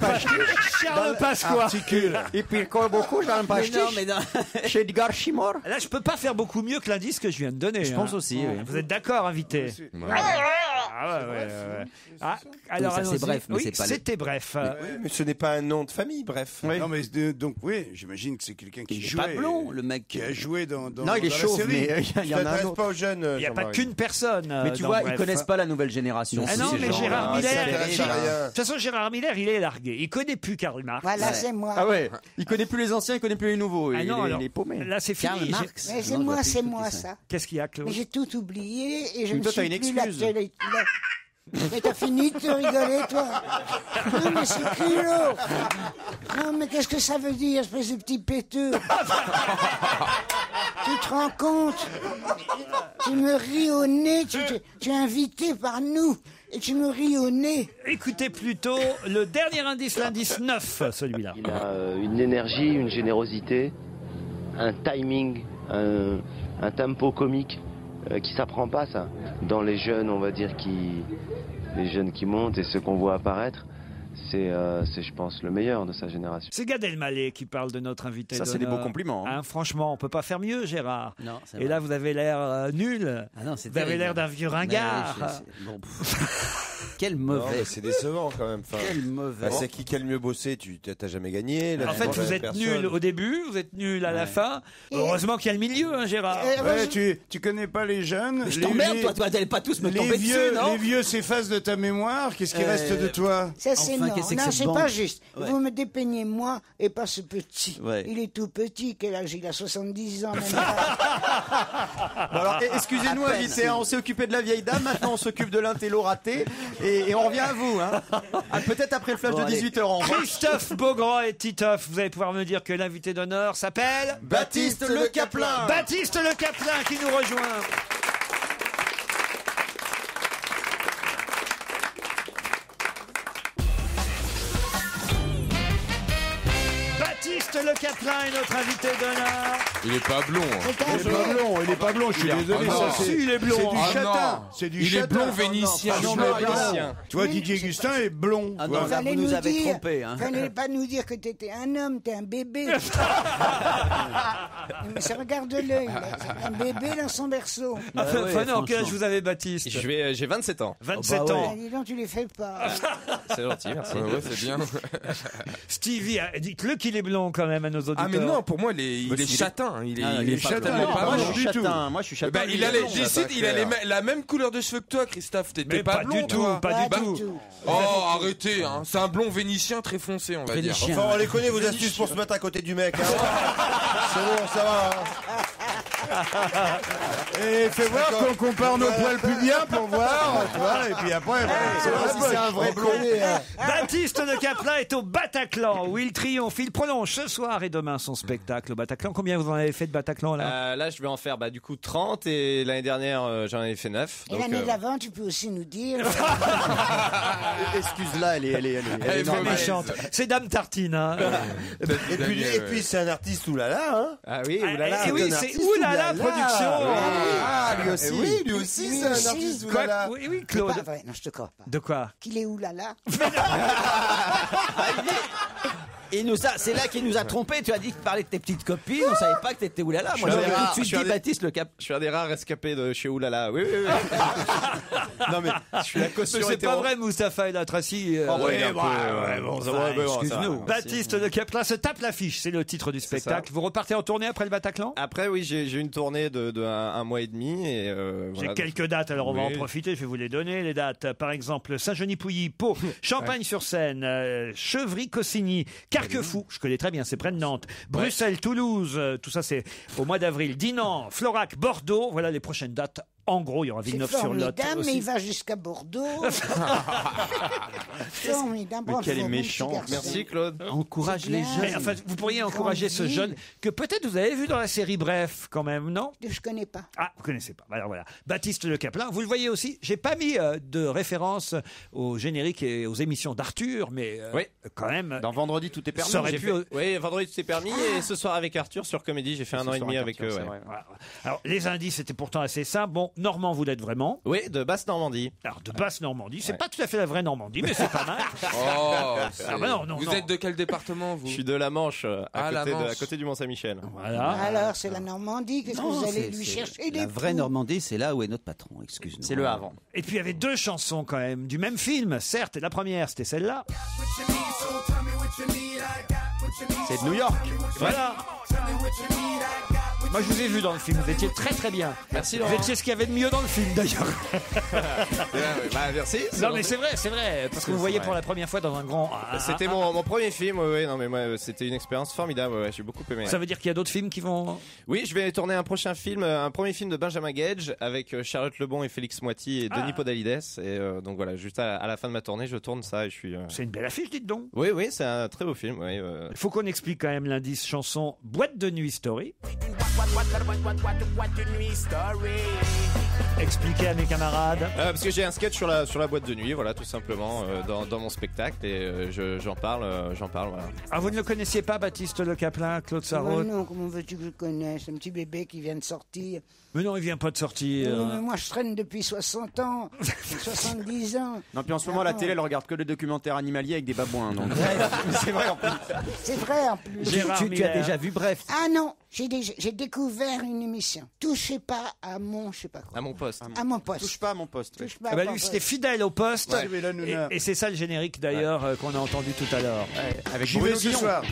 Charles Pasqua. Et puis il colle beaucoup dans le Mais non, mais non. Chez Edgar Chimor. Là, je peux pas faire beaucoup mieux que l'indice que je viens de donner. Je hein. pense aussi, oui. Vous êtes d'accord, invité Ah ouais, ouais, ouais, ouais. Ah, alors, ça, c'est allons-y. bref, mais Oui, c'est pas le- C'était bref. Euh, Oui, mais ce n'est pas un nom de famille, bref. Non, mais de- donc, oui, j'imagine que c'est quelqu'un qui jouait. pas blond, le mec. Qui a joué dans. dans Non, il est dans la chauve, série. mais euh, il y en a un t'adresses autre. pas aux jeunes. Il n'y a pas qu'une personne. euh, Mais tu dans vois, Bref. ils connaissent pas la nouvelle génération. Ah non, mais. Gérard Miller, à rien. de toute façon, Gérard Miller, il est largué. Il connaît plus Karl Marx. Voilà, c'est moi. Ah ouais, il connaît plus les anciens, il connaît plus les nouveaux. Ah il, non, est, alors, il est paumé. Là, c'est fini. Karl Marx. Mais c'est moi, c'est moi, ça. Qu'est-ce qu'il y a, Claude j'ai tout oublié et je Mais ne toi, suis une plus excuse. l'actualité. Mais t'as fini de te rigoler, toi Non, mais c'est culot Non, mais qu'est-ce que ça veut dire, espèce de petit péteux? Tu te rends compte? Tu me ris au nez, tu, tu- tu es invité par nous, et tu me ris au nez Écoutez plutôt le dernier indice, l'indice 9, celui-là. Il a euh, une énergie, une générosité, un timing, un, un tempo comique euh, qui s'apprend pas ça. Dans les jeunes, on va dire qui, les jeunes qui montent et ceux qu'on voit apparaître, c'est, euh, c'est, je pense, le meilleur de sa génération. C'est Gad Elmaleh qui parle de notre invité. Ça, c'est des d'honneur. beaux compliments, hein. Hein, franchement, on peut pas faire mieux, Gérard. Non, c'est Et vrai. là, vous avez l'air euh, nul. Ah non, c'est vous avez terrible. l'air d'un vieux Mais ringard. oui, je- je- bon, pff. Quel Non, mais mauvais. c'est décevant quand même. Enfin, Quel mauvais. bah, c'est qui qui a le mieux bossé Tu t'as jamais gagné. là, En tu fait, manges vous êtes personne. nul au début, vous êtes nul à la fin. Heureusement qu'il y a le milieu, hein, Gérard. Eh, Ouais, tu, tu connais pas les jeunes. Mais je les- t'emmerde, toi, toi, t'allais pas tous me les tomber vieux, dessus, non Les vieux s'effacent de ta mémoire. Qu'est-ce qui Euh, reste de toi? Ça, c'est Non. qu'est-ce que Non, c'est pas juste. Ouais. Vous me dépeignez moi et pas ce petit. Ouais. Il est tout petit. Quel âge Il a 70 ans, même pas. Bon, alors, eh, excusez-nous, invité, hein, on s'est occupé de la vieille dame, maintenant on s'occupe de l'intello raté, et, et on revient à vous. Hein. Ah, Peut-être après le flash Bon, de allez. 18h en Christophe Beaugrand et Titoff, vous allez pouvoir me dire que l'invité d'honneur s'appelle Baptiste Le Caplin. Baptiste Le Caplin qui nous rejoint. Le Caplin est notre invité d'honneur. Il est pas blond. hein. Il est pas blond, il est pas blond, je suis désolé. Ah non. ça, c'est- Si, il est blond. C'est du Ah châtain. non. C'est du Il est châtain. blond vénitien. Ah non, mais blond. Tu vois, Didier Gustin est blond. Ah tu non, vous nous nous avez dire, trompés. Hein. fallait pas nous dire que t'étais un homme, t'es un bébé. Mais ça regarde l'œil, là. C'est un bébé dans son berceau. Enfin, ouais, enfin, non, quel âge franchement. vous avez, Baptiste Je vais, j'ai 27 ans. 27 Oh, bah ans. Ah, dis donc, tu les fais pas. C'est gentil, merci. Ouais, ouais, c'est bien. Stevie, ah, dites-le qu'il est blond quand même à nos auditeurs. Ah mais non, pour moi il est, il Bah, est si, il est- châtain. Il est, Ah, il est châtain, Non, pas moi, je suis du tout. châtain, moi je suis châtain. Bah, il a les, décide, il a les la même couleur de cheveux que toi, Christophe. T'étais Mais pas, pas blond, du tout, toi. pas du Bah, tout. Oh, arrêtez, hein. c'est un blond vénitien très foncé, on va dire. Vénitien. Enfin, on les connaît vos astuces pour se mettre à côté du mec. hein. C'est bon, ça va. hein. Et fais voir qu'on compare nos poils pubiens pour voir, tu vois, et puis après, voilà, c'est un vrai blond. Baptiste Le Caplin est au Bataclan où il triomphe. Il prolonge ce soir et demain son spectacle au Bataclan. Combien vous en avez fait de Bataclan là? Euh, là, je vais en faire bah, du coup 30 et l'année dernière, euh, j'en avais fait 9. Et l'année euh, d'avant, tu peux aussi nous dire. Excuse-la, elle est, elle est, elle est, elle est méchante. C'est Dame Tartine. hein. Et puis, et puis c'est un artiste oulala. Hein. Ah oui, Ah, oulala. et oui, c'est Oulala oulala. Production. Ah, lui aussi. oui, lui aussi, Lui c'est un aussi. artiste Quoi oulala. Oui, oui, C'est Claude. pas vrai, non, je te crois pas. De quoi? Qu'il est là là Il nous a- c'est là qu'il nous a trompés. Tu as dit que tu parlais de tes petites copines. On savait pas que t'étais oulala. Je Moi, suis un j'aurais des tout de suite je suis un dit des- Baptiste le cap. Je suis un des rares rescapés de chez Oulala. Oui, oui, oui. non, mais je suis la Mais caution c'est pas vrai, Moustapha El Atrassi. euh, Oh, ouais, peu, ouais, bon, ça va, bon, excuse-nous. Baptiste Le Caplin se tape l'affiche, c'est le titre du spectacle. Vous repartez en tournée après le Bataclan? Après, oui, j'ai une tournée de, de un, un mois et demi. et euh, J'ai voilà. quelques dates, alors on va en profiter, je vais vous les donner. Les dates, par exemple, Saint-Genis-Pouilly, Pau, Champagne-sur-Seine, euh, Chevry-Cossigny, Carquefou, je connais très bien, c'est près de Nantes, Bruxelles, Toulouse, euh, tout ça c'est au mois d'avril, Dinan, Florac, Bordeaux, voilà les prochaines dates. En gros, il y aura Villeneuve-sur-Lot formidable, mais aussi. il va jusqu'à Bordeaux. formidable. bravo, mon petit garçon. Merci, Claude. Encourage les jeunes. Mais enfin, vous pourriez encourager ce jeune que peut-être vous avez vu dans la série Bref, quand même, non? Je connais pas. Ah, vous connaissez pas. Alors voilà, Baptiste Le Caplin. Vous le voyez aussi. J'ai pas mis euh, de référence au générique et aux émissions d'Arthur, mais euh, Oui. quand même. Dans Vendredi, tout est permis. Ça aurait J'ai pu- fait- Oui, vendredi tout est permis et ce soir avec Arthur sur Comédie, j'ai fait un an et demi avec avec Arthur, eux. ouais. Voilà. Alors, les indices étaient pourtant assez simples. Bon, Normand, vous l'êtes vraiment. Oui, de basse Normandie. Alors, de basse Normandie. C'est Ouais. pas tout à fait la vraie Normandie, mais c'est pas mal. Oh, Ah bah non, non, vous non. êtes de quel département, vous Je suis de la Manche, euh, à, Ah, la côté, de, Manche. à côté du Mont-Saint-Michel. Voilà. Alors, c'est la Normandie. Qu'est-ce que Non, vous allez c'est- lui c'est- chercher La des vraie poux Normandie, c'est là où est notre patron. Excuse-nous. C'est le avant. Et puis il y avait deux chansons quand même du même film, certes. Et la première, c'était celle-là. C'est de New York. Voilà. Moi, je vous ai vu dans le film. Vous étiez très très bien. Merci, Vous étiez ce qu'il y avait de mieux dans le film, d'ailleurs. bah, merci. Non, mais c'est vrai, c'est vrai. Parce que vous voyez pour la première fois dans un grand. C'était mon, mon premier film, ouais, non mais moi c'était une expérience formidable, ouais, j'ai beaucoup aimé. Ça veut dire qu'il y a d'autres films qui vont. Oui, je vais tourner un prochain film, euh, un premier film de Benjamin Gage avec euh, Charlotte Lebon et Félix Moiti et Denis Ah. Podalides. Et euh, donc voilà, juste à, à la fin de ma tournée, je tourne ça et je suis. euh, C'est une belle affiche, dites donc. Oui, oui, c'est un très beau film. Oui, euh, Il faut qu'on explique quand même l'indice chanson Boîte de nuit story. Expliquez à mes camarades. Euh, parce que j'ai un sketch sur la sur la boîte de nuit, voilà, tout simplement euh, dans, dans mon spectacle et euh, je- j'en parle, j'en parle, voilà. Ah, vous ne le connaissiez pas, Baptiste Le Caplin, Claude Mais Sarraute non, comment veux-tu que je le connaisse? Un petit bébé qui vient de sortir. Mais non, il vient pas de sortir. Oui, mais moi, je traîne depuis 60 ans, 70 ans. Non, puis en ce moment, la télé, elle regarde que les documentaires animaliers avec des babouins. Donc. c'est vrai en plus. C'est vrai en plus. Gérard Tu, tu as Miller. déjà vu Bref. Ah non, j'ai déjà- j'ai découvert une émission. Touchez pas à mon, je sais pas quoi. À mon poste. À mon poste. Touche pas à mon poste. Touche pas Ah à bah mon lui, poste. c'était fidèle au poste. Ouais. Et, et c'est ça le générique d'ailleurs euh, qu'on a entendu tout à l'heure. Avec Bruno ce Guillon. soir.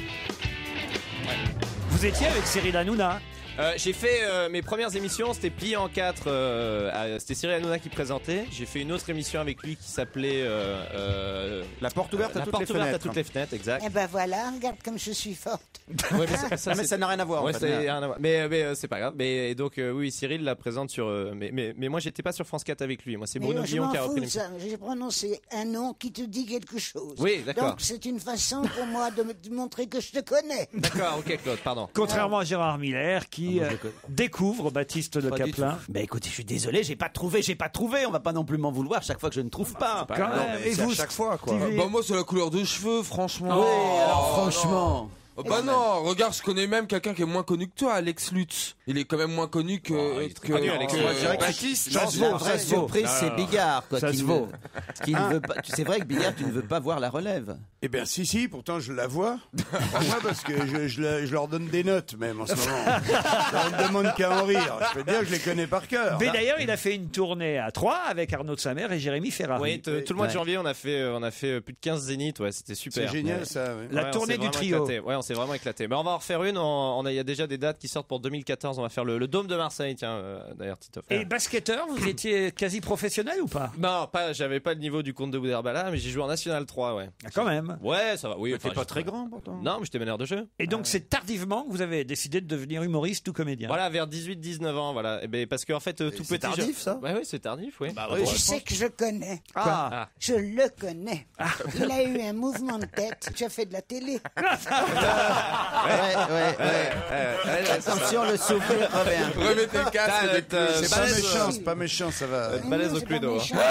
Vous étiez avec Cyril Hanouna. Euh, j'ai fait euh, mes premières émissions, c'était plié en quatre. euh, c'était Cyril Hanouna qui présentait. J'ai fait une autre émission avec lui qui s'appelait euh, euh, La porte ouverte à La toutes porte les ouverte à fenêtres. toutes les fenêtres, exact. Eh ben voilà, regarde comme je suis forte. Ouais, mais ça, ça, Ah, mais ça n'a rien à voir. en Ouais, fait. c'est rien à voir. Mais, mais euh, c'est pas grave. Mais et donc euh, oui, Cyril la présente sur. euh, mais, mais mais moi j'étais pas sur France 4 avec lui. Moi c'est Bruno Guillon qui a repris. J'ai prononcé un nom qui te dit quelque chose. Oui, d'accord. Donc c'est une façon pour moi de me de montrer que je te connais. D'accord, ok Claude, pardon. Contrairement à Gérard Miller qui euh, découvre Baptiste Le Pas Caplin. Bah écoutez, je suis désolé, j'ai pas trouvé, j'ai pas trouvé. On va pas non plus m'en vouloir chaque fois que je ne trouve pas. Quand même. Et C'est à vous, chaque fois, quoi. Stevie Bah moi c'est la couleur de cheveux franchement. Oui, Oh, alors non. franchement. Oh, bah non, regarde, je connais même quelqu'un qui est moins connu que toi, Alex Lutz. Il est quand même moins connu que, Oh, que, connu, Alex que- Lutz. que Baptiste. Ça Non, se c'est- vaut, La ça vraie se vaut. surprise, c'est Bigard. Quoi, Ça qui se ne- vaut. qui ne veut pas. C'est vrai que Bigard, tu ne veux pas voir la relève. Eh bien, si, si, pourtant je la vois. Moi, parce que je, je la- je leur donne des notes, même, en ce moment. Ça ne demande qu'à en rire. Je peux te dire que je les connais par cœur. Mais d'ailleurs, il a fait une tournée à Troyes avec Arnaud de Samer et Jérémy Ferrari. Oui, t- tout le mois de Ouais. janvier, on a fait, euh, on a fait euh, plus de 15 zéniths, ouais, c'était super. C'est génial, Ouais. ça. ouais. La Ouais, on tournée s'est du vraiment trio. éclaté. Ouais, on s'est vraiment éclaté. Mais on va en refaire une. On, on a, il y a déjà des dates qui sortent pour 2014. On va faire le, le Dôme de Marseille, tiens, euh, d'ailleurs, Tito. Et basketteur, vous étiez quasi professionnel ou pas? Non, pas, j'avais pas le niveau du comte de Boudherbala, mais j'ai joué en National 3, ouais. Ah, Quand même. Ouais, ça va, oui. T'es enfin, pas très grand pourtant. Non, mais j'étais meneur de jeu. Et donc, c'est tardivement que vous avez décidé de devenir humoriste ou comédien. Voilà, vers 18-19 ans, voilà. Et ben, parce qu'en fait, euh, tout c'est petit. tardif, je- ça Ouais, oui, c'est tardif, oui. Bah Je sais que je connais. Ah. Ah. Je le connais. Il a eu un mouvement de tête. Tu as fait de la télé. Ouais, ouais, ouais. Attention, le souffle revient. Remettez le casque. T'as- t'as- C'est c'est pas balèze, méchant, euh, c'est pas méchant, ça va. balèze Non, au c'est cluedo, hein. méchant. Ouais,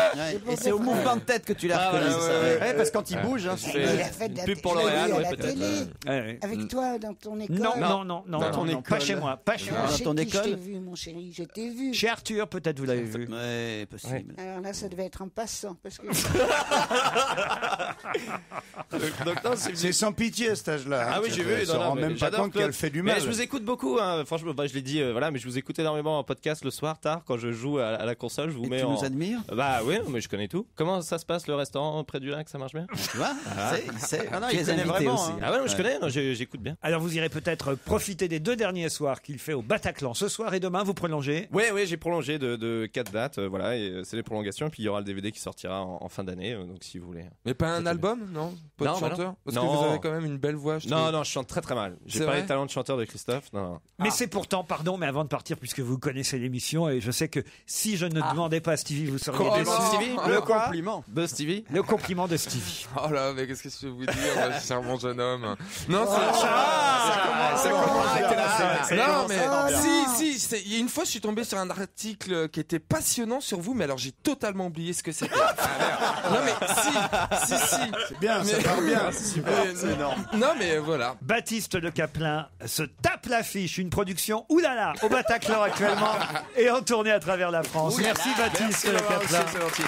C'est Et c'est au mouvement de tête que tu l'as Ah, reconnu. ouais, ouais, ouais. Ouais, parce que quand il bouge, hein, fais- Il a fait de la Pub pour L'Oréal, à la peut-être. télé. Avec toi dans ton école. Non, non, non, non, Dans non, ton non, pas école. chez moi, pas chez moi. Chez qui je t'ai vu, mon chéri Je t'ai vu. Chez Arthur, peut-être vous l'avez vu. Ouais, possible. Alors là, ça devait être un passant. Parce que... Donc, non, c'est- C'est sans pitié cet âge-là. Ah hein. oui, j'ai Ça vu. non, rend même pas compte qu'elle fait du Mais mal. je vous écoute beaucoup, hein. franchement. bah, je l'ai dit, euh, voilà, mais je vous écoute énormément en podcast le soir, tard, quand je joue à, la console. Je vous Et mets tu en. nous admires Bah oui, mais je connais tout. Comment ça se passe le restaurant près du lac Ça marche bien? Tu vois Ah. Il sait, il sait. Ah non, Tu il es connaît invité vraiment, aussi. hein. Ah ouais, non, je connais. non, J'écoute bien. Alors vous irez peut-être profiter des deux derniers soirs qu'il fait au Bataclan ce soir et demain vous prolongez. Oui, oui, j'ai prolongé de, de 4 dates, euh, voilà, et euh, c'est les prolongations, et puis il y aura le DVD qui sortira en, en fin d'année, euh, donc si vous voulez. Mais pas un album, non Pas de Non, bah non. chanteur Parce Non. que vous avez quand même une belle voix. je Non, trouve. non, je chante très très mal. J'ai C'est pas vrai les talents de chanteur de Christophe. Non, non. Mais c'est pourtant, pardon, mais avant de partir, puisque vous connaissez l'émission, et je sais que si je ne demandais pas à Stevie, vous seriez Comment déçu. Stevie Le quoi compliment. Buzz Stevie Le compliment de Stevie. Oh là, mais qu'est-ce que je peux vous dire moi, C'est un bon jeune homme? Non, c'est. Oh, Ah, ça commence Non, mais bien. si, si. Il y a une fois, je suis tombé sur un article qui était passionnant sur vous, mais alors j'ai totalement oublié ce que c'était. non, mais si, si, si. C'est bien, ça part bien. C'est super, Mais- c'est énorme. Non, mais voilà. Baptiste Le Caplin se tape l'affiche, une production oulala au Bataclan actuellement et en tournée à travers la France. Merci Baptiste Le Caplin. aussi, c'est gentil.